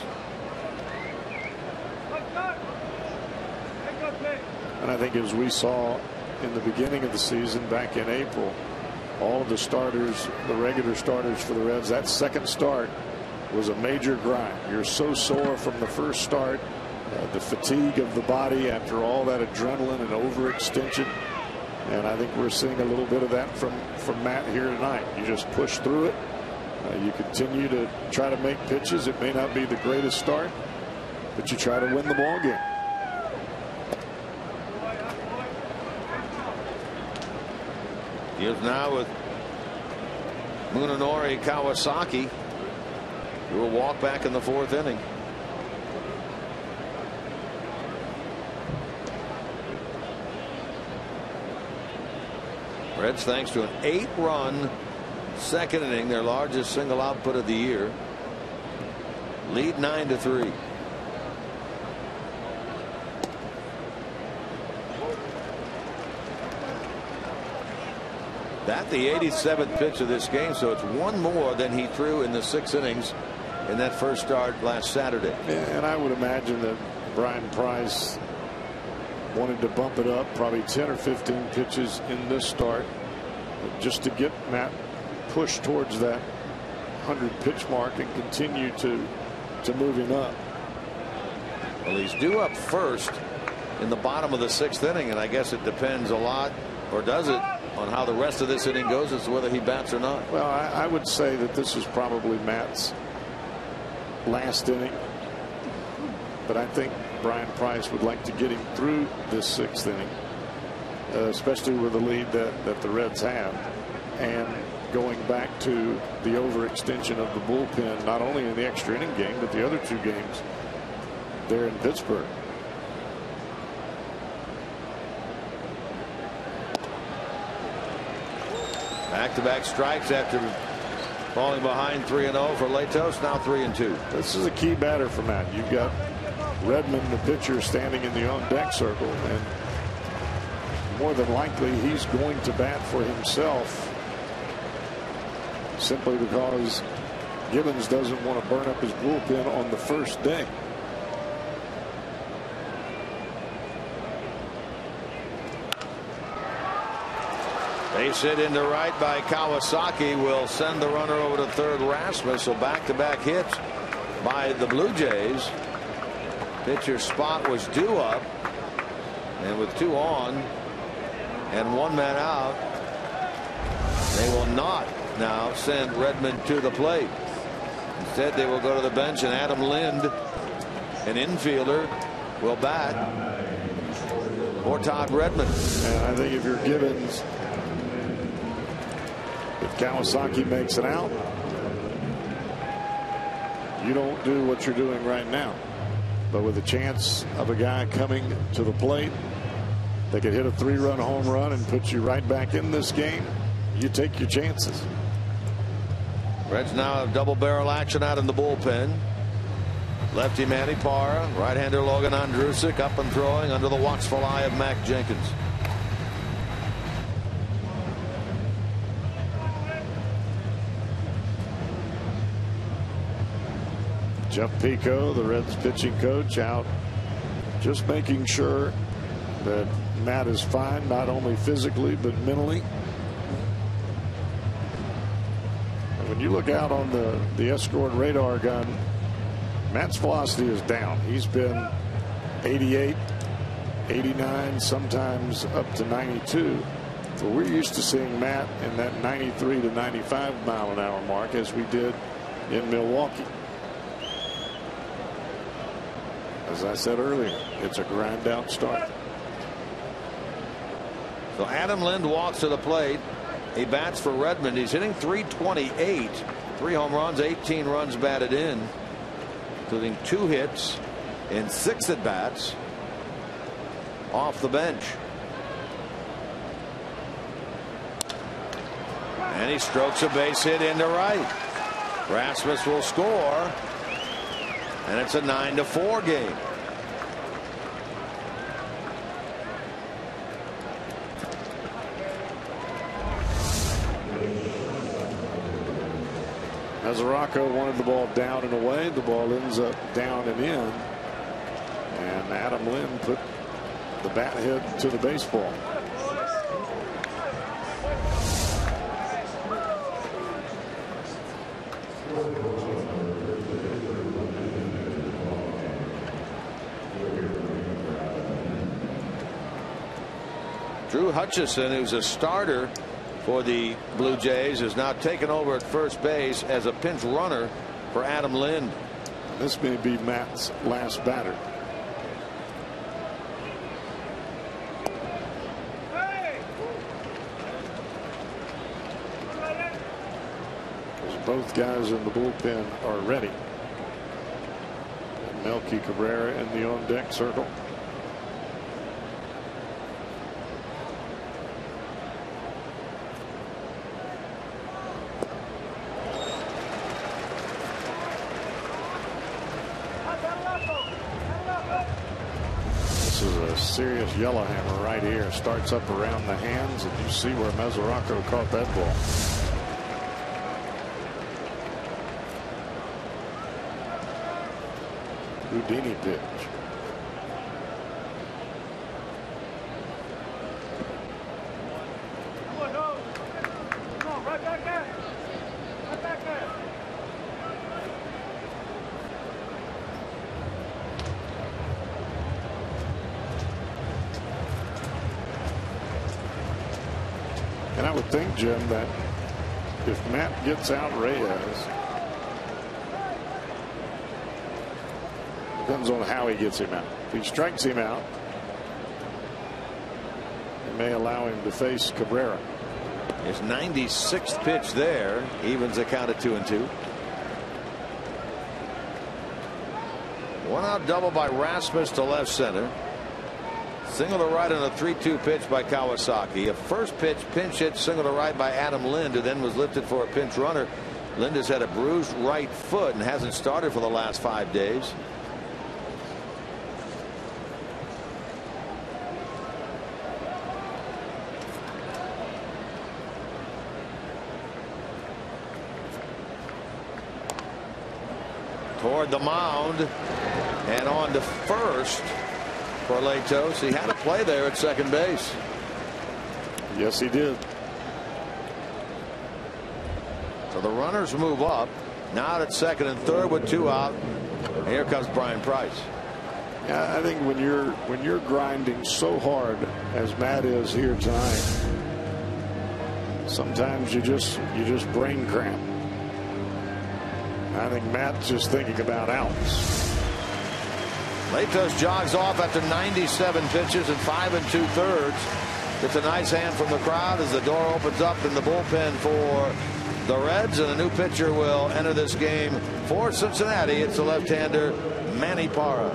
And I think as we saw in the beginning of the season back in April, all of the starters, the regular starters for the Reds, that second start was a major grind. You're so sore from the first start uh, the fatigue of the body after all that adrenaline and overextension. And I think we're seeing a little bit of that from, from Matt here tonight. You just push through it. Uh, you continue to try to make pitches. It may not be the greatest start, but you try to win the ball game. Is now with Munenori Kawasaki, will walk back in the fourth inning. Reds thanks to an eight run second inning their largest single output of the year lead nine to three. That the 87th pitch of this game so it's one more than he threw in the six innings in that first start last Saturday. And I would imagine that Bryan Price wanted to bump it up probably 10 or 15 pitches in this start just to get Matt pushed towards that 100 pitch mark and continue to to move him up. Well, he's due up first in the bottom of the sixth inning, and I guess it depends a lot, or does it, on how the rest of this inning goes as to whether he bats or not. Well, I, I would say that this is probably Matt's last inning, but I think Bryan Price would like to get him through this sixth inning, uh, especially with the lead that, that the Reds have. And going back to the overextension of the bullpen, not only in the extra inning game, but the other two games there in Pittsburgh. Back to back strikes after falling behind 3 and 0 for Latos, now 3 and 2. This is a key batter for Matt. You've got Redmond, the pitcher, standing in the on deck circle. And more than likely, he's going to bat for himself simply because Gibbons doesn't want to burn up his bullpen on the first day. Base hit into right by Kawasaki will send the runner over to third Rasmus. So back to back hits by the Blue Jays. Pitcher spot was due up. And with two on and one man out, they will not now send Redmond to the plate. Instead, they will go to the bench, and Adam Lind, an infielder, will bat for Todd Redmond. And I think if you're Gibbons, if Kawasaki makes it out, you don't do what you're doing right now. But with a chance of a guy coming to the plate that could hit a three run home run and put you right back in this game, you take your chances. Reds now have double barrel action out in the bullpen. Lefty Manny Parra, right hander Logan Ondrusek up and throwing under the watchful eye of Mack Jenkins. Jeff Pico, the Reds pitching coach, out just making sure that Matt is fine, not only physically, but mentally. And when you look out on the, the escort radar gun, Matt's velocity is down. He's been 88, 89, sometimes up to 92. But we're used to seeing Matt in that 93 to 95 mile an hour mark as we did in Milwaukee. As I said earlier, it's a grind out start. So Adam Lind walks to the plate. He bats for Redmond. He's hitting 328. Three home runs, 18 runs batted in, including two hits in six at bats off the bench. And he strokes a base hit into right. Rasmus will score. And it's a 9 to 4 game. Mesoraco wanted the ball down and away. The ball ends up down and in. And Adam Lind put the bat head to the baseball. Hutchison, who's a starter for the Blue Jays, is now taken over at first base as a pinch runner for Adam Lind. This may be Matt's last batter. both guys in the bullpen are ready. Melky Cabrera in the on deck circle. This is a serious yellowhammer right here. Starts up around the hands, and you see where Mesoraco caught that ball. Houdini pitch. And I would think, Jim, that if Matt gets out Reyes, depends on how he gets him out. If he strikes him out, it may allow him to face Cabrera. His 96th pitch there evens the count at two and two. One out double by Rasmus to left center. Single to right on a 3-2 pitch by Kawasaki. A first pitch pinch hit single to right by Adam Lind, who then was lifted for a pinch runner. Lind has had a bruised right foot and hasn't started for the last five days. toward the mound and on to first for Latos. He had a play there at second base. Yes, he did. So the runners move up. Now at second and third with two out. And here comes Bryan Price. Yeah, I think when you're when you're grinding so hard as Matt is here tonight, sometimes you just you just brain cramp. I think Matt's just thinking about outs. Latos jogs off after 97 pitches and five and two thirds. It's a nice hand from the crowd as the door opens up in the bullpen for the Reds, and a new pitcher will enter this game for Cincinnati. It's the left-hander Manny Parra.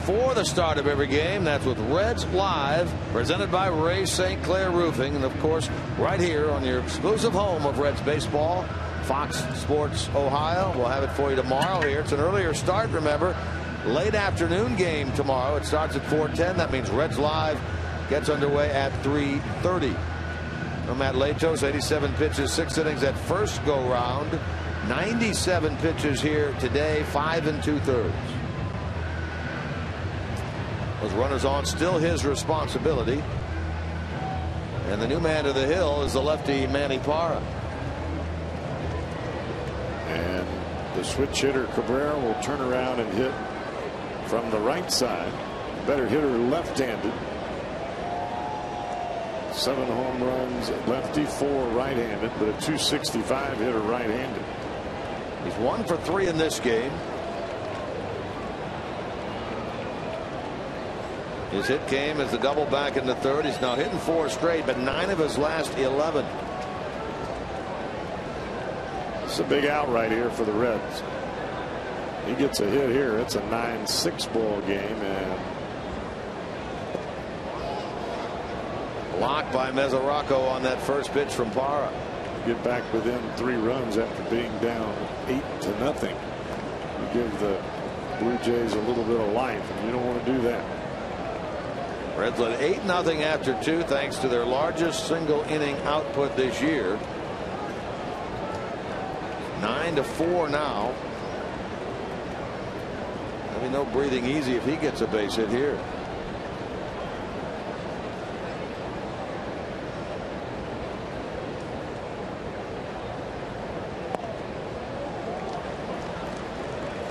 Before the start of every game. That's with Reds Live, presented by Ray St. Clair Roofing. And of course, right here on your exclusive home of Reds baseball, Fox Sports Ohio. We'll have it for you tomorrow here. It's an earlier start, remember. Late afternoon game tomorrow. It starts at 4:10. That means Reds Live gets underway at 3:30. I'm Matt Latos, 87 pitches, six innings at first go round. 97 pitches here today, five and two thirds. Those runners on, still his responsibility. And the new man to the hill is the lefty Manny Parra. And the switch hitter Cabrera will turn around and hit from the right side. Better hitter left-handed. Seven home runs, lefty, four right-handed, but a 265 hitter right-handed. He's one for three in this game. His hit came as the double back in the third. He's now hitting four straight, but nine of his last 11. It's a big out right here for the Reds. He gets a hit here. It's a 9-6 ball game and blocked by Mesoraco on that first pitch from Parra. Get back within three runs after being down eight to nothing. You give the Blue Jays a little bit of life, and you don't want to do that. Reds led 8 nothing after two thanks to their largest single inning output this year. 9 to 4 now. I mean, no breathing easy if he gets a base hit here.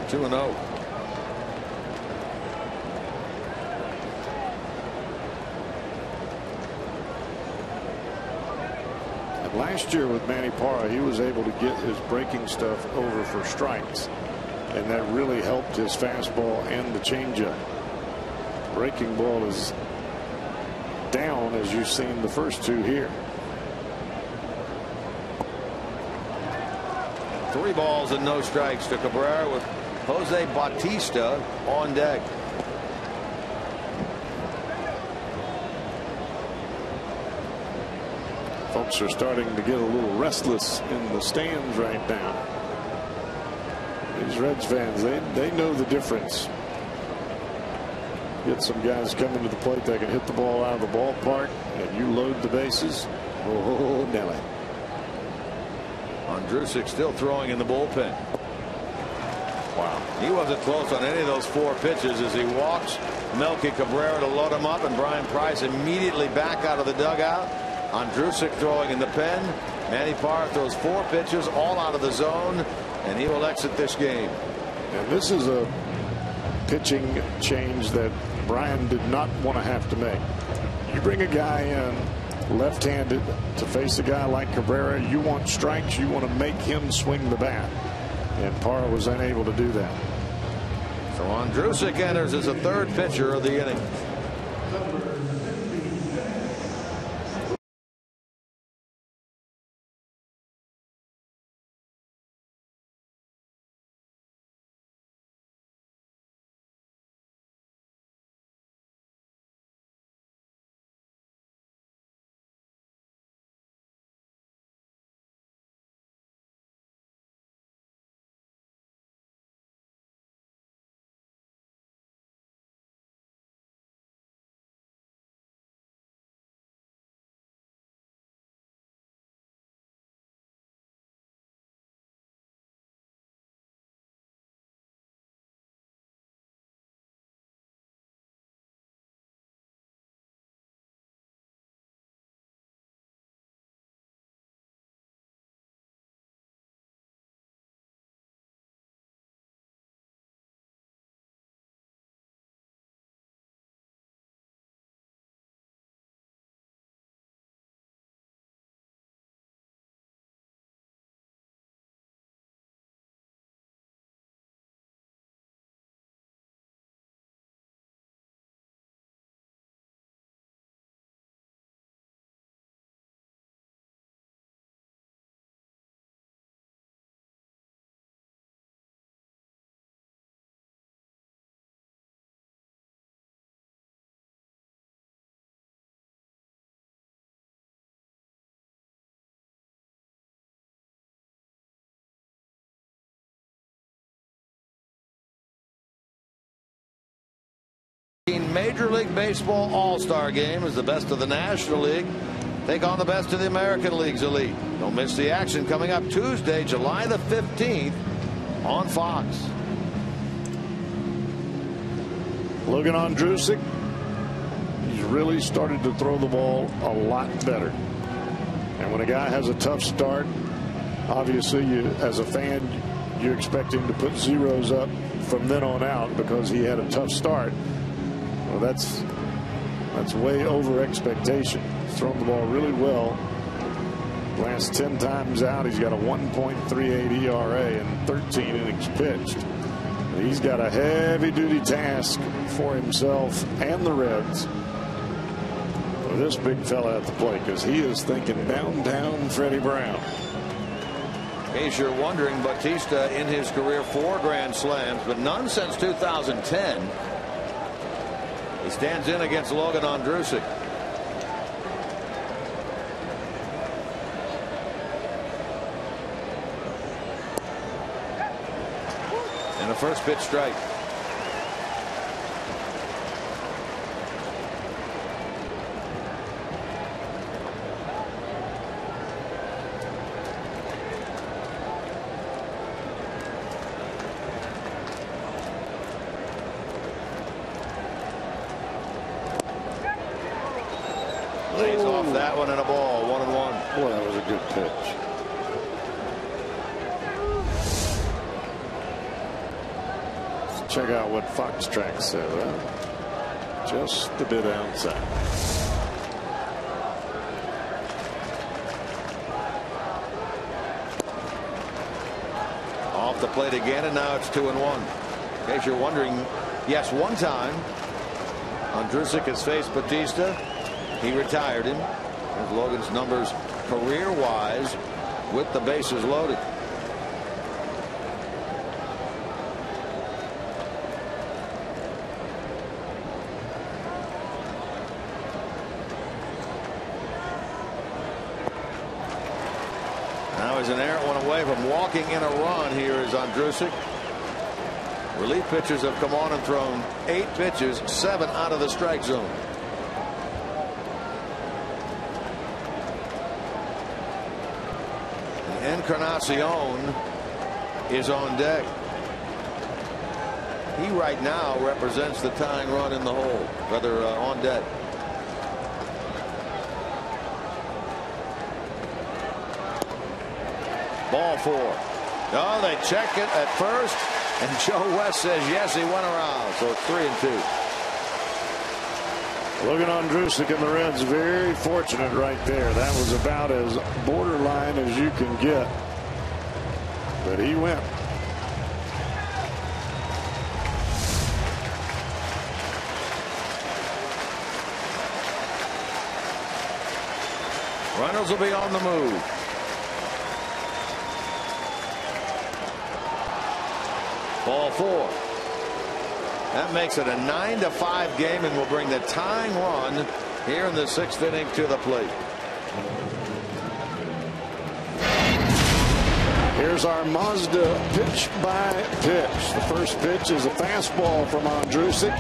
Two and zero. And last year with Manny Parra, he was able to get his breaking stuff over for strikes, and that really helped his fastball and the changeup. Breaking ball is down as you've seen the first two here. Three balls and no strikes to Cabrera with Jose Bautista on deck. Folks are starting to get a little restless in the stands right now. These Reds fans, they, they know the difference. Get some guys coming to the plate that can hit the ball out of the ballpark, and you load the bases. Oh, Nelly. Ondrusek still throwing in the bullpen. Wow. He wasn't close on any of those four pitches as he walks Melky Cabrera to load him up and Bryan Price immediately back out of the dugout. Ondrusek throwing in the pen. Manny Parra throws four pitches all out of the zone and he will exit this game. And this is a pitching change that Bryan did not want to have to make. You bring a guy in left-handed to face a guy like Cabrera. You want strikes. You want to make him swing the bat. And Parra was unable to do that. So Ondrusek enters as a third pitcher of the inning. Major League Baseball All-Star Game as the best of the National League take on the best of the American League's elite. Don't miss the action coming up Tuesday, July the 15th on Fox. Logan Ondrusek, he's really started to throw the ball a lot better. And when a guy has a tough start, obviously, you, as a fan, you expect him to put zeros up from then on out because he had a tough start. Well, that's that's way over expectation. He's thrown the ball really well. Last 10 times out, he's got a 1.38 ERA and 13 innings pitched. He's got a heavy duty task for himself and the Reds this big fella at the plate because he is thinking downtown Freddie Brown. In case you're wondering, Bautista in his career four grand slams, but none since 2010. He stands in against Logan Ondrusek. And a first pitch strike. Lays off that one and a ball, one and one. Boy, that was a good pitch. Let's check out what Fox Track said. Just a bit outside. Off the plate again, and now it's two and one. In case you're wondering, yes, one time, Ondrusek has faced Bautista. He retired him. There's Logan's numbers career-wise with the bases loaded. Now he's an errant one away from walking in a run here is Ondrusek. Relief pitchers have come on and thrown eight pitches, seven out of the strike zone. And Encarnacion is on deck. He right now represents the tying run in the hole, rather uh, on deck. Ball four. Oh, they check it at first, and Joe West says yes, he went around. So three and two. Logan Ondrusek and the Reds very fortunate right there. That was about as borderline as you can get. But he went. Runners will be on the move. Ball four. That makes it a nine to five game and will bring the tying run here in the sixth inning to the plate. Here's our Mazda pitch by pitch. The first pitch is a fastball from Ondrusek.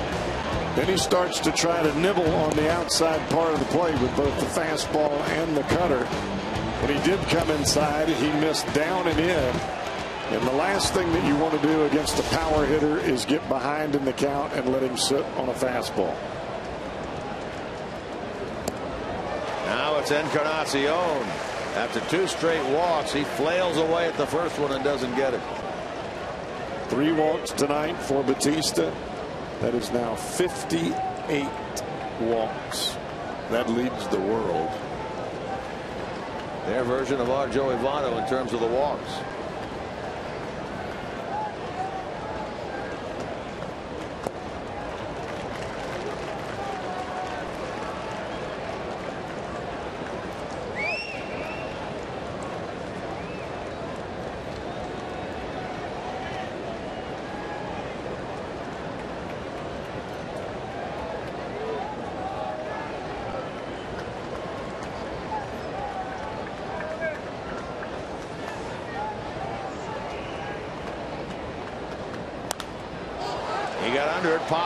Then he starts to try to nibble on the outside part of the plate with both the fastball and the cutter. When he did come inside, he missed down and in. And the last thing that you want to do against a power hitter is get behind in the count and let him sit on a fastball. Now it's Encarnacion. After two straight walks, he flails away at the first one and doesn't get it. Three walks tonight for Bautista. That is now 58 walks. That leads the world. Their version of our Joey Votto in terms of the walks.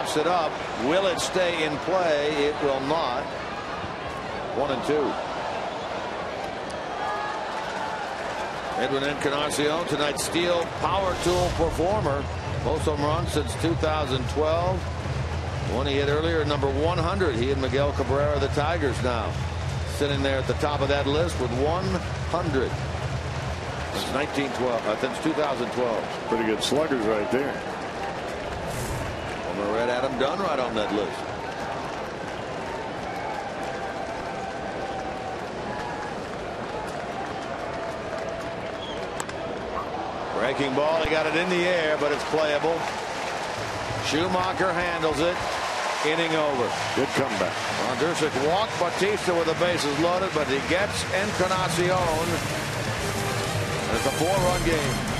Pops it up. Will it stay in play? It will not. One and two. Edwin Encarnacion, tonight's STIHL power tool performer. Most home runs since 2012. One he hit earlier, number 100. He and Miguel Cabrera, the Tigers now. Sitting there at the top of that list with 100. Since 1912, uh, since 2012. Pretty good sluggers right there. Red Adam Dunn right on that list. Breaking ball, he got it in the air, but it's playable. Schumaker handles it. Inning over. Good comeback. Ondrusek walked Bautista with the bases loaded, but he gets Encarnacion. It's a four-run game.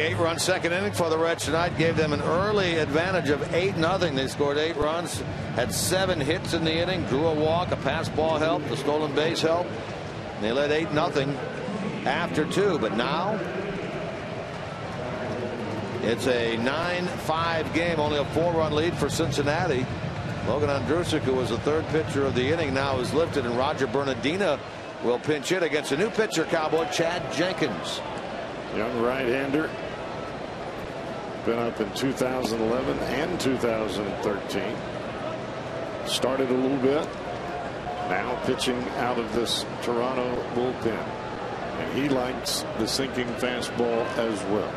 Big eight run second inning for the Reds tonight gave them an early advantage of 8 nothing. They scored eight runs, had seven hits in the inning, drew a walk, a pass ball helped, the stolen base helped. They led 8 nothing after two, but now it's a 9-5 game, only a four-run lead for Cincinnati. Logan Ondrusek, who was the third pitcher of the inning, now is lifted, and Roger Bernadina will pinch hit against a new pitcher, Cowboy Chad Jenkins. Young right-hander. Been up in 2011 and 2013. Started a little bit. Now pitching out of this Toronto bullpen. And he likes the sinking fastball as well.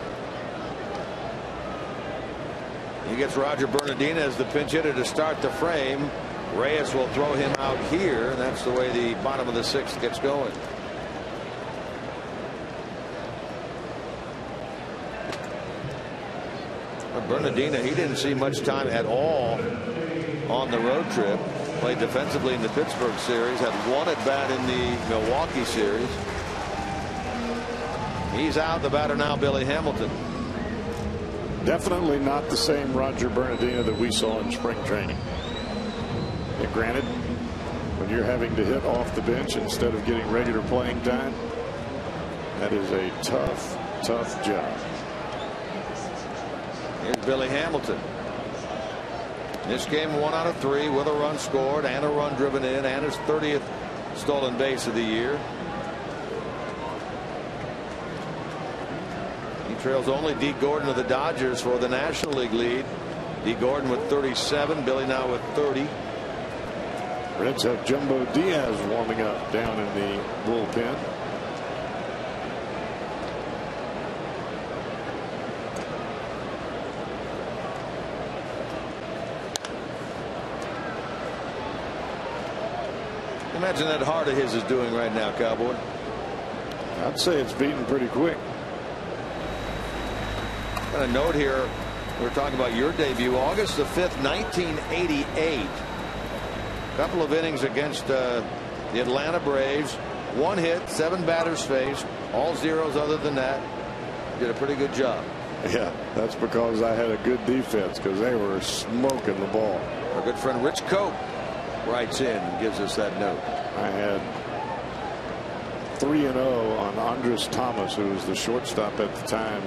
He gets Roger Bernadina as the pinch hitter to start the frame. Reyes will throw him out here, and that's the way the bottom of the sixth gets going. Bernadina, he didn't see much time at all on the road trip. Played defensively in the Pittsburgh series, had one at bat in the Milwaukee series. He's out. The batter now, Billy Hamilton. Definitely not the same Roger Bernadina that we saw in spring training. And granted, when you're having to hit off the bench instead of getting regular playing time, that is a tough, tough job. Here's Billy Hamilton. This game one out of three with a run scored and a run driven in and his 30th stolen base of the year. He trails only Dee Gordon of the Dodgers for the National League lead. Dee Gordon with 37 Billy now with 30. Reds have Jumbo Diaz warming up down in the bullpen. Imagine that heart of his is doing right now, Cowboy. I'd say it's beating pretty quick. Got a note here. We're talking about your debut, August the 5th, 1988. A couple of innings against uh, the Atlanta Braves. One hit, seven batters faced, all zeros other than that. Did a pretty good job. Yeah, that's because I had a good defense because they were smoking the ball. Our good friend Rich Cope writes in and gives us that note. I had 3 and 0 on Andres Thomas, who was the shortstop at the time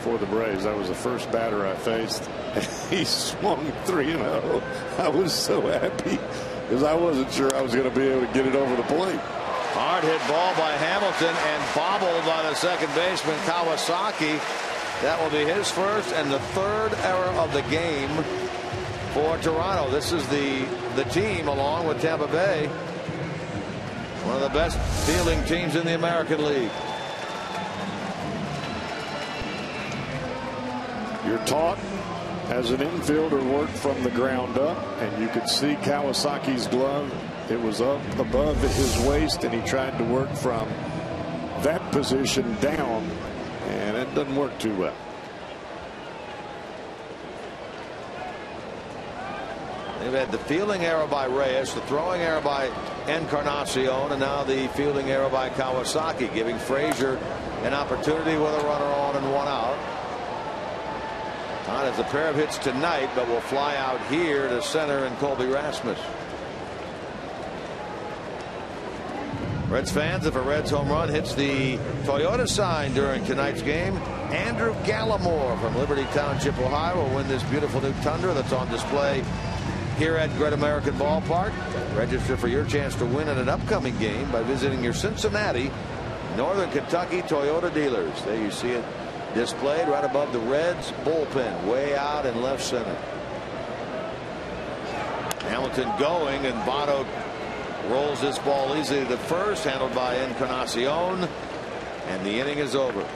for the Braves. That was the first batter I faced. he swung 3 and 0. I was so happy because I wasn't sure I was going to be able to get it over the plate. Hard hit ball by Hamilton and bobbled by the second baseman Kawasaki. That will be his first and the third error of the game for Toronto. This is the the team along with Tampa Bay. One of the best fielding teams in the American League. You're taught as an infielder work from the ground up and you could see Kawasaki's glove it was up above his waist and he tried to work from that position down and it doesn't work too well. They've had the fielding error by Reyes, the throwing error by Encarnacion, and now the fielding error by Kawasaki, giving Frazier an opportunity with a runner on and one out. Todd has a pair of hits tonight, but will fly out here to center and Colby Rasmus. Reds fans, if a Reds home run hits the Toyota sign during tonight's game, Andrew Gallimore from Liberty Township, Ohio will win this beautiful new Tundra that's on display here at Great American Ballpark. Register for your chance to win in an upcoming game by visiting your Cincinnati, Northern Kentucky Toyota dealers. There you see it displayed right above the Reds bullpen, way out in left center. Hamilton going, and Votto rolls this ball easily to first, handled by Encarnacion, and the inning is over.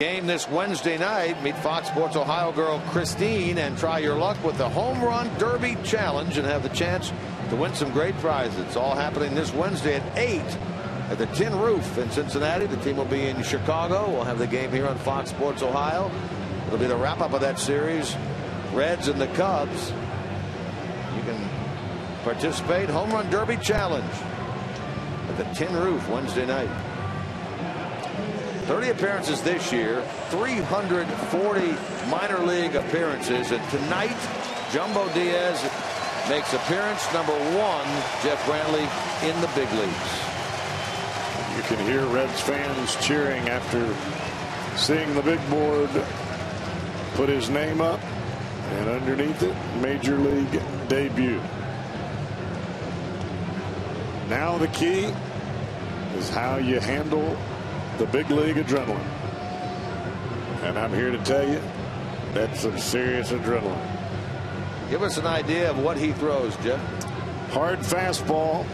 Game this Wednesday night. Meet Fox Sports Ohio girl Christine and try your luck with the Home Run Derby Challenge and have the chance to win some great prizes. It's all happening this Wednesday at 8 at the Tin Roof in Cincinnati. The team will be in Chicago. We'll have the game here on Fox Sports Ohio. It'll be the wrap up of that series. Reds and the Cubs. You can participate. Home Run Derby Challenge at the Tin Roof Wednesday night. 30 appearances this year, 340 minor league appearances, and tonight Jumbo Diaz makes appearance number one. Jeff Brantley in the big leagues. You can hear Reds fans cheering after seeing the big board put his name up and underneath it major league debut. Now the key is how you handle the big league adrenaline. And I'm here to tell you that's some serious adrenaline. Give us an idea of what he throws, Jeff. Hard fastball,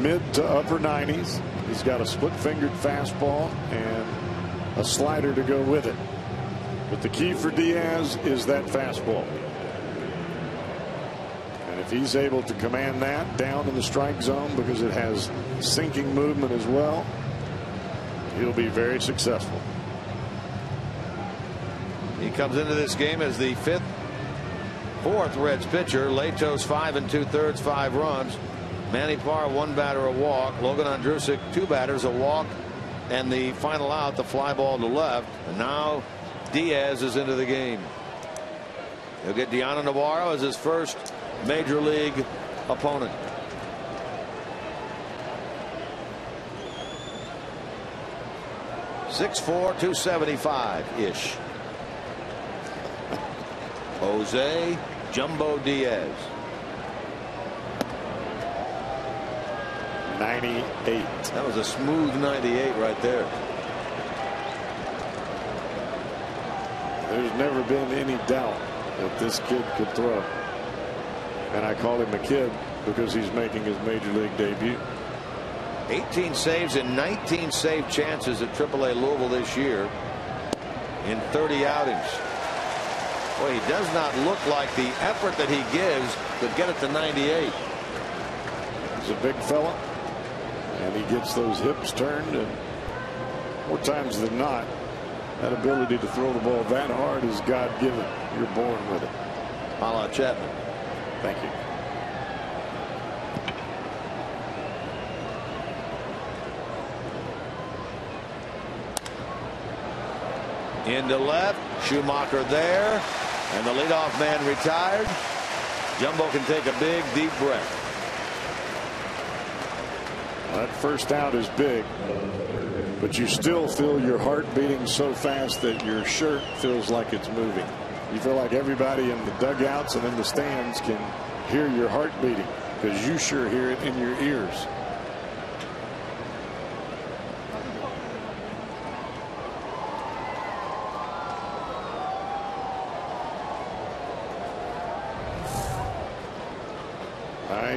mid to upper 90s. He's got a split fingered fastball and a slider to go with it. But the key for Diaz is that fastball. And if he's able to command that down in the strike zone because it has sinking movement as well, he'll be very successful. He comes into this game as the fifth, fourth Reds pitcher. Latos five and two thirds, five runs. Manny Parra, one batter, a walk. Logan Ondrusek, two batters, a walk, and the final out, the fly ball to left. And now Diaz is into the game. He'll get Dioner Navarro as his first major league opponent. Six four, two seventy five ish. Jose Jumbo Diaz. 98. That was a smooth 98 right there. There's never been any doubt that this kid could throw. And I call him a kid because he's making his major league debut. 18 saves and 19 save chances at AAA Louisville this year in 30 outings. Well, he does not look like the effort that he gives to get it to 98. He's a big fella, and he gets those hips turned, and more times than not, that ability to throw the ball that hard is God given. You're born with it. A Chapman. Thank you. Into left. Schumaker there. And the leadoff man retired. Jumbo can take a big, deep breath. That first out is big, but you still feel your heart beating so fast that your shirt feels like it's moving. You feel like everybody in the dugouts and in the stands can hear your heart beating because you sure hear it in your ears.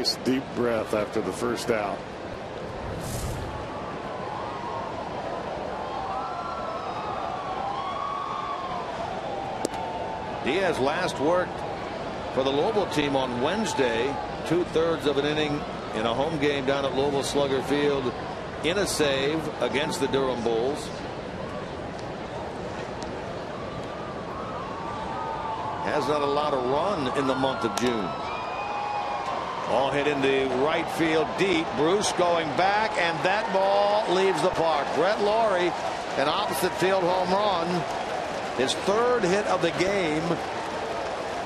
Nice deep breath after the first out. Diaz last worked for the Louisville team on Wednesday, two thirds of an inning in a home game down at Louisville Slugger Field in a save against the Durham Bulls. Has not allowed a run in the month of June. All hit into right field deep. Bruce going back, and that ball leaves the park. Brett Lawrie, an opposite field home run. His third hit of the game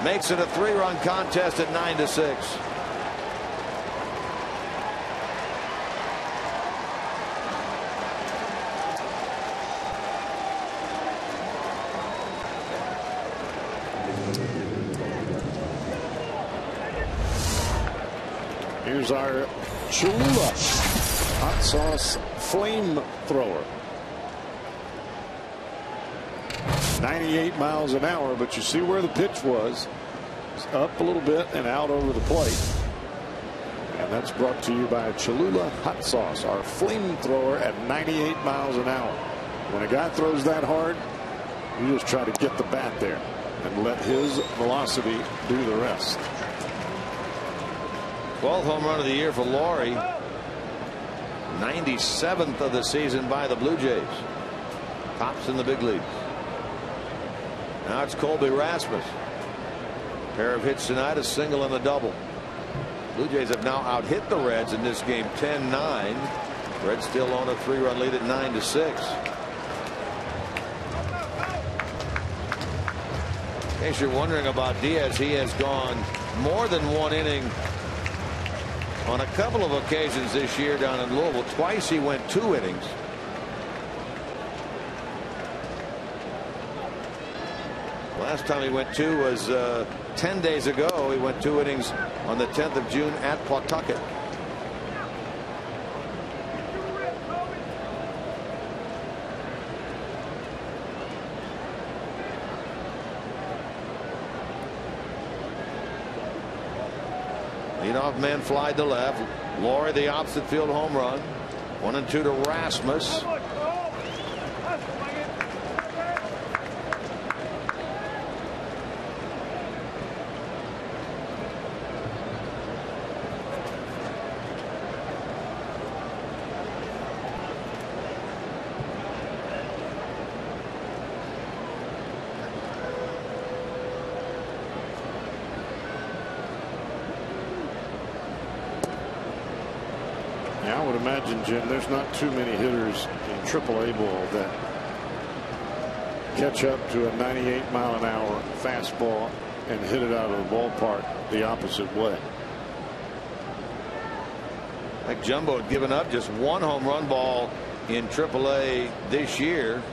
makes it a three run contest at 9 to 6. Here's our Cholula hot sauce flamethrower. 98 miles an hour, but you see where the pitch was. It's up a little bit and out over the plate. And that's brought to you by Cholula Hot Sauce, our flamethrower at 98 miles an hour. When a guy throws that hard, you just try to get the bat there and let his velocity do the rest. 12th home run of the year for Lawrie. 97th of the season by the Blue Jays. Tops in the big leagues. Now it's Colby Rasmus. Pair of hits tonight, a single and a double. Blue Jays have now out hit the Reds in this game 10 9. Reds still on a three run lead at 9 to 6. In case you're wondering about Diaz, he has gone more than one inning on a couple of occasions this year down in Louisville. Twice he went two innings. Last time he went two was uh, 10 days ago. He went two innings on the 10th of June at Pawtucket. Man fly to left. Lawrie the opposite field home run. One and two to Rasmus. Yeah, I would imagine, Jim, there's not too many hitters in AAA ball that catch up to a 98 mile an hour fastball and hit it out of the ballpark the opposite way. Like Jumbo had given up just one home run ball in AAA this year.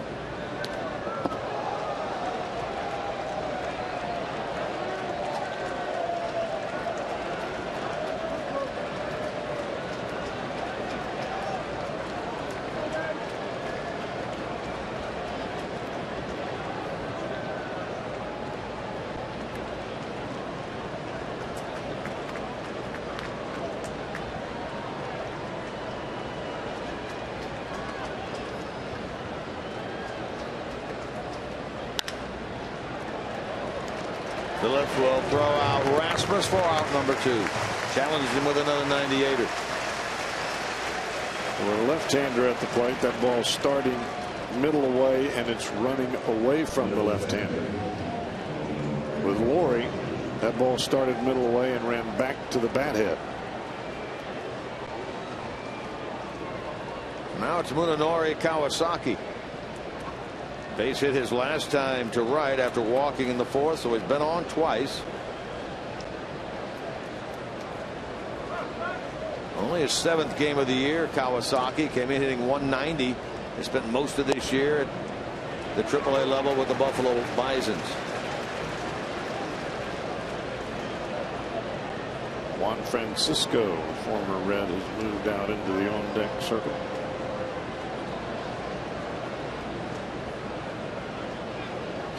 Phillips will throw out Rasmus for out number two. Challenges him with another 98er. With a left-hander at the plate, that ball's starting middle away and it's running away from the left-hander. With Lawrie, that ball started middle away and ran back to the bat head. Now it's Munenori Kawasaki. Base hit his last time to right after walking in the fourth, so he's been on twice. His seventh game of the year. Kawasaki came in hitting 190. He spent most of this year at the AAA level with the Buffalo Bisons. Juan Francisco, former Red, has moved out into the on deck circle.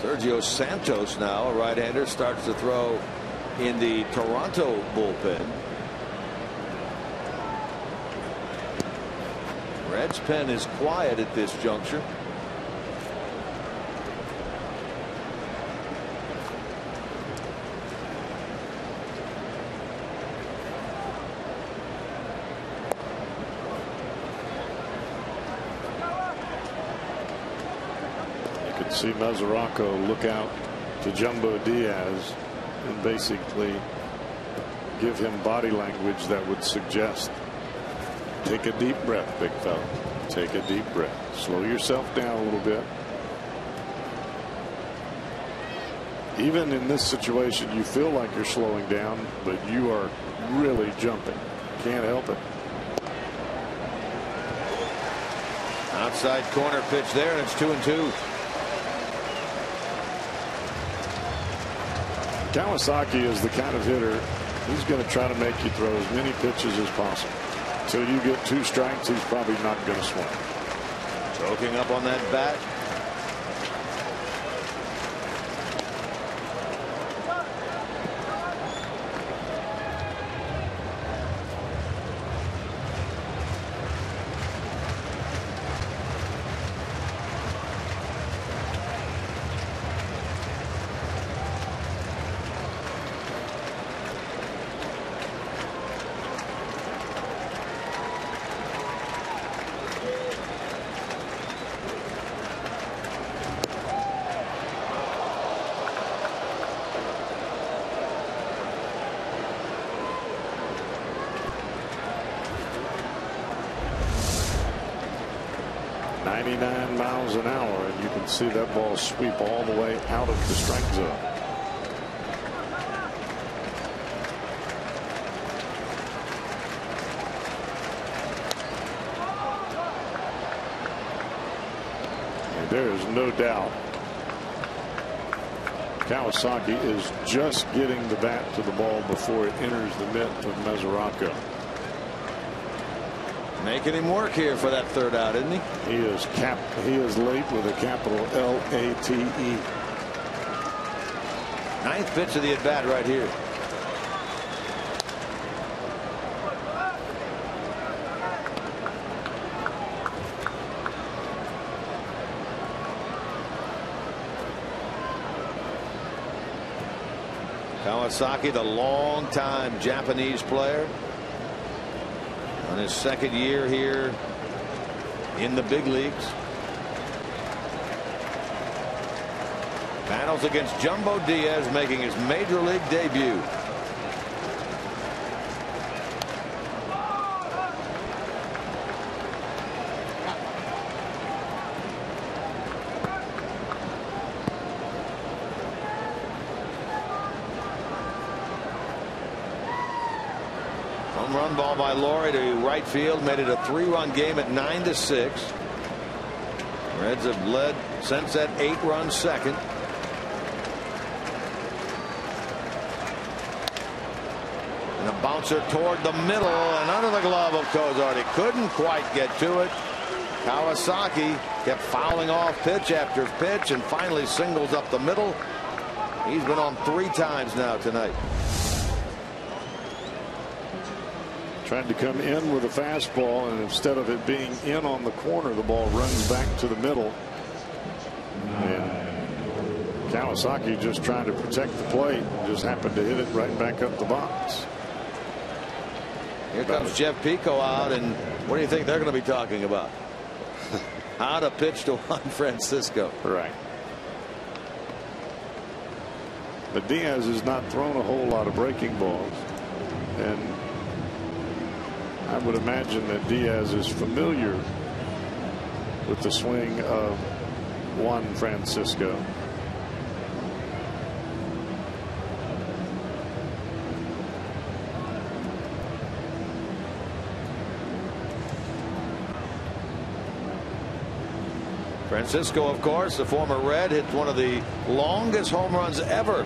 Sergio Santos now, a right-hander, starts to throw in the Toronto bullpen. Pen is quiet at this juncture. You could see Mesoraco look out to Jumbo Diaz and basically give him body language that would suggest take a deep breath, big fella. Take a deep breath. Slow yourself down a little bit. Even in this situation, you feel like you're slowing down, but you are really jumping. Can't help it. Outside corner pitch there, and it's two and two. Kawasaki is the kind of hitter he's going to try to make you throw as many pitches as possible. Until you get two strikes, he's probably not going to swing. Choking up on that bat. see that ball sweep all the way out of the strike zone. And there is no doubt Kawasaki is just getting the bat to the ball before it enters the mitt of Mesoraco. Making him work here for that third out, isn't he? He is cap. He is late with a capital L A T E. Ninth pitch of the at bat right here. Kawasaki, the long-time Japanese player, his second year here in the big leagues. Battles against Jumbo Diaz making his major league debut. Home run ball by Lawrie to right field made it a three run game at nine to six. Reds have led since that eight run second. And a bouncer toward the middle and under the glove of Cozart. He couldn't quite get to it. Kawasaki kept fouling off pitch after pitch and finally singles up the middle. He's been on three times now tonight. Tried to come in with a fastball, and instead of it being in on the corner, the ball runs back to the middle. And Kawasaki just trying to protect the plate, just happened to hit it right back up the box. Here comes Jeff Pico out, and what do you think they're going to be talking about? How to pitch to Juan Francisco. Right. But Diaz has not thrown a whole lot of breaking balls. And would imagine that Diaz is familiar with the swing of Juan Francisco. Francisco, of course, the former Red, hit one of the longest home runs ever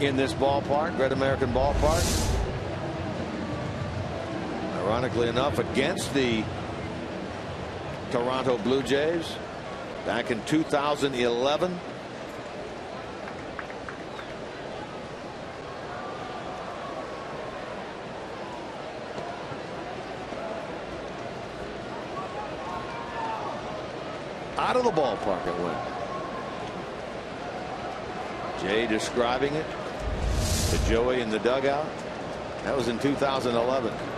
in this ballpark, Great American Ballpark. Ironically enough, against the Toronto Blue Jays back in 2011. Out of the ballpark it went. Jay describing it to Joey in the dugout. That was in 2011.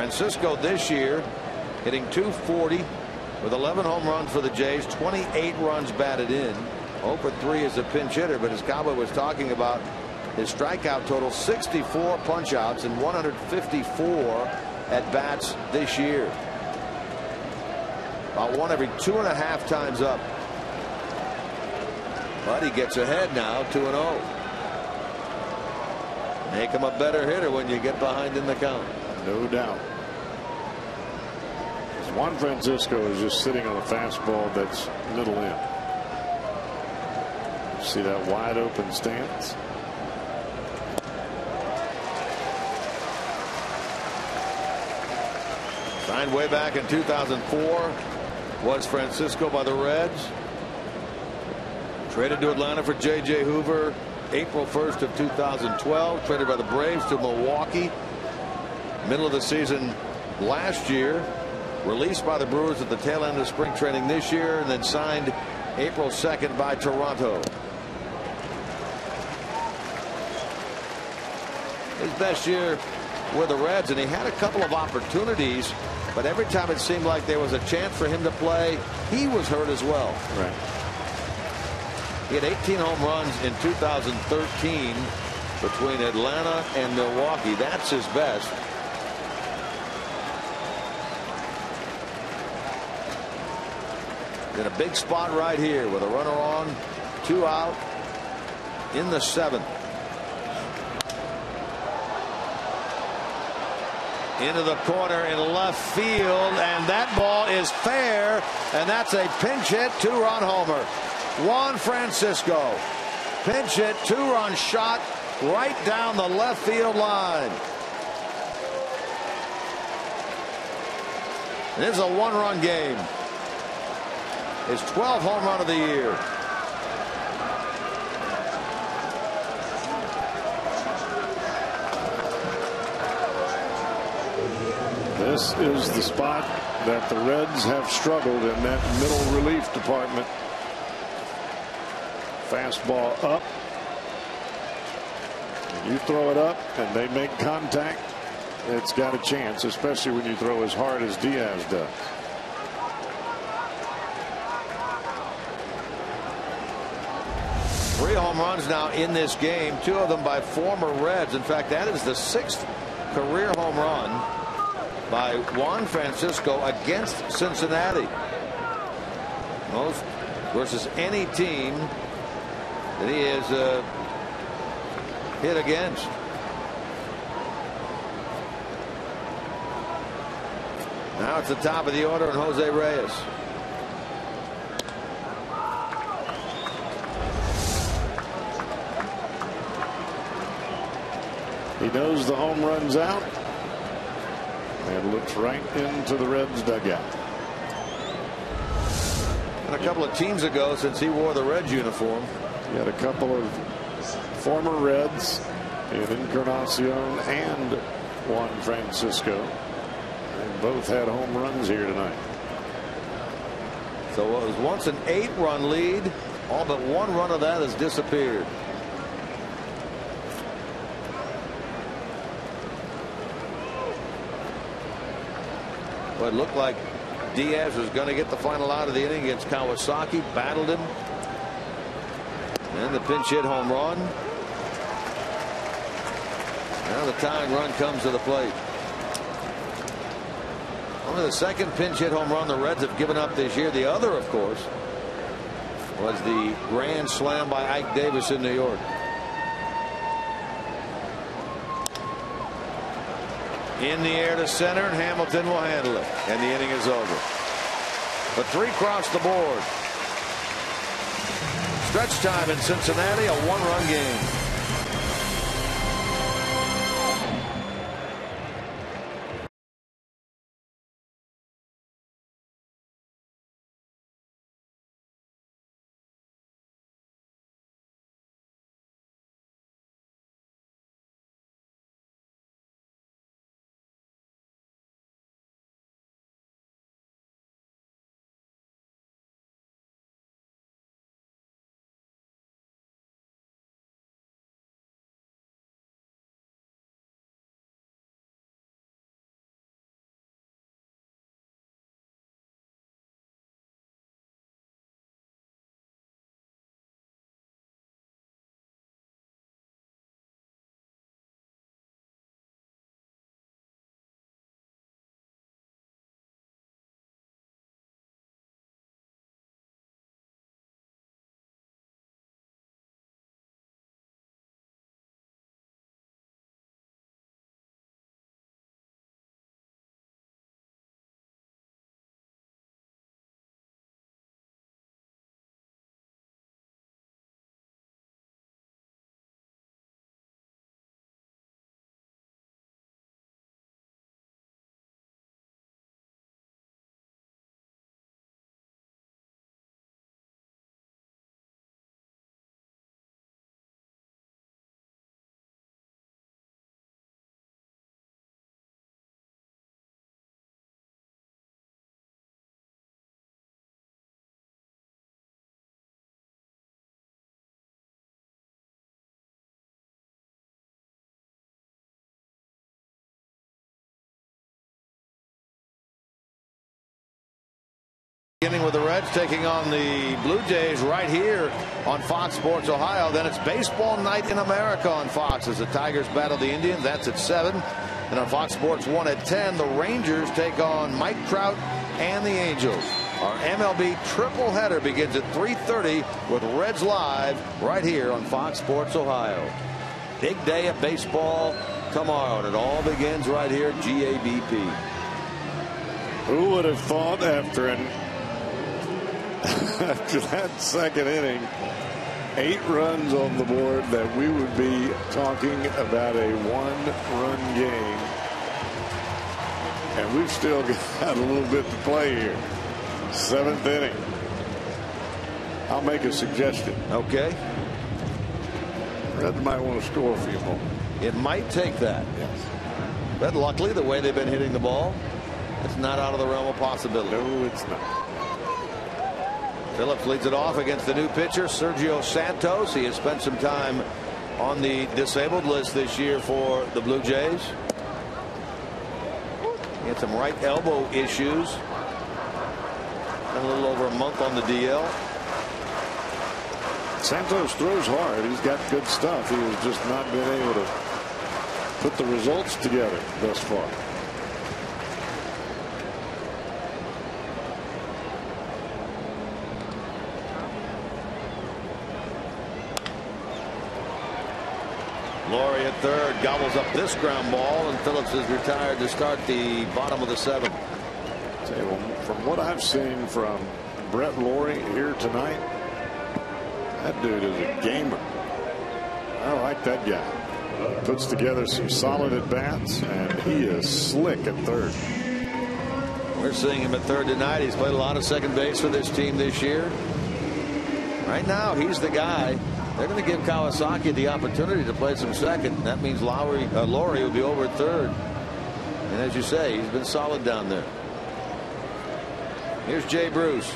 Francisco this year hitting 240 with 11 home runs for the Jays, 28 runs batted in. 0 for 3 as a pinch hitter, but as Cabo was talking about, his strikeout total 64 punchouts and 154 at bats this year. About one every two and a half times up. But he gets ahead now 2 and 0. Make him a better hitter when you get behind in the count. No doubt. Juan Francisco is just sitting on a fastball that's middle in. See that wide open stance? Signed way back in 2004 was Francisco by the Reds. Traded to Atlanta for J.J. Hoover April 1st of 2012. Traded by the Braves to Milwaukee. Middle of the season last year. Released by the Brewers at the tail end of spring training this year and then signed April 2nd by Toronto. His best year with the Reds and he had a couple of opportunities but every time it seemed like there was a chance for him to play he was hurt as well. Right. He had 18 home runs in 2013 between Atlanta and Milwaukee. That's his best. In a big spot right here with a runner on, two out in the seventh. into the corner in left field, and that ball is fair, and that's a pinch hit two-run homer. Juan Francisco, pinch hit two-run shot right down the left field line. This is a one-run game. His 12th home run of the year. This is the spot that the Reds have struggled in that middle relief department. Fastball up. You throw it up and they make contact. It's got a chance, especially when you throw as hard as Diaz does. Three home runs now in this game, two of them by former Reds. In fact, that is the sixth career home run by Juan Francisco against Cincinnati. Most versus any team that he has uh, hit against. Now it's the top of the order and Jose Reyes. He knows the home run's out and looks right into the Reds dugout. And a couple of teams ago since he wore the Reds uniform. He had a couple of former Reds in Encarnacion and Juan Francisco. They both had home runs here tonight. So it was once an eight run lead. All but one run of that has disappeared. Well, it looked like Diaz was going to get the final out of the inning against Kawasaki. Battled him. And the pinch hit home run. Now the tying run comes to the plate. Only the second pinch hit home run the Reds have given up this year. The other, of course, was the grand slam by Ike Davis in New York. In the air to center, and Hamilton will handle it. And the inning is over. But three cross the board. Stretch time in Cincinnati, a one run game. Beginning with the Reds taking on the Blue Jays right here on Fox Sports Ohio. Then it's baseball night in America on Fox as the Tigers battle the Indians. That's at 7. And on Fox Sports 1 at 10, the Rangers take on Mike Trout and the Angels. Our MLB triple header begins at 3.30 with Reds Live right here on Fox Sports Ohio. Big day of baseball tomorrow. And it all begins right here at GABP. Who would have thought after an after that second inning, eight runs on the board, that we would be talking about a one-run game. And we've still got a little bit to play here. Seventh inning. I'll make a suggestion. Okay. Reds might want to score a few more. It might take that. Yes. But luckily, the way they've been hitting the ball, it's not out of the realm of possibility. No, it's not. Phillips leads it off against the new pitcher, Sergio Santos. He has spent some time on the disabled list this year for the Blue Jays. He had some right elbow issues. Been a little over a month on the DL. Santos throws hard. He's got good stuff. He has just not been able to put the results together thus far. Lawrie at third gobbles up this ground ball, and Phillips is retired to start the bottom of the seventh. From what I've seen from Brett Lawrie here tonight, that dude is a gamer. I like that guy. Puts together some solid at bats, and he is slick at third. We're seeing him at third tonight. He's played a lot of second base for this team this year. Right now, he's the guy. They're going to give Kawasaki the opportunity to play some second. That means Lowry, uh, Lawrie will be over third. And as you say, he's been solid down there. Here's Jay Bruce.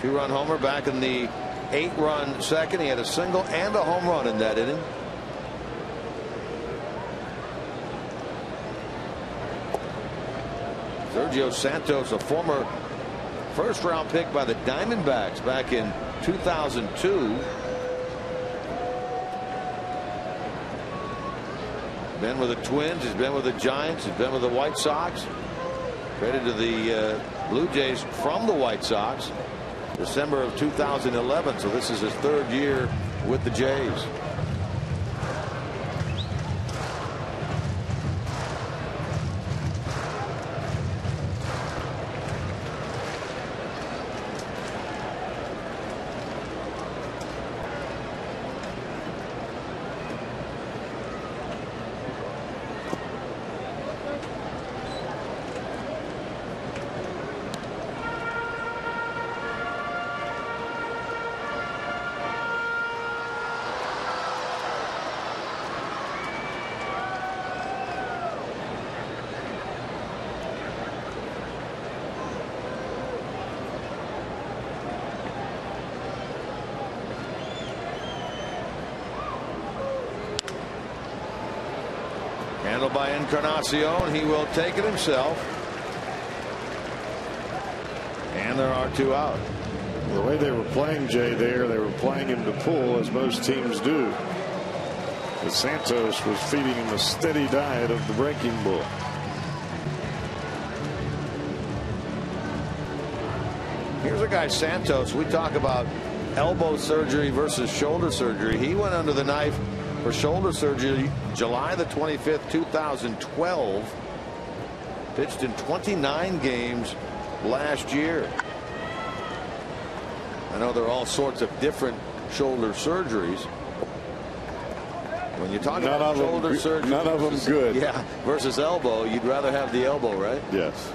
Two run homer back in the eight run second. He had a single and a home run in that inning. Sergio Santos, a former first round pick by the Diamondbacks back in 2002. Been with the Twins. He's been with the Giants. He's been with the White Sox. Traded to the uh, Blue Jays from the White Sox. December of 2011. So this is his third year with the Jays. Handled by Encarnacion. He will take it himself. And there are two out. The way they were playing Jay there, they were playing him to pull, as most teams do. But Santos was feeding him a steady diet of the breaking ball. Here's a guy, Santos. We talk about elbow surgery versus shoulder surgery. He went under the knife for shoulder surgery July the 25th, 2012. Pitched in 29 games last year. I know there are all sorts of different shoulder surgeries. When you talk none about shoulder them, surgery, none of them good. Yeah, versus elbow, you'd rather have the elbow, right? Yes.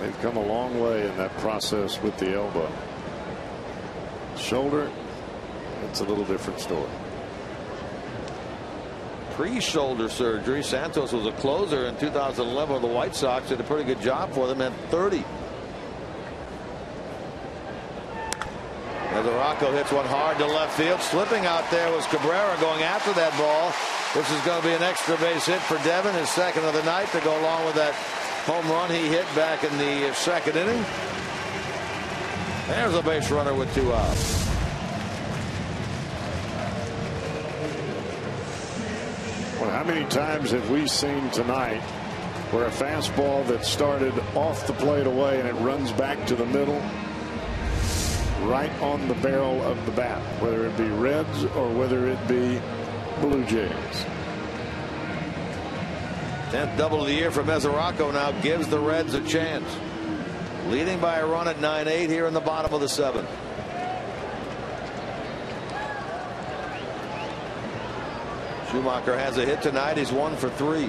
They've come a long way in that process with the elbow. Shoulder, it's a little different story. Pre-shoulder surgery, Santos was a closer in 2011 with the White Sox. Did a pretty good job for them at 30. Mesoraco hits one hard to left field. Slipping out there was Cabrera going after that ball. This is going to be an extra base hit for Devin, his second of the night, to go along with that home run he hit back in the second inning. There's a base runner with two outs. How many times have we seen tonight where a fastball that started off the plate away and it runs back to the middle right on the barrel of the bat, whether it be Reds or whether it be Blue Jays. 10th double of the year for Mesoraco now gives the Reds a chance. Leading by a run at 9-8 here in the bottom of the seventh. Schumaker has a hit tonight. He's one for three.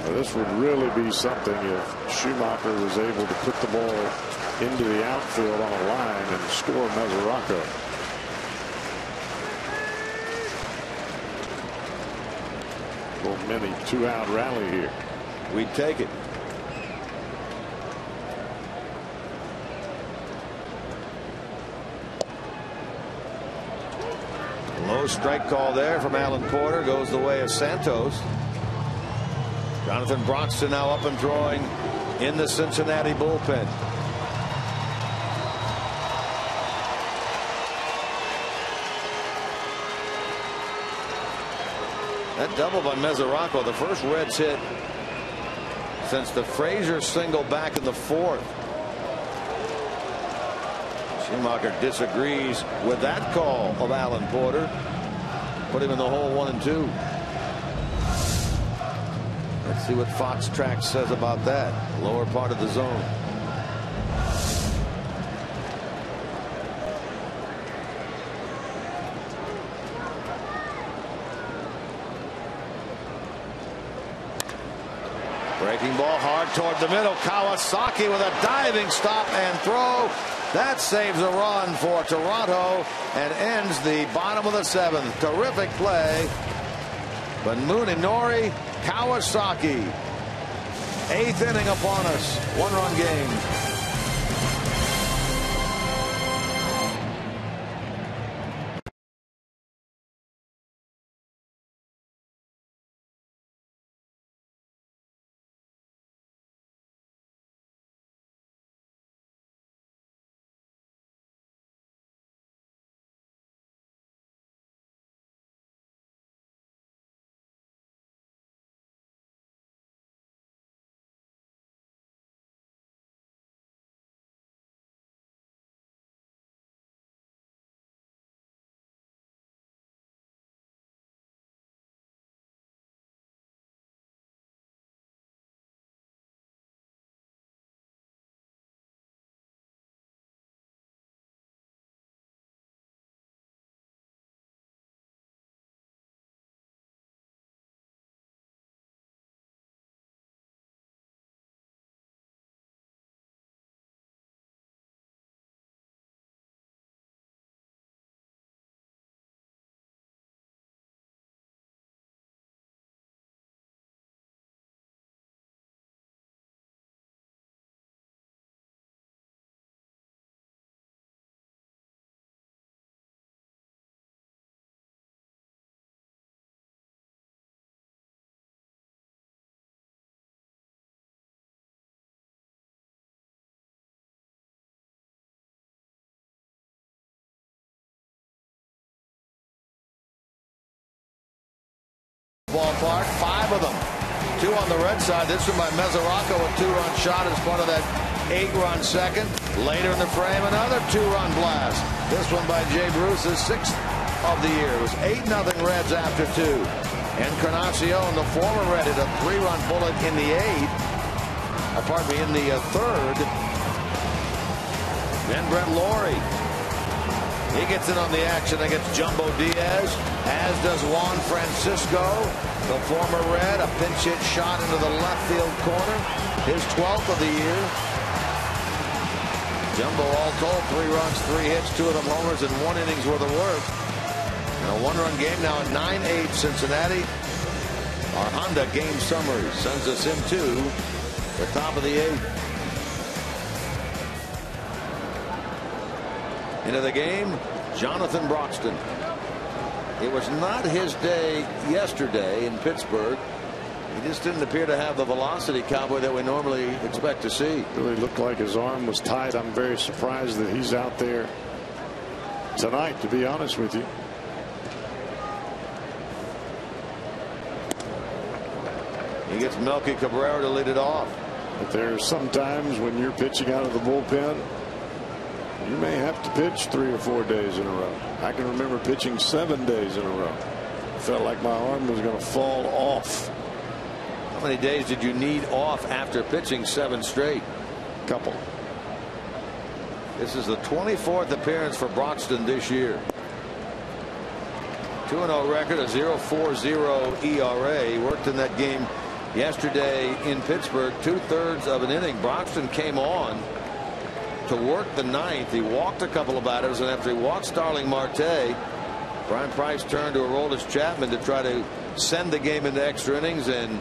Well, this would really be something if Schumaker was able to put the ball into the outfield on a line and score Mesoraco. Little mini two out rally here. We'd take it. Strike call there from Alan Porter goes the way of Santos. Jonathan Broxton now up and throwing in the Cincinnati bullpen. That double by Mesoraco, the first Reds hit since the Frazier single back in the fourth. Schumaker disagrees with that call of Alan Porter. Put him in the hole one and two. Let's see what Fox Track says about that. Lower part of the zone. Breaking ball hard toward the middle. Kawasaki with a diving stop and throw. That saves a run for Toronto and ends the bottom of the seventh. Terrific play. But Munenori Kawasaki. Eighth inning upon us. One run game. Ballpark. Five of them. Two on the red side. This one by Mesoraco, a two-run shot as part of that eight-run second. Later in the frame, another two-run blast. This one by Jay Bruce, his sixth of the year. It was 8-0 Reds after two. Encarnacion, the former Red, hit a three-run bullet in the eighth. Uh, pardon me, in the uh, third. Then Brett Lawrie he gets in on the action against Jumbo Diaz, as does Juan Francisco, the former Red. A pinch hit shot into the left field corner, his 12th of the year. Jumbo all told, three runs, three hits, two of them homers, and one inning's worth of work. And a one-run game now at 9-8 Cincinnati. Our Honda game summary sends us into the top of the eighth. Into the game, Jonathan Broxton. It was not his day yesterday in Pittsburgh. He just didn't appear to have the velocity cowboy that we normally expect to see. Really looked like his arm was tight. I'm very surprised that he's out there tonight, to be honest with you. He gets Melky Cabrera to lead it off. But there are some times when you're pitching out of the bullpen You may have to pitch three or four days in a row. I can remember pitching seven days in a row. Felt like my arm was going to fall off. How many days did you need off after pitching seven straight? Couple. This is the 24th appearance for Broxton this year. 2 0 record, a 0.40 ERA. Worked in that game yesterday in Pittsburgh, two thirds of an inning. Broxton came on to work the ninth. He walked a couple of batters, and after he walked Starling Marte, Bryan Price turned to Aroldis Chapman to try to send the game into extra innings, and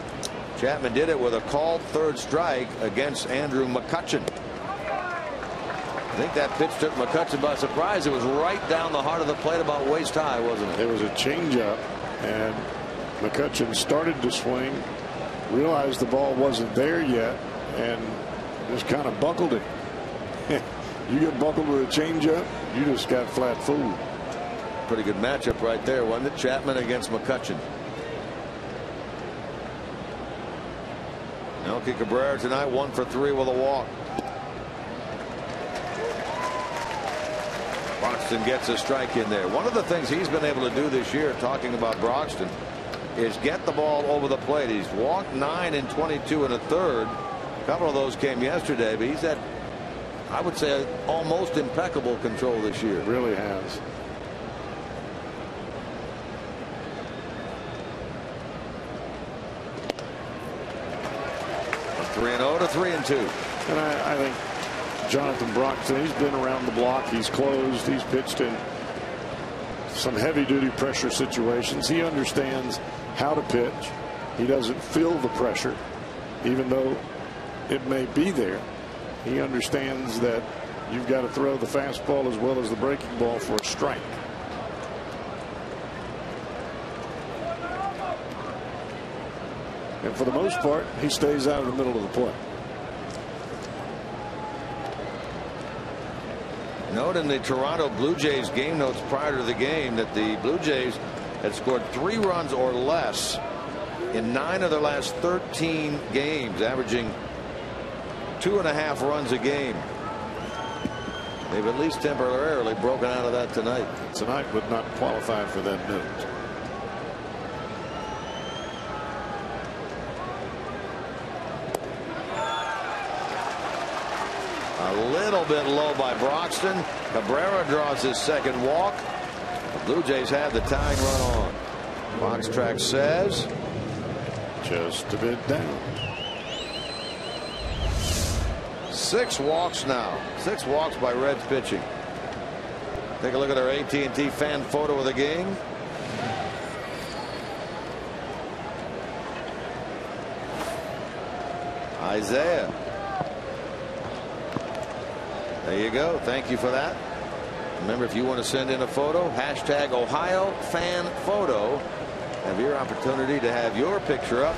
Chapman did it with a called third strike against Andrew McCutchen. I think that pitch took McCutchen by surprise. It was right down the heart of the plate about waist high, wasn't it? It was a changeup, and McCutchen started to swing, realized the ball wasn't there yet, and just kind of buckled it. you get buckled with a changeup, you just got flat fooled. Pretty good matchup right there, wasn't it? Chapman against McCutchen. Melky Cabrera tonight, one for three with a walk. Broxton gets a strike in there. One of the things he's been able to do this year, talking about Broxton, is get the ball over the plate. He's walked nine and 22 and a third. A couple of those came yesterday, but he's had, I would say, almost impeccable control this year. Really has. Three and zero to three and two. And I, I think Jonathan Broxton, he's been around the block. He's closed. He's pitched in some heavy duty pressure situations. He understands how to pitch. He doesn't feel the pressure, even though it may be there. He understands that you've got to throw the fastball as well as the breaking ball for a strike. And for the most part, he stays out of the middle of the plate. Note in the Toronto Blue Jays game notes prior to the game that the Blue Jays had scored three runs or less in nine of their last 13 games, averaging two and a half runs a game. They've at least temporarily broken out of that tonight. Tonight would not qualify for that note. A little bit low by Broxton. Cabrera draws his second walk. The Blue Jays have the tying run on. Box track says just a bit down. Six walks now. Six walks by Reds pitching. Take a look at our AT&T fan photo of the game. Isaiah. There you go. Thank you for that. Remember, if you want to send in a photo, hashtag Ohio fan photo. Have your opportunity to have your picture up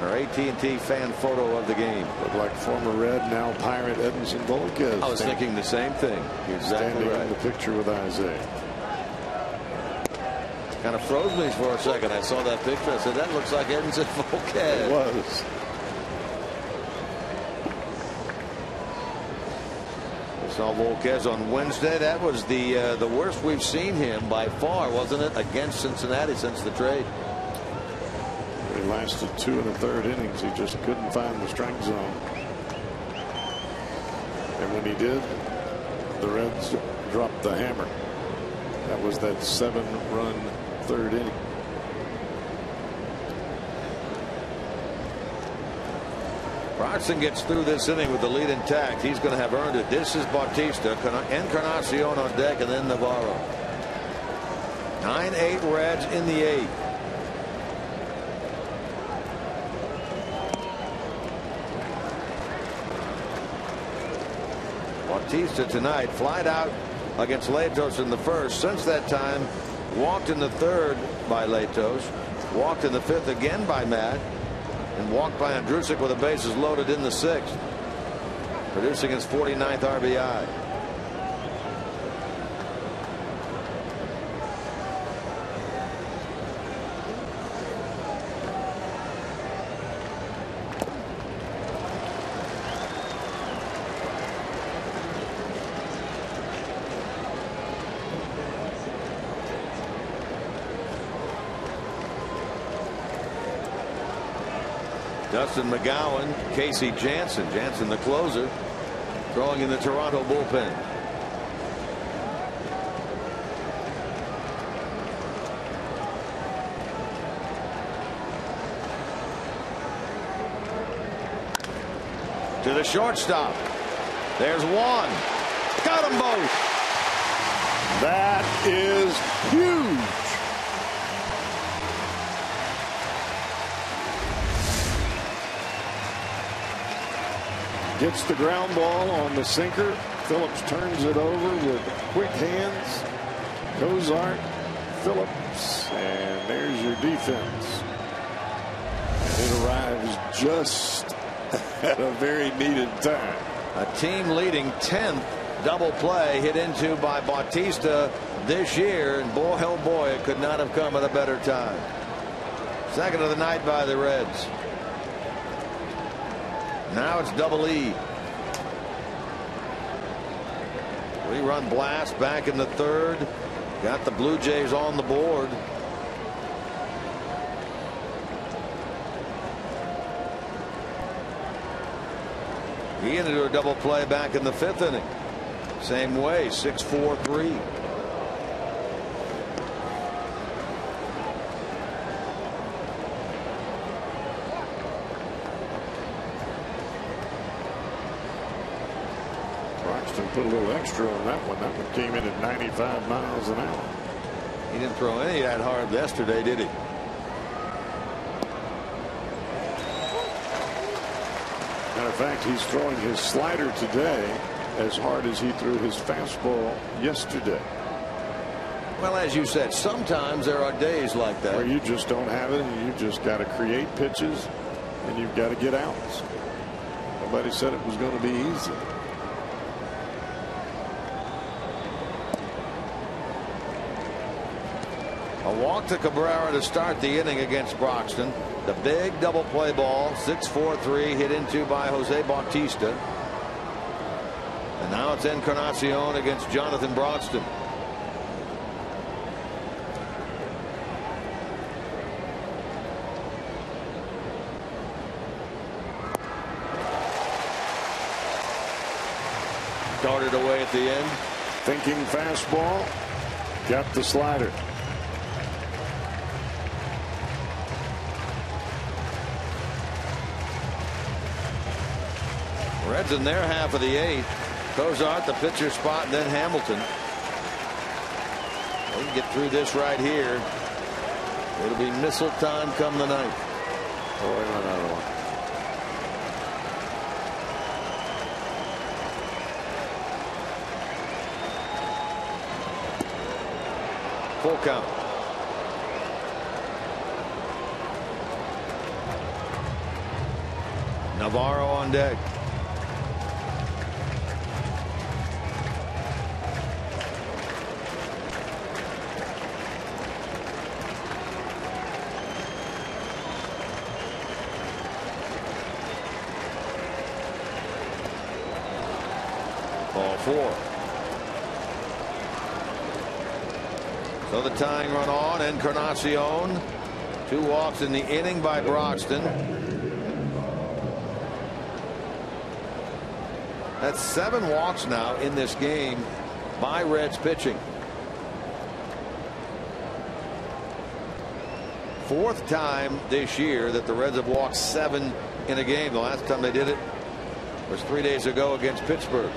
our AT&T fan photo of the game. Look like former Red, now Pirate Edinson Volquez. I was thinking the same thing. You're exactly standing right. in the picture with Isaiah. Kind of froze me for a second. I saw that picture. I said, that looks like Edinson Volquez. It was. Saw Volquez on Wednesday. That was the uh, the worst we've seen him by far, wasn't it, against Cincinnati since the trade? He lasted two and a third innings. He just couldn't find the strike zone. And when he did, the Reds dropped the hammer. That was that seven run third inning. Broxton gets through this inning with the lead intact. He's going to have earned it. This is Bautista, Encarnacion on deck, and then Navarro. 9-8 Reds in the eighth. Bautista tonight flied out against Latos in the first. Since that time, walked in the third by Latos, walked in the fifth again by Matt, and walked by Ondrusek with the bases loaded in the sixth, producing his 49th RBI. Dustin McGowan, Casey Janssen. Janssen, the closer, throwing in the Toronto bullpen. To the shortstop. There's one. Got them both. That is huge. Gets the ground ball on the sinker. Phillips turns it over with quick hands. Cozart, Phillips, and there's your defense. It arrives just at a very needed time. A team leading 10th double play hit into by Bautista this year, and boy, oh boy, it could not have come at a better time. Second of the night by the Reds. Now it's double E. Three-run blast back in the third. Got the Blue Jays on the board. He into a double play back in the fifth inning. Same way, 6-4-3. Broxton put a little extra on that one. That one came in at 95 miles an hour. He didn't throw any that hard yesterday, did he? Matter of fact, he's throwing his slider today as hard as he threw his fastball yesterday. Well, as you said, sometimes there are days like that. Where you just don't have it and you just got to create pitches and you've got to get outs. Nobody said it was going to be easy. A walk to Cabrera to start the inning against Broxton. The big double play ball, 6-4-3, hit into by Jose Bautista. And now it's Encarnacion against Jonathan Broxton. Darted away at the end. Thinking fastball. Got the slider. Reds in their half of the eighth. Cozart the pitcher spot and then Hamilton. They can get through this right here. It'll be missile time come the ninth. Oh, wait, another one. Full count. Navarro on deck. Ball four. So the tying run on Encarnacion. Two walks in the inning by Broxton. That's seven walks now in this game by Reds pitching. Fourth time this year that the Reds have walked seven in a game. The last time they did it was three days ago against Pittsburgh.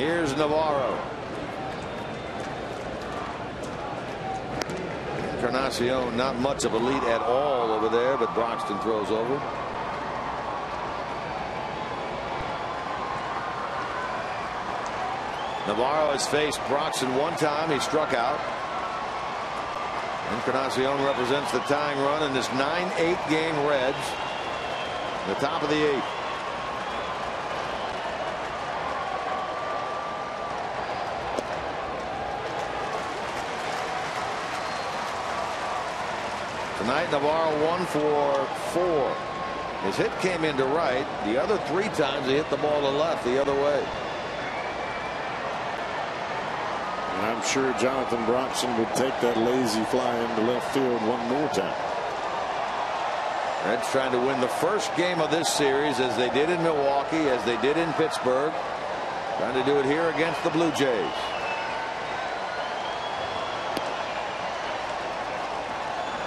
Here's Navarro. Encarnacion, not much of a lead at all over there, but Broxton throws over. Navarro has faced Broxton one time. He struck out. Encarnacion represents the tying run in this 9-8 game Reds. The top of the eighth. Tonight, Navarro one for four. His hit came into right. The other three times he hit the ball to left the other way. And I'm sure Jonathan Broxton would take that lazy fly into left field one more time. Reds trying to win the first game of this series as they did in Milwaukee, as they did in Pittsburgh. Trying to do it here against the Blue Jays.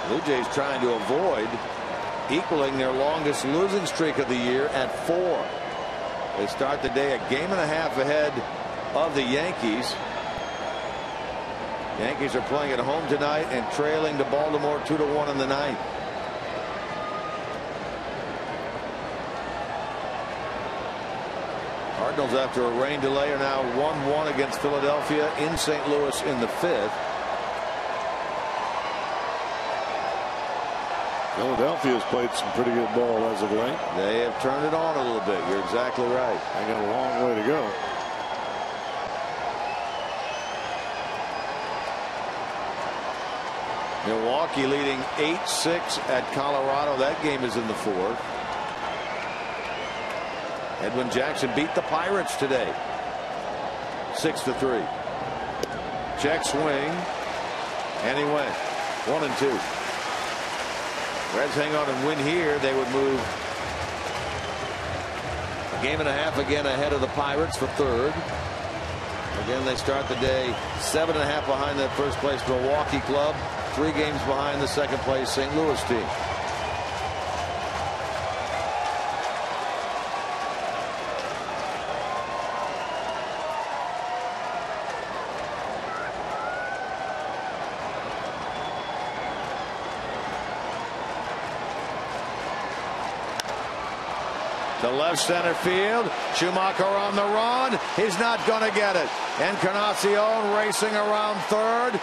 Blue Jays trying to avoid equaling their longest losing streak of the year at four. They start the day a game and a half ahead of the Yankees. Yankees are playing at home tonight and trailing to Baltimore two to one in the ninth. Cardinals after a rain delay are now 1-1 against Philadelphia in St. Louis in the fifth. Philadelphia has played some pretty good ball as of late. They have turned it on a little bit. You're exactly right. They got a long way to go. Milwaukee leading 8-6 at Colorado. That game is in the fourth. Edwin Jackson beat the Pirates today. 6 to 3. Check swing. And he went. One and two. Reds hang on and win here. They would move a game and a half again ahead of the Pirates for third. Again, they start the day seven and a half behind that first place Milwaukee club. Three games behind the second place St. Louis team. Center field. Schumaker on the run. He's not going to get it. Encarnacion racing around third.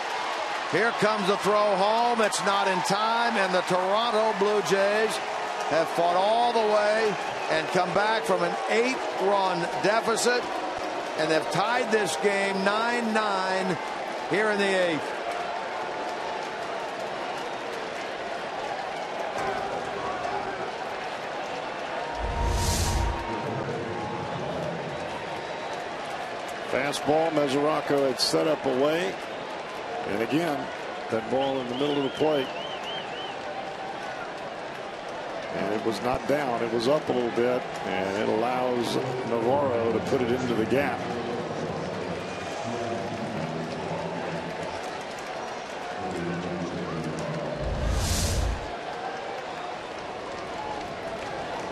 Here comes the throw home. It's not in time, and the Toronto Blue Jays have fought all the way and come back from an eight-run deficit, and they've tied this game 9-9 here in the eighth. Fastball, Mesoraco had set up away. And again, that ball in the middle of the plate. And it was not down, it was up a little bit, and it allows Navarro to put it into the gap.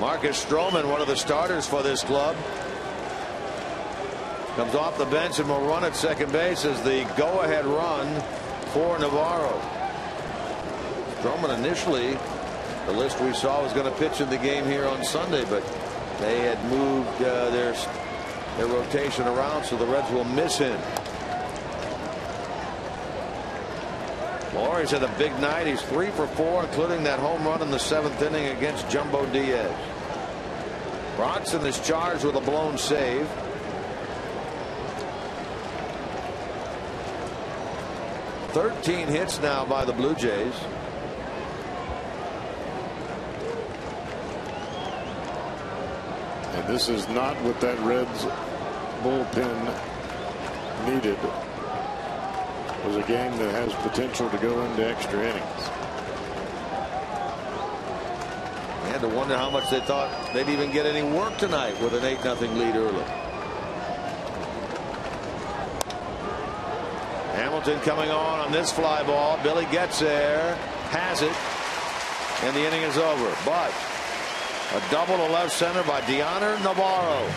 Marcus Stroman, one of the starters for this club, comes off the bench and will run at second base as the go ahead run for Navarro. Stroman initially the list we saw was going to pitch in the game here on Sunday but they had moved uh, their their rotation around so the Reds will miss him. Lawrie's had a big night. He's three for four, including that home run in the seventh inning against Jumbo Diaz. Broxton is charged with a blown save. Thirteen hits now by the Blue Jays. And this is not what that Reds bullpen needed. It was a game that has potential to go into extra innings. I had to wonder how much they thought they'd even get any work tonight with an 8 0 lead early. Hamilton coming on on this fly ball. Billy gets there, has it, and the inning is over. But a double to left center by Dioner Navarro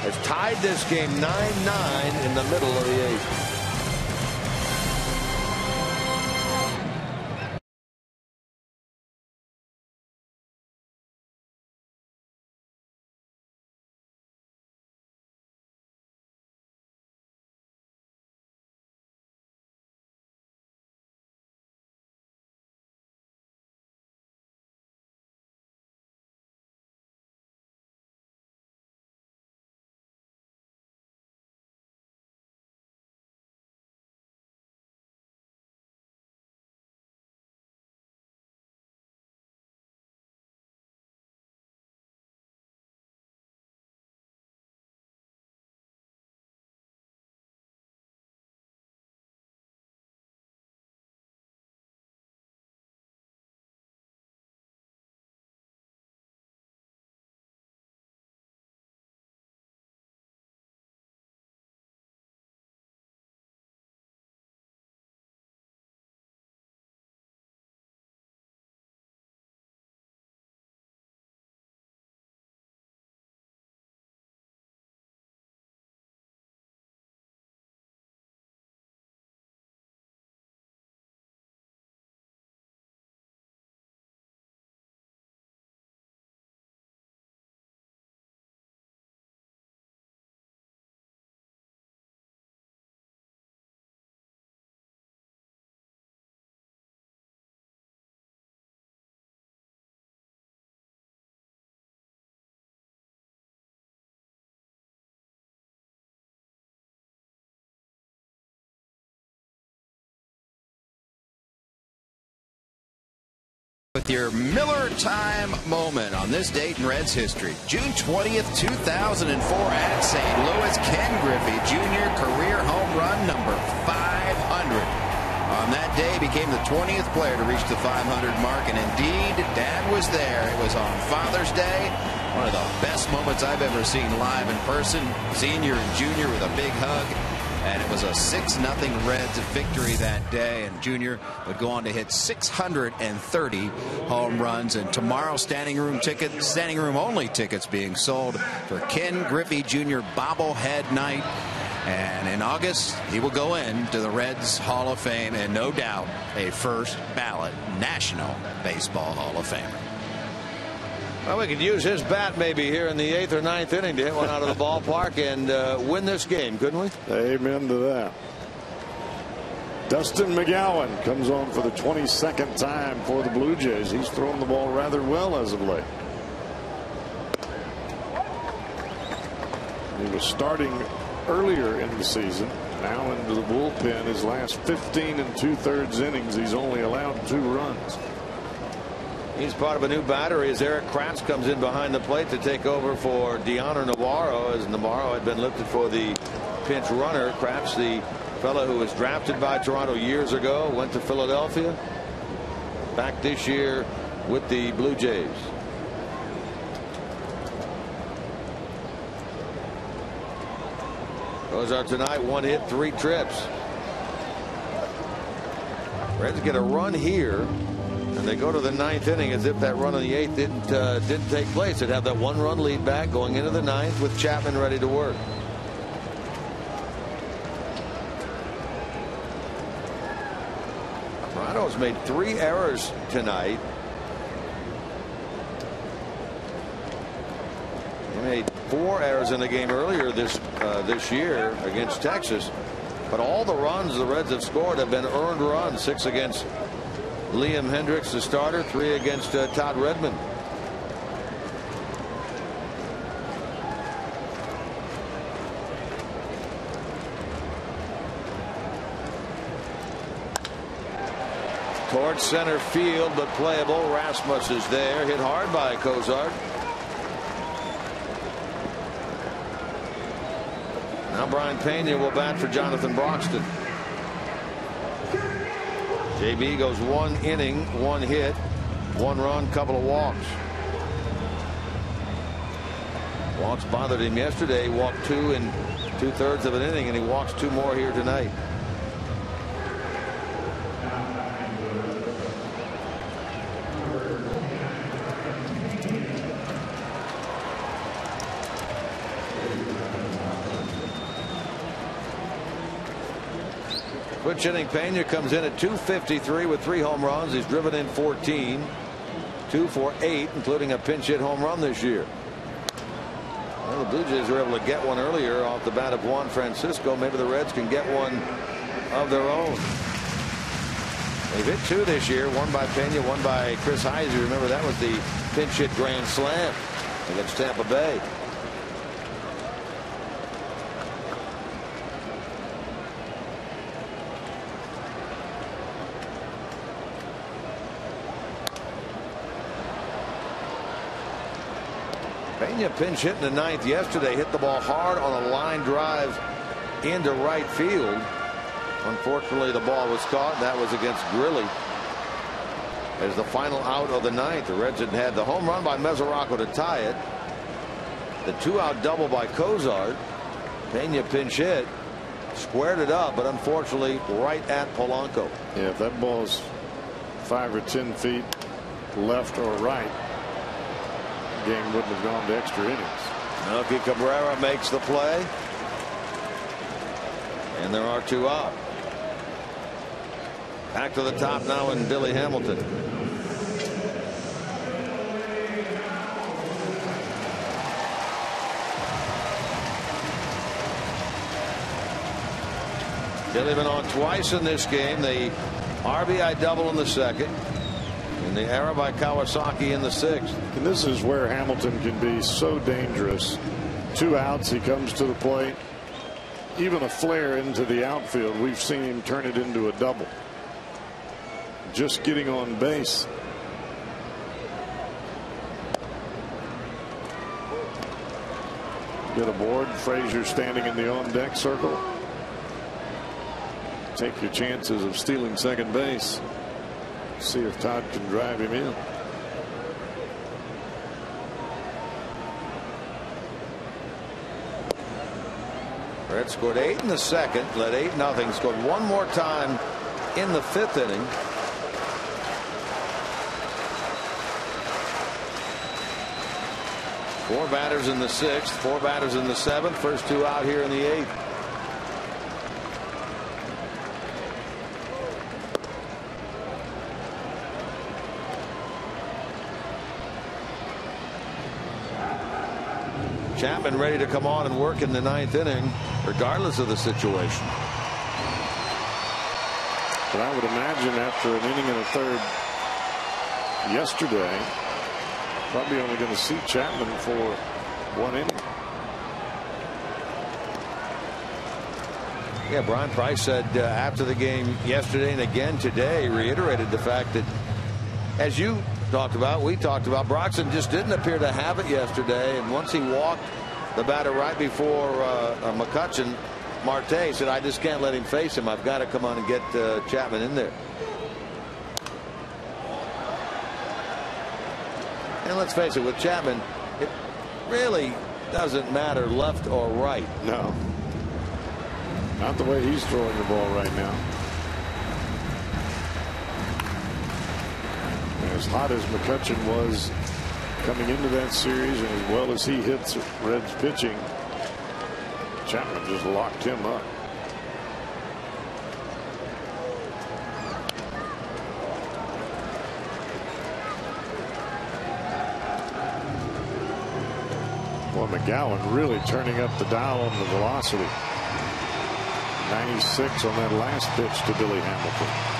has tied this game 9 9 in the middle of the eighth. With your Miller Time moment on this date in Reds history. June 20th, 2004 at St. Louis, Ken Griffey Jr. career home run number 500 on that day became the 20th player to reach the 500 mark. And indeed, Dad was there. It was on Father's Day. One of the best moments I've ever seen live in person. Senior and junior with a big hug. And it was a 6 0 Reds victory that day. And Junior would go on to hit 630 home runs. And tomorrow, standing room tickets, standing room only tickets being sold for Ken Griffey Jr. bobblehead night. And in August, he will go into the Reds Hall of Fame and no doubt a first ballot National Baseball Hall of Famer. Well, we could use his bat maybe here in the eighth or ninth inning to hit one out of the ballpark and uh, win this game, couldn't we? Amen to that. Dustin McGowan comes on for the 22nd time for the Blue Jays. He's thrown the ball rather well as of late. He was starting earlier in the season. Now into the bullpen. His last 15 and two thirds innings, he's only allowed two runs. He's part of a new battery as Erik Kratz comes in behind the plate to take over for Dioner Navarro as Navarro had been lifted for the pinch runner. Kratz, the fellow who was drafted by Toronto years ago, went to Philadelphia. Back this year with the Blue Jays. Those are tonight one hit three trips. Reds get a run here and they go to the ninth inning as if that run in the eighth didn't uh, didn't take place. They'd have that one run lead back going into the ninth with Chapman ready to work. Toronto's made three errors tonight. He made four errors in the game earlier this uh, this year against Texas. But all the runs the Reds have scored have been earned runs. Six against Liam Hendriks, the starter, three against uh, Todd Redmond. Towards center field, but playable. Rasmus is there, hit hard by Cozart. Now Brayan Pena will bat for Jonathan Broxton. JB goes one inning, one hit, one run, couple of walks. Walks bothered him yesterday. Walked two in two thirds of an inning, and he walks two more here tonight. Switch inning Pena comes in at 253 with three home runs. He's driven in 14. Two for eight, including a pinch hit home run this year. Well, the Blue Jays were able to get one earlier off the bat of Juan Francisco. Maybe the Reds can get one of their own. They've hit two this year, one by Pena, one by Chris Heisey. Remember, that was the pinch hit grand slam against Tampa Bay. Pena pinch hit in the ninth yesterday. Hit the ball hard on a line drive into right field. Unfortunately, the ball was caught. That was against Grilli. As the final out of the ninth, the Reds had had the home run by Mesoraco to tie it. The two out double by Cozart. Pena pinch hit. Squared it up, but unfortunately right at Polanco. Yeah, if that ball's five or ten feet left or right, game wouldn't have gone to extra innings. Melky Cabrera makes the play. And there are two out. Back to the top now in Billy Hamilton. Billy been on twice in this game. The RBI double in the second. The error by Kawasaki in the sixth. And this is where Hamilton can be so dangerous. Two outs, he comes to the plate. Even a flare into the outfield, we've seen him turn it into a double. Just getting on base. Get aboard. Frazier standing in the on deck circle. Take your chances of stealing second base. See if Todd can drive him in. Red scored eight in the second, led eight nothing. Scored one more time in the fifth inning. Four batters in the sixth, four batters in the seventh, first two out here in the eighth. Chapman ready to come on and work in the ninth inning, regardless of the situation. But I would imagine after an inning and a third yesterday, probably only going to see Chapman for one inning. Yeah, Bryan Price said uh, after the game yesterday and again today, reiterated the fact that, as you talked about, we talked about, Broxton just didn't appear to have it yesterday. And once he walked the batter right before uh, uh, McCutchen, Marte said, I just can't let him face him. I've got to come on and get uh, Chapman in there. And let's face it, with Chapman, it really doesn't matter left or right. No. Not the way he's throwing the ball right now. As hot as McCutchen was coming into that series and as well as he hits Reds pitching, Chapman just locked him up. Well, McGowan really turning up the dial on the velocity. 96 on that last pitch to Billy Hamilton.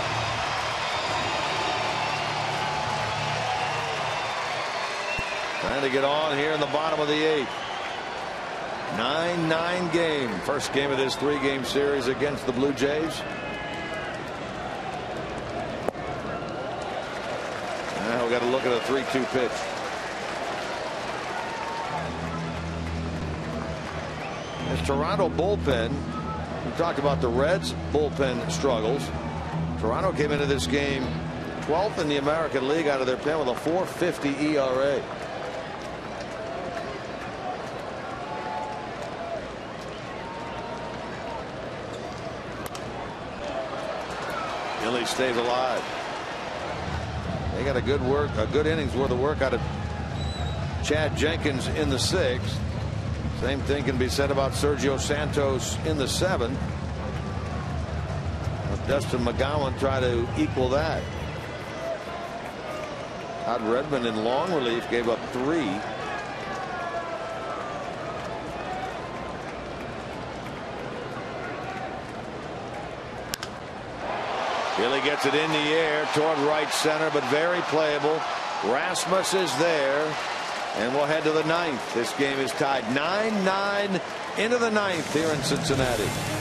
Trying to get on here in the bottom of the eighth. 9-9 game. First game of this three-game series against the Blue Jays. Now we got to look at a 3-2 pitch. This Toronto bullpen. We talked about the Reds bullpen struggles. Toronto came into this game 12th in the American League out of their pen with a 450 ERA. Stays alive. They got a good work, a good innings worth of work out of Chad Jenkins in the sixth. Same thing can be said about Sergio Santos in the seventh. Dustin McGowan try to equal that. Todd Redmond in long relief gave up three. Billy gets it in the air toward right center, but very playable. Rasmus is there. And we'll head to the ninth. This game is tied 9-9 into the ninth here in Cincinnati.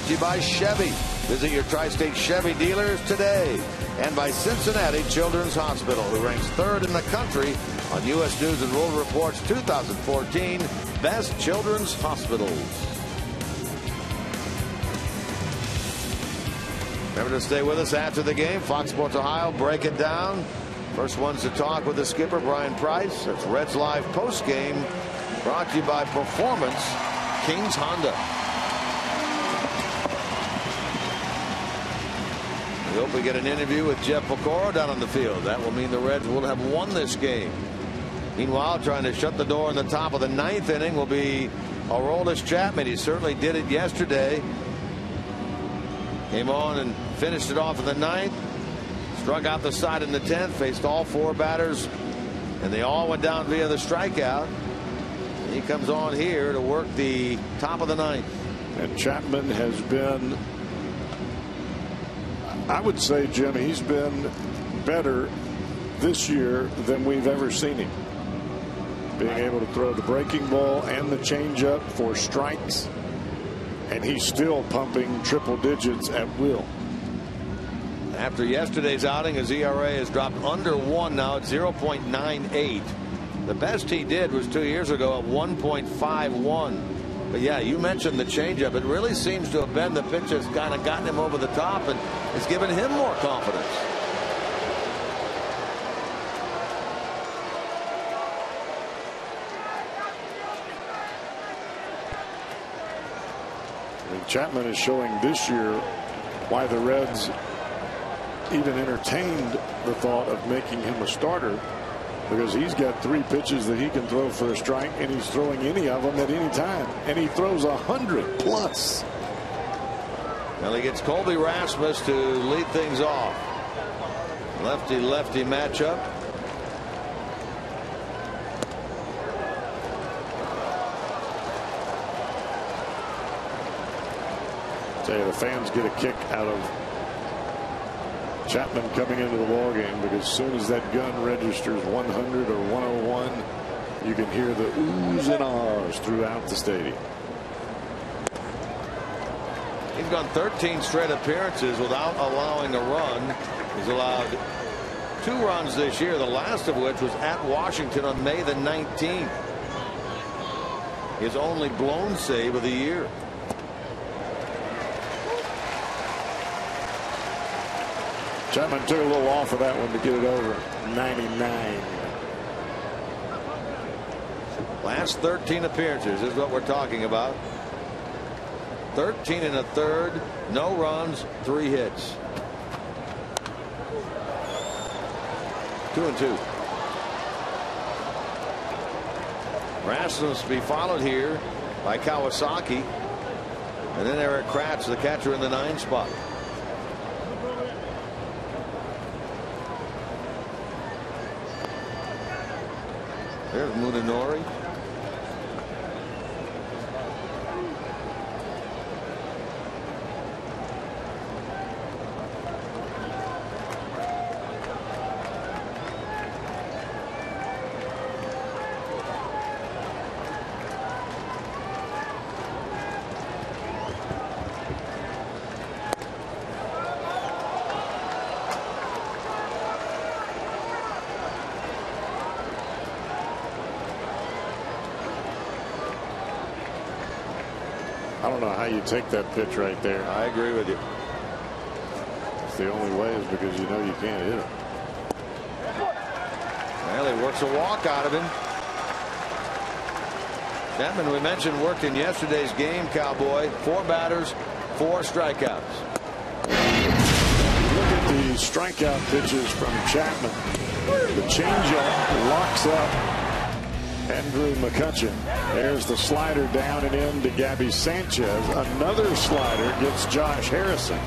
Brought to you by Chevy. Visit your tri-state Chevy dealers today. And by Cincinnati Children's Hospital, who ranks third in the country on U.S. News and World Report's 2014 Best Children's Hospitals. Remember to stay with us after the game. Fox Sports Ohio, break it down. First ones to talk with the skipper, Bryan Price. That's Reds Live post game, brought to you by Performance Kings Honda. We hope we get an interview with Jeff Piecoro down on the field. That will mean the Reds will have won this game. Meanwhile, trying to shut the door in the top of the ninth inning will be Aroldis Chapman. He certainly did it yesterday. Came on and finished it off in the ninth. Struck out the side in the 10th, faced all four batters, and they all went down via the strikeout. He comes on here to work the top of the ninth. And Chapman has been, I would say, Jim, he's been better this year than we've ever seen him. Being able to throw the breaking ball and the changeup for strikes, and he's still pumping triple digits at will. After yesterday's outing, his ERA has dropped under one now at 0.98. The best he did was two years ago at 1.51. But yeah, you mentioned the changeup. It really seems to have been the pitch that's kind of gotten him over the top and it's given him more confidence. Mean, Chapman is showing this year why the Reds even entertained the thought of making him a starter because he's got three pitches that he can throw for a strike and he's throwing any of them at any time and he throws a hundred plus. Well, he gets Colby Rasmus to lead things off. Lefty lefty matchup. Tell you, the fans get a kick out of Chapman coming into the ball game because as soon as that gun registers 100 or 101, you can hear the oohs and ahs throughout the stadium. He's gone 13 straight appearances without allowing a run. He's allowed two runs this year, the last of which was at Washington on May the 19th. His only blown save of the year. Chapman took a little off of that one to get it over 99. Last 13 appearances is what we're talking about. 13 and a third, no runs, three hits. Two and two. Rasmus be followed here by Kawasaki. And then Erik Kratz, the catcher in the nine spot. There's Munenori. Don't know how you take that pitch right there. I agree with you. It's the only way is because you know you can't hit it. Well, he works a walk out of him. Chapman, we mentioned, worked in yesterday's game, Cowboy. Four batters, four strikeouts. Look at the strikeout pitches from Chapman. The changeup locks up Andrew McCutchen. There's the slider down and in to Gabby Sanchez. Another slider gets Josh Harrison.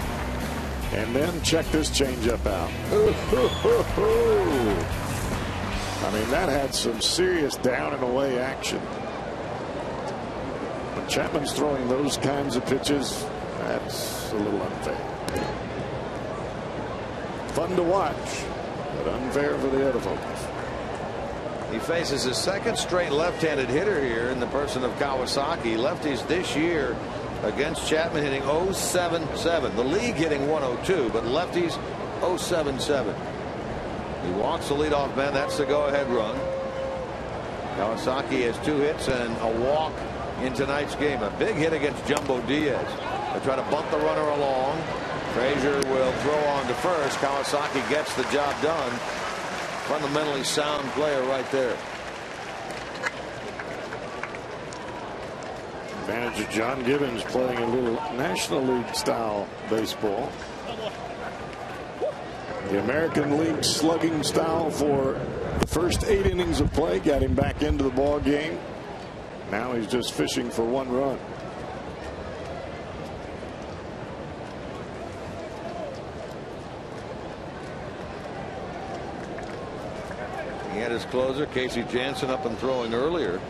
And then check this changeup out. I mean, that had some serious down and away action. When Chapman's throwing those kinds of pitches, that's a little unfair. Fun to watch, but unfair for the other folks. He faces his second straight left-handed hitter here in the person of Kawasaki. Lefties this year against Chapman hitting 077. The league hitting 102, but lefties 077. He walks the leadoff man. That's the go ahead run. Kawasaki has two hits and a walk in tonight's game. A big hit against Jumbo Diaz. They try to bunt the runner along. Frazier will throw on to first. Kawasaki gets the job done. Fundamentally sound player right there. Manager John Gibbons playing a little National League style baseball. The American League slugging style for the first eight innings of play got him back into the ball game. Now he's just fishing for one run. His closer Casey Janssen up and throwing earlier.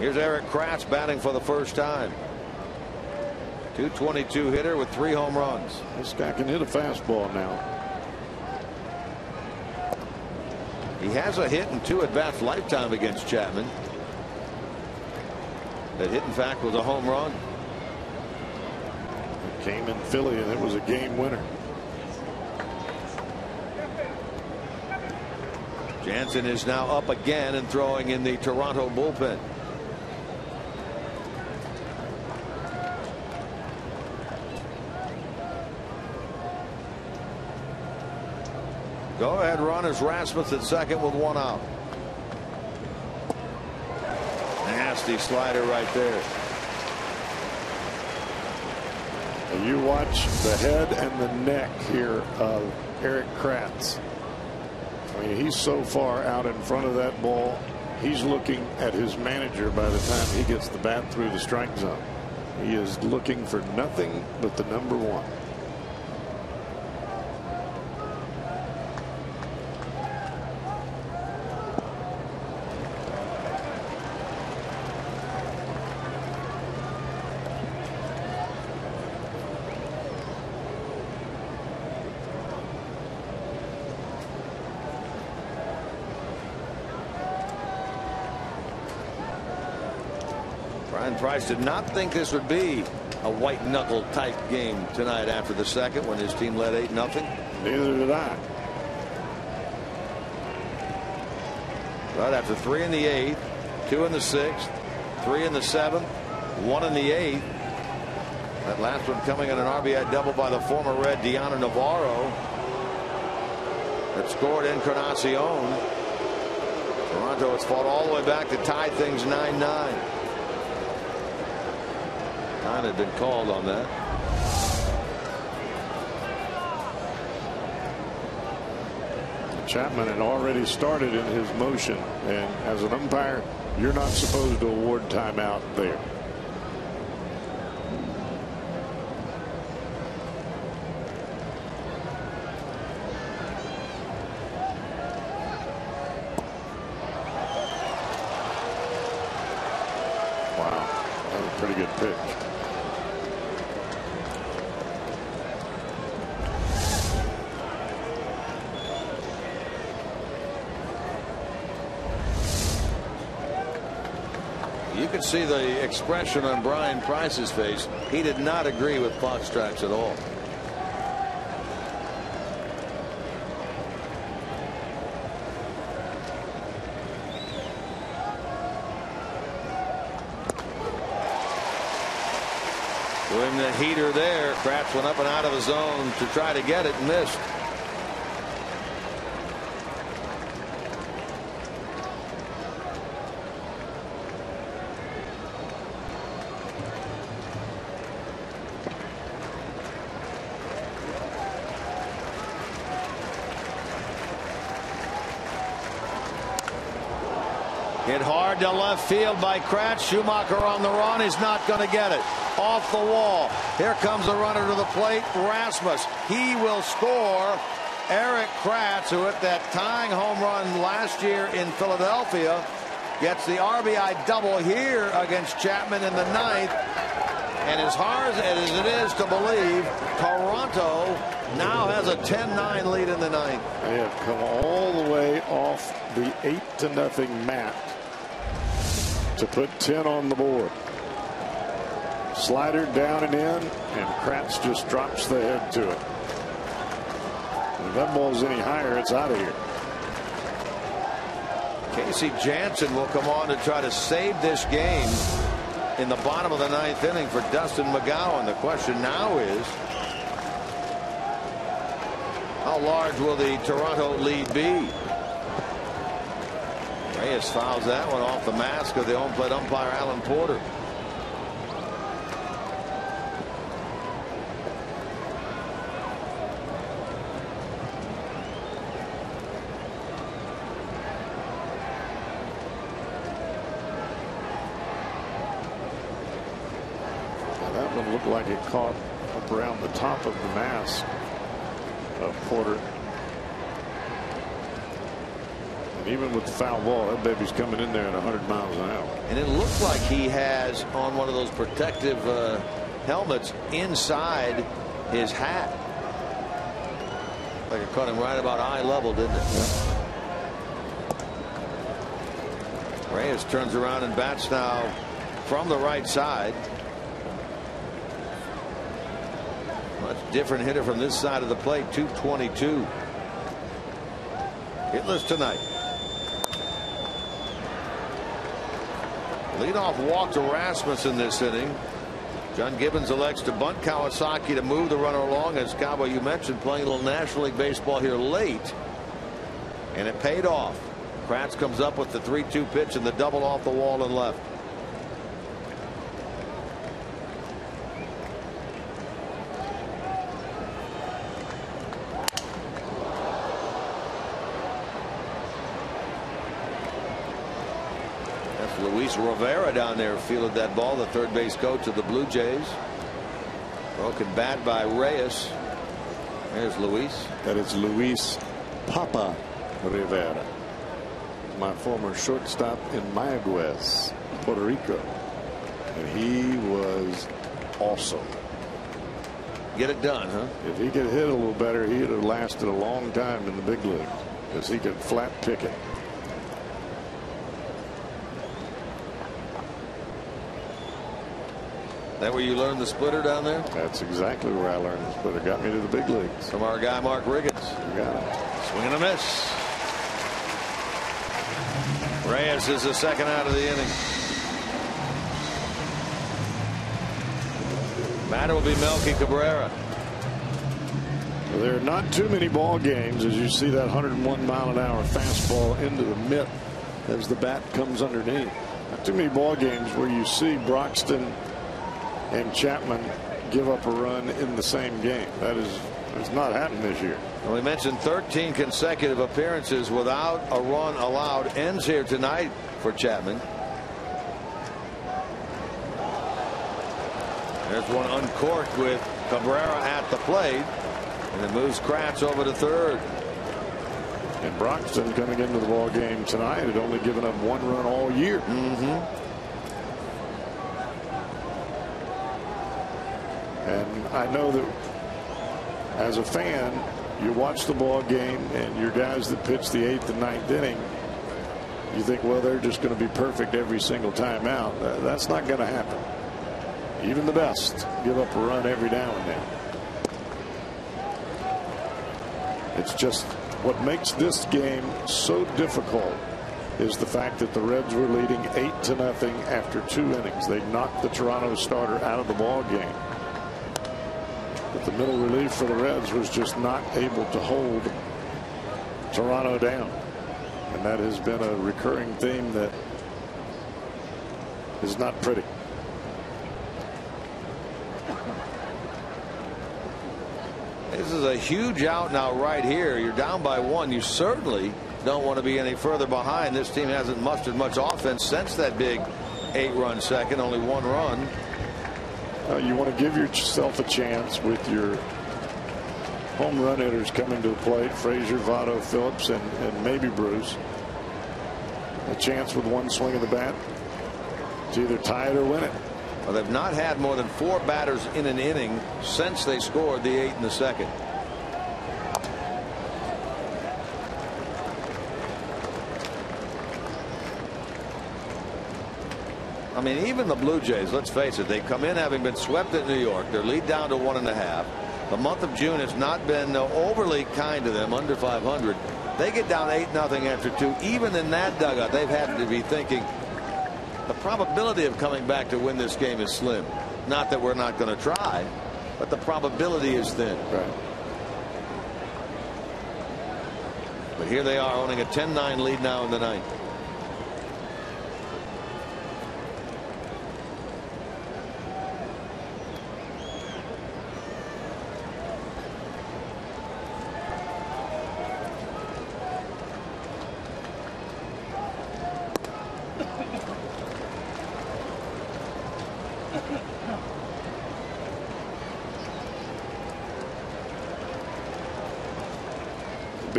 Here's Erik Kratz batting for the first time. 222 hitter with three home runs. This guy can hit a fastball now. He has a hit and two at bats lifetime against Chapman. That hit, in fact, was a home run. It came in Philly, and it was a game winner. Janssen is now up again and throwing in the Toronto bullpen. Go ahead run is Rasmus at second with one out. Nasty slider right there. And You watch the head and the neck here of Erik Kratz. I mean, he's so far out in front of that ball. He's looking at his manager by the time he gets the bat through the strike zone. He is looking for nothing but the number one. Price did not think this would be a white knuckle type game tonight after the second when his team led 8 nothing. Neither did I. Right after three in the eighth, two in the sixth, three in the seventh, one in the eighth. That last one coming on an RBI double by the former Red Dioner Navarro that scored Encarnacion. Toronto has fought all the way back to tie things 9 9. Time had been called on that. Chapman had already started in his motion, and as an umpire, you're not supposed to award timeout there. Wow, that was a pretty good pitch. You could see the expression on Bryan Price's face. He did not agree with clock strikes at all. Doing the heater there. Kratz went up and out of the zone to try to get it and missed. Hit hard to left field by Kratz. Schumaker on the run. He's not going to get it. Off the wall. Here comes the runner to the plate. Rasmus. He will score. Erik Kratz, who hit that tying home run last year in Philadelphia, gets the RBI double here against Chapman in the ninth. And as hard as it is to believe, Toronto now has a 10-9 lead in the ninth. They have come all the way off the eight to nothing mat to put 10 on the board. Slider down and in, and Kratz just drops the head to it. If that ball's any higher, it's out of here. Casey Janssen will come on to try to save this game in the bottom of the ninth inning for Dustin McGowan. The question now is how large will the Toronto lead be? Reyes fouls that one off the mask of the home plate umpire Alan Porter. that one looked like it caught up around the top of the mask of Porter. And even with the foul ball, that baby's coming in there at 100 miles an hour. And it looks like he has on one of those protective uh, helmets inside his hat. Like it caught him right about eye level, didn't it? Yeah. Reyes turns around and bats now from the right side. Much different hitter from this side of the plate, 222. Hitless tonight. Leadoff walk to Rasmussen this inning. John Gibbons elects to bunt Kawasaki to move the runner along as Cabo you mentioned playing a little National League baseball here late. And it paid off. Kratz comes up with the 3-2 pitch and the double off the wall and left. Rivera down there fielded that ball, the third base coach of the Blue Jays. Broken bat by Reyes. There's Luis. That is Luis Papa Rivera, my former shortstop in Mayaguez, Puerto Rico. And he was awesome. Get it done, huh? If he could hit a little better, he'd have lasted a long time in the big leagues because he could flat pick it. That where you learned the splitter down there? That's exactly where I learned the splitter. Got me to the big leagues. From our guy Mark Riggins. You got it. Swing and a miss. Reyes is the second out of the inning. Matter will be Melky Cabrera. There are not too many ball games as you see that 101 mile an hour fastball into the mitt as the bat comes underneath. Not too many ball games where you see Broxton and Chapman give up a run in the same game. That is it's not happened this year. Well, we mentioned 13 consecutive appearances without a run allowed ends here tonight for Chapman. There's one uncorked with Cabrera at the plate. And it moves Kratz over to third. And Broxton coming into the ball game tonight had only given up one run all year. Mm-hmm. And I know that as a fan, you watch the ball game and your guys that pitch the eighth and ninth inning, you think, well, they're just going to be perfect every single time out. That's not going to happen. Even the best give up a run every now and then. It's just what makes this game so difficult is the fact that the Reds were leading eight to nothing after two innings. They knocked the Toronto starter out of the ball game. The middle relief for the Reds was just not able to hold Toronto down. And that has been a recurring theme that is not pretty. This is a huge out now right here. You're down by one. You certainly don't want to be any further behind. This team hasn't mustered much offense since that big eight run second. Only one run. Uh, you want to give yourself a chance with your home run hitters coming to the plate Frazier, Votto, Phillips and, and maybe Bruce. A chance with one swing of the bat to either tie it or win it. Well, they've not had more than four batters in an inning since they scored the eight in the second. Mean, even the Blue Jays, let's face it, they come in having been swept at New York. Their lead down to one and a half. The month of June has not been uh, overly kind to them, under 500. They get down 8 nothing after two. Even in that dugout, they've had to be thinking the probability of coming back to win this game is slim. Not that we're not going to try, but the probability is thin. Right. But here they are owning a 10-9 lead now in the ninth.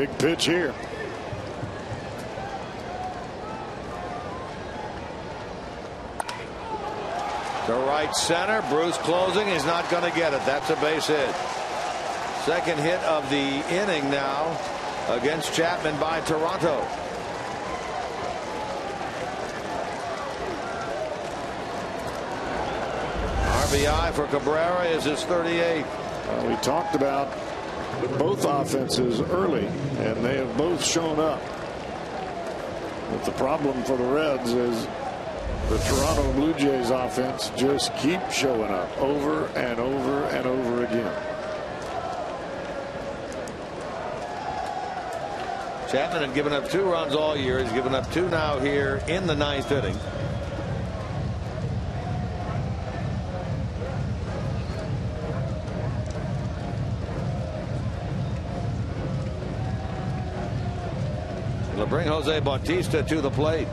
Big pitch here. To right center. Bruce closing. He's not going to get it. That's a base hit. Second hit of the inning now against Chapman by Toronto. RBI for Cabrera is his 38th. Uh, we talked about both offenses early, and they have both shown up. But the problem for the Reds is the Toronto Blue Jays offense just keeps showing up over and over and over again. Chapman had given up two runs all year. He's given up two now here in the ninth inning. Bring Jose Bautista to the plate.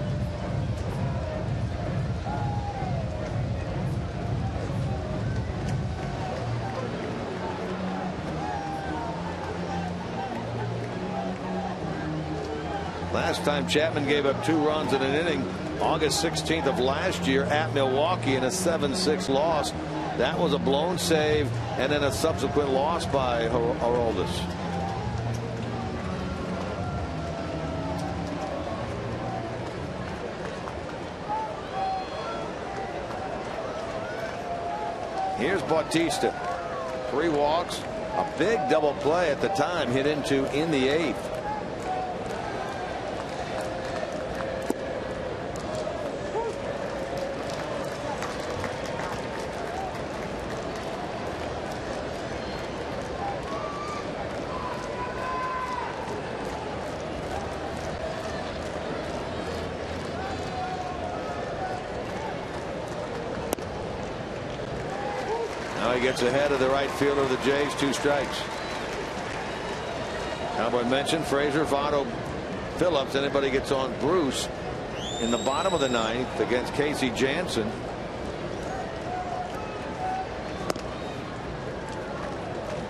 Last time Chapman gave up two runs in an inning, August 16th of last year at Milwaukee in a 7-6 loss. That was a blown save and then a subsequent loss by. Here's Bautista. Three walks. A big double play at the time hit into in the eighth. Ahead of the right fielder of the Jays. Two strikes. Cowboy mentioned Frazier, Votto, Phillips. Anybody gets on Bruce in the bottom of the ninth against Casey Janssen.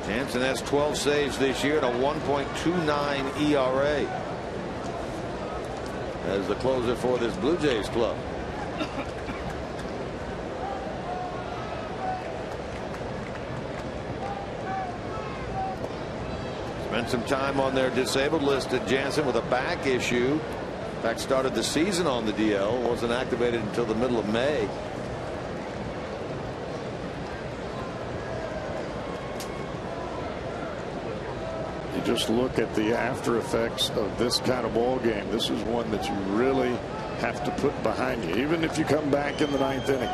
Janssen has 12 saves this year and a 1.29 ERA as the closer for this Blue Jays club. Some time on their disabled list at Janssen with a back issue. In fact, started the season on the DL. Wasn't activated until the middle of May. You just look at the after effects of this kind of ball game. This is one that you really have to put behind you, even if you come back in the ninth inning.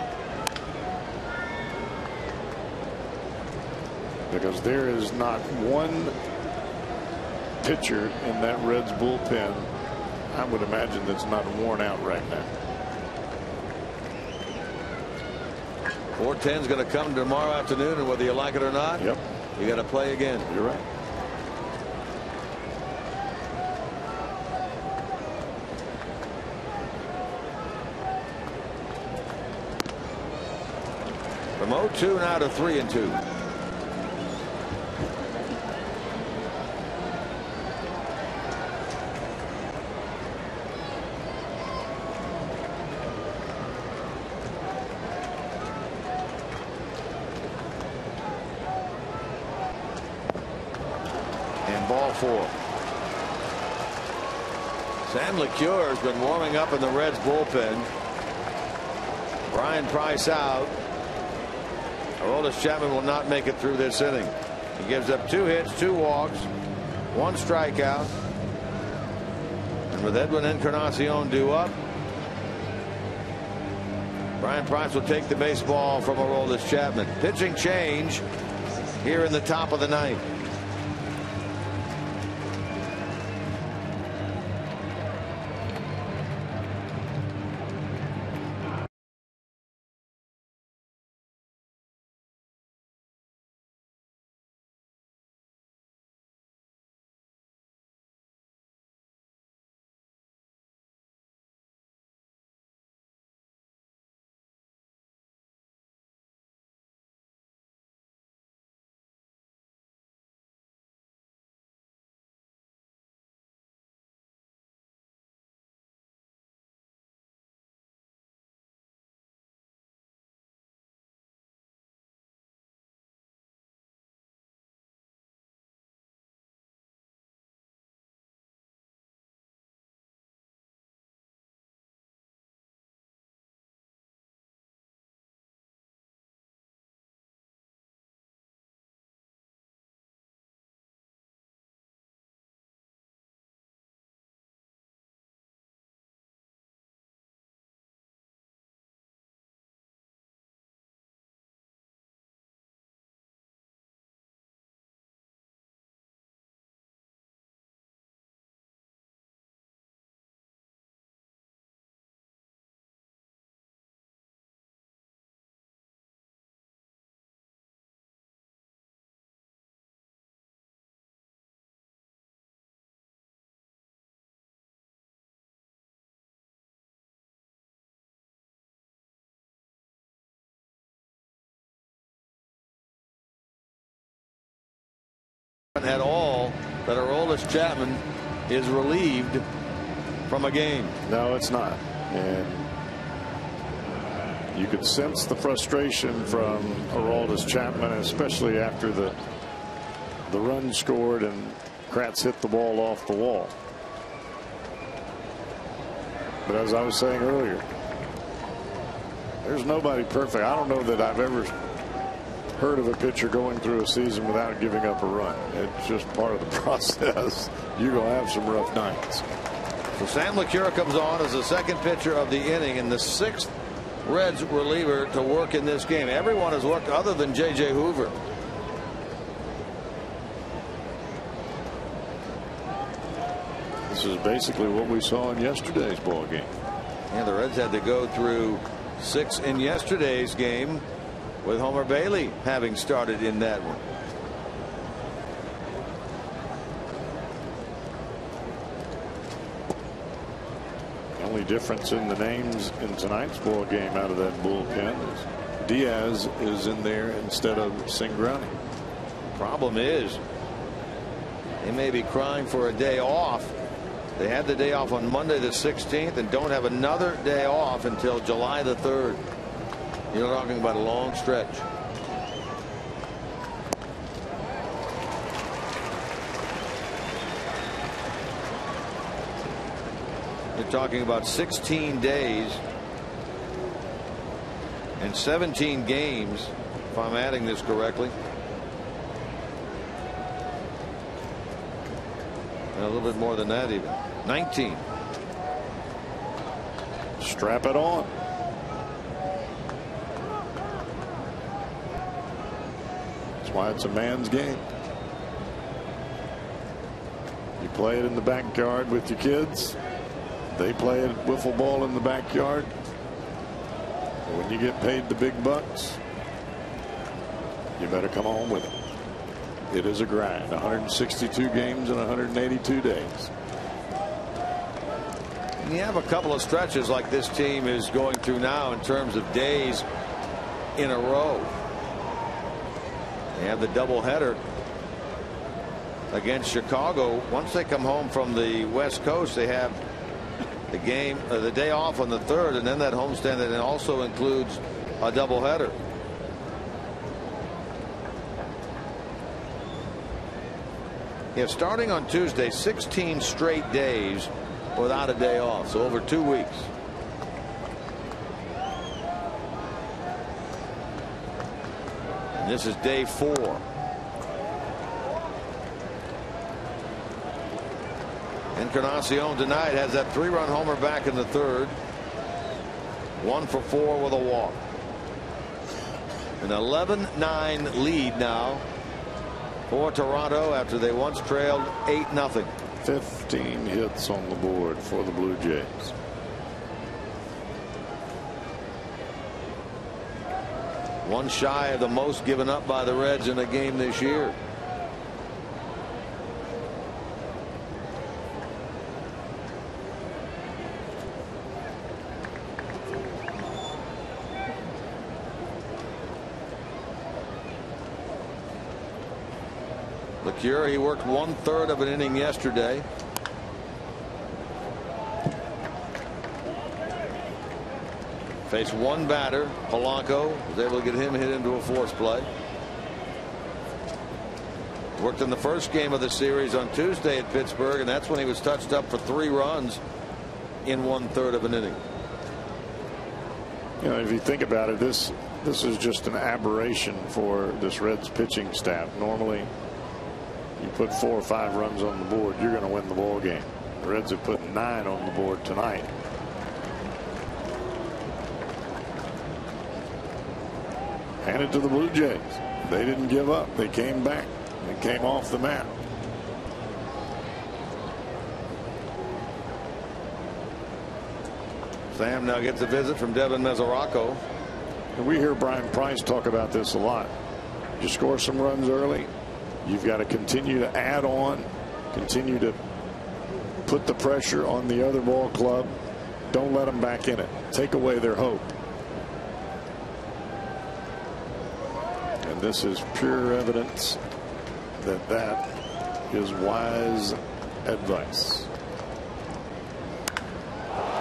Because there is not one pitcher in that Reds bullpen, I would imagine that's not worn out right now. 410 is going to come tomorrow afternoon, and whether you like it or not, yep. you got to play again. You're right. From 0-2 now to 3 and 2. LeCure has been warming up in the Reds bullpen. Bryan Price out. Aroldis Chapman will not make it through this inning. He gives up two hits, two walks, one strikeout. And with Edwin Encarnacion due up, Bryan Price will take the baseball from Aroldis Chapman. Pitching change here in the top of the ninth. At all that Aroldis Chapman is relieved from a game. No, it's not. And you could sense the frustration from Aroldis Chapman, especially after the the run scored and Kratz hit the ball off the wall. But as I was saying earlier, there's nobody perfect. I don't know that I've ever heard of a pitcher going through a season without giving up a run. It's just part of the process. You're going to have some rough nights. So Sam LeCure comes on as the second pitcher of the inning and the sixth Reds reliever to work in this game. Everyone has worked other than J.J. Hoover. This is basically what we saw in yesterday's ball game. Yeah, the Reds had to go through six in yesterday's game with Homer Bailey having started in that one. The only difference in the names in tonight's ball game out of that bullpen is Diaz is in there instead of Cingrani. Problem is they may be crying for a day off. They had the day off on Monday the 16th and don't have another day off until July the 3rd. You're talking about a long stretch. You're talking about 16 days and 17 games, if I'm adding this correctly. And a little bit more than that, even 19. Strap it on. Why it's a man's game. You play it in the backyard with your kids. They play it wiffle ball in the backyard. When you get paid the big bucks, you better come home with it. It is a grind. 162 games in 182 days. You have a couple of stretches like this team is going through now in terms of days in a row. They have the doubleheader against Chicago. Once they come home from the West Coast, they have the game, uh, the day off on the third, and then that homestand that also includes a doubleheader. Yeah, starting on Tuesday, 16 straight days without a day off, so over two weeks. This is day four. Encarnacion tonight has that three run homer back in the third. One for four with a walk. An 11 9 lead now for Toronto after they once trailed 8 0. 15 hits on the board for the Blue Jays. One shy of the most given up by the Reds in a game this year. LeCure, he worked one third of an inning yesterday. Faced one batter. Polanco was able to get him hit into a force play. Worked in the first game of the series on Tuesday at Pittsburgh, and that's when he was touched up for three runs in one third of an inning. You know, if you think about it, this this is just an aberration for this Reds pitching staff. Normally, you put four or five runs on the board, you're going to win the ball game. The Reds have put nine on the board tonight. Hand it to the Blue Jays. They didn't give up. They came back. They came off the mat. Sam now gets a visit from Devin Mesoraco. And we hear Bryan Price talk about this a lot. You score some runs early, you've got to continue to add on, continue to put the pressure on the other ball club. Don't let them back in it. Take away their hope. And this is pure evidence that that is wise advice.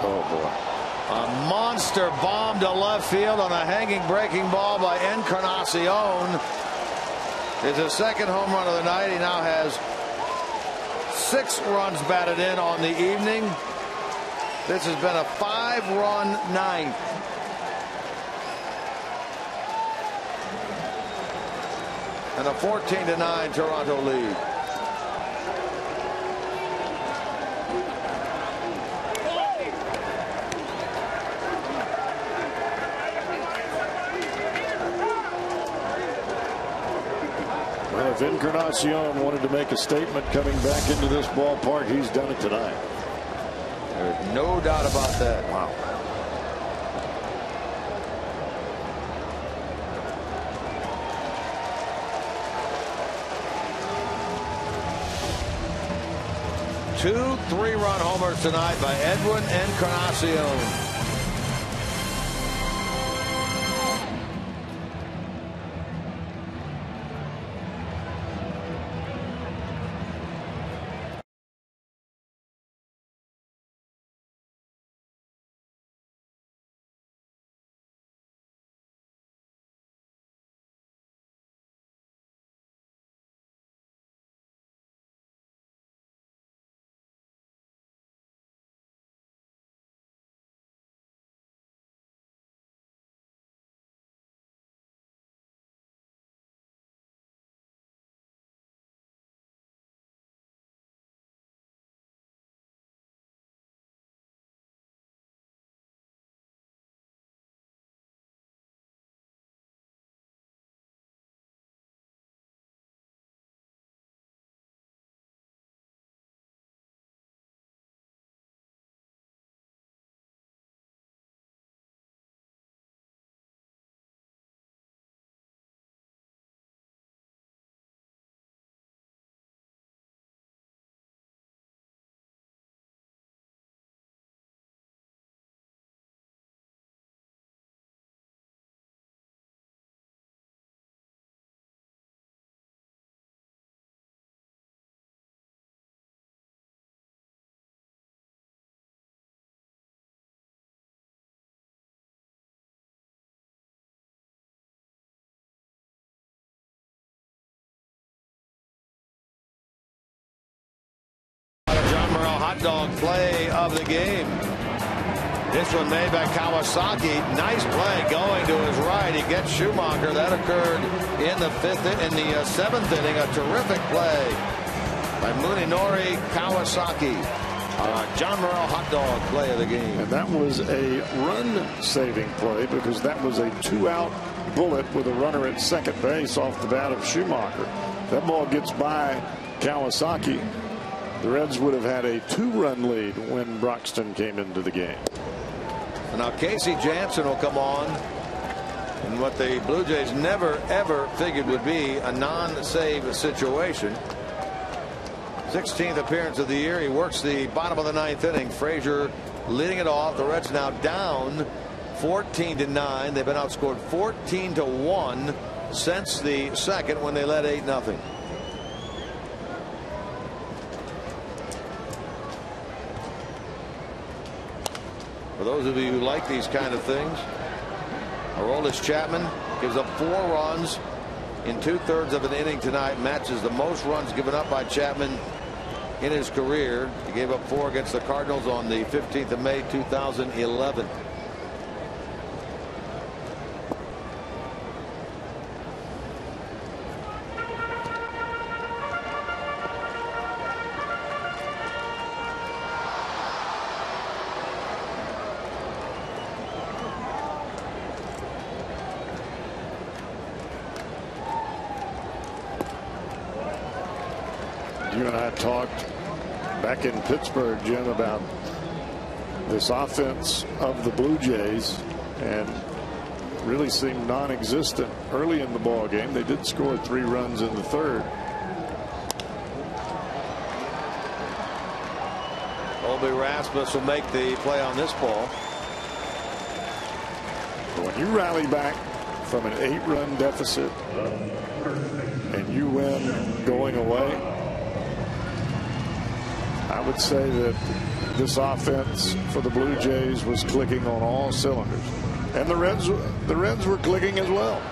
Oh boy. A monster bomb to left field on a hanging breaking ball by Encarnacion. It's his second home run of the night. He now has six runs batted in on the evening. This has been a five run ninth. And a 14 to 9 Toronto lead. Well, if Encarnacion wanted to make a statement coming back into this ballpark, he's done it tonight. There's no doubt about that. Wow. Two three-run homers tonight by Edwin Encarnacion. Hot dog play of the game. This one made by Kawasaki. Nice play going to his right. He gets Schumaker. That occurred in the fifth, in the uh, seventh inning. A terrific play by Munenori Kawasaki. Uh, John Morrell hot dog play of the game. And that was a run-saving play because that was a two-out bullet with a runner at second base off the bat of Schumaker. That ball gets by Kawasaki. The Reds would have had a two-run lead when Broxton came into the game. Now Casey Janssen will come on And what the Blue Jays never ever figured would be a non-save situation. 16th appearance of the year. He works the bottom of the ninth inning. Frazier leading it off. The Reds now down 14 to 9. They've been outscored 14 to 1 since the second when they led 8 nothing. For those of you who like these kind of things, Aroldis Chapman gives up four runs in two thirds of an inning tonight, matches the most runs given up by Chapman in his career. He gave up four against the Cardinals on the 15th of May 2011. You and I talked back in Pittsburgh, Jim, about this offense of the Blue Jays and really seemed non-existent early in the ball game. They did score three runs in the third. Colby Rasmus will make the play on this ball. When you rally back from an eight-run deficit and you win going away, I would say that this offense for the Blue Jays was clicking on all cylinders. And the Reds the Reds were clicking as well.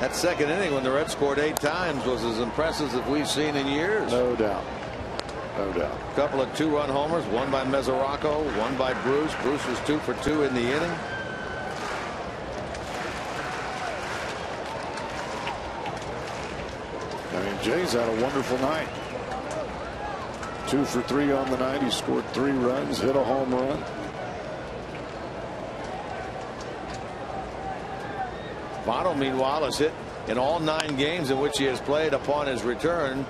That second inning when the Reds scored eight times was as impressive as we've seen in years. No doubt. No doubt. A couple of two run homers, one by Mesoraco, one by Bruce. Bruce was two for two in the inning. I mean, Jay's had a wonderful night. Two for three on the night. He scored three runs, hit a home run. Votto, meanwhile, has hit in all nine games in which he has played upon his return.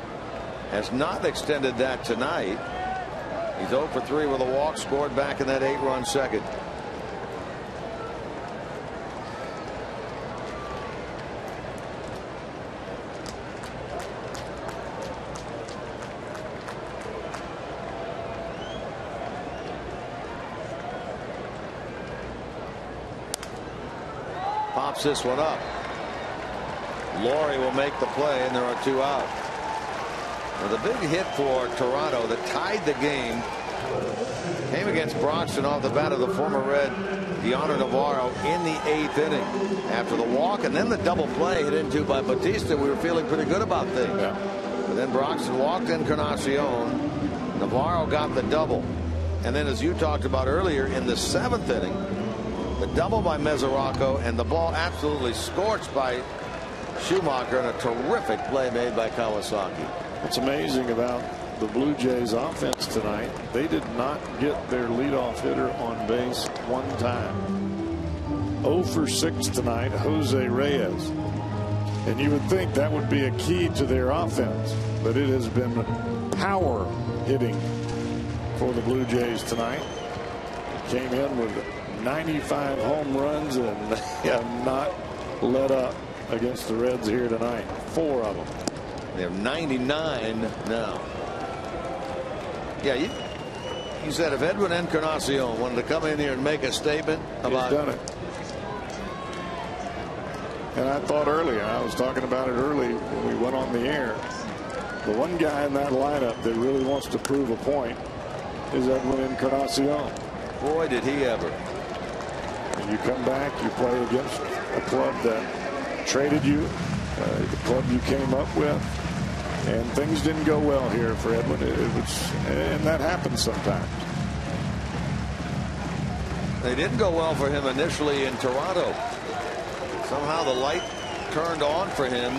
Has not extended that tonight. He's 0 for 3 with a walk scored back in that eight run second. Pops this one up. Lawrie will make the play, and there are two out. Well, the big hit for Toronto that tied the game came against Broxton off the bat of the former Red, Dioner Navarro, in the eighth inning. After the walk and then the double play hit into by Bautista, we were feeling pretty good about things. Yeah. But then Broxton walked in Encarnacion. Navarro got the double. And then, as you talked about earlier, in the seventh inning, the double by Mesoraco and the ball absolutely scorched by Schumaker and a terrific play made by Kawasaki. What's amazing about the Blue Jays offense tonight, they did not get their leadoff hitter on base one time. 0 for 6 tonight, Jose Reyes. And you would think that would be a key to their offense, but it has been power hitting for the Blue Jays tonight. Came in with 95 home runs and they have not let up against the Reds here tonight. Four of them. They have 99 now. Yeah, you, you said if Edwin Encarnacion wanted to come in here and make a statement about He's done it. And I thought earlier, I was talking about it early when we went on the air. The one guy in that lineup that really wants to prove a point is Edwin Encarnacion. boy, did he ever. And you come back, you play against a club that traded you, uh, the club you came up with, and things didn't go well here for Edwin. It, it was, and that happens sometimes. They didn't go well for him initially in Toronto. Somehow the light turned on for him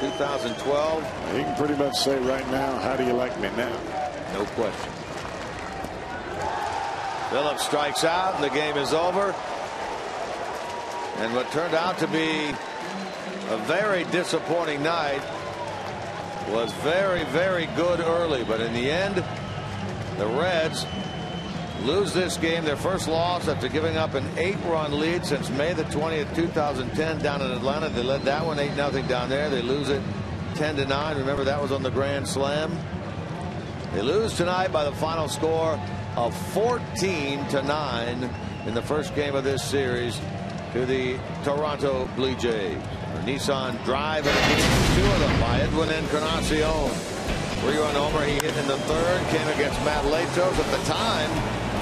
2012. You can pretty much say right now, how do you like me now? No question. Phillips strikes out and the game is over. And what turned out to be a very disappointing night was very, very good early. But in the end, the Reds lose this game, their first loss after giving up an eight-run lead since May the 20th, 2010 down in Atlanta. They led that one 8-0 down there. They lose it 10 to 9. Remember that was on the Grand Slam. They lose tonight by the final score of 14 to 9 in the first game of this series to the Toronto Blue Jays. Nissan drive and two of them by Edwin Encarnacion. Three-run homer he hit in the third came against Matt Latos at the time.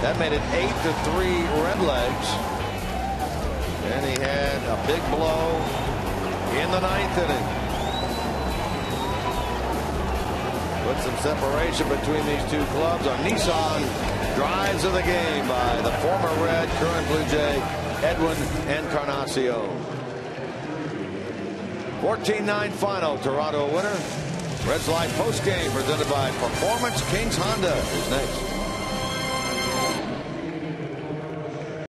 That made it eight to three Redlegs. And he had a big blow in the ninth inning. Put some separation between these two clubs on Nissan drives of the game by the former Red, current Blue Jay, Edwin Encarnacion. 14-9 final, Toronto winner. Reds Live post game presented by Performance Kings Honda is next.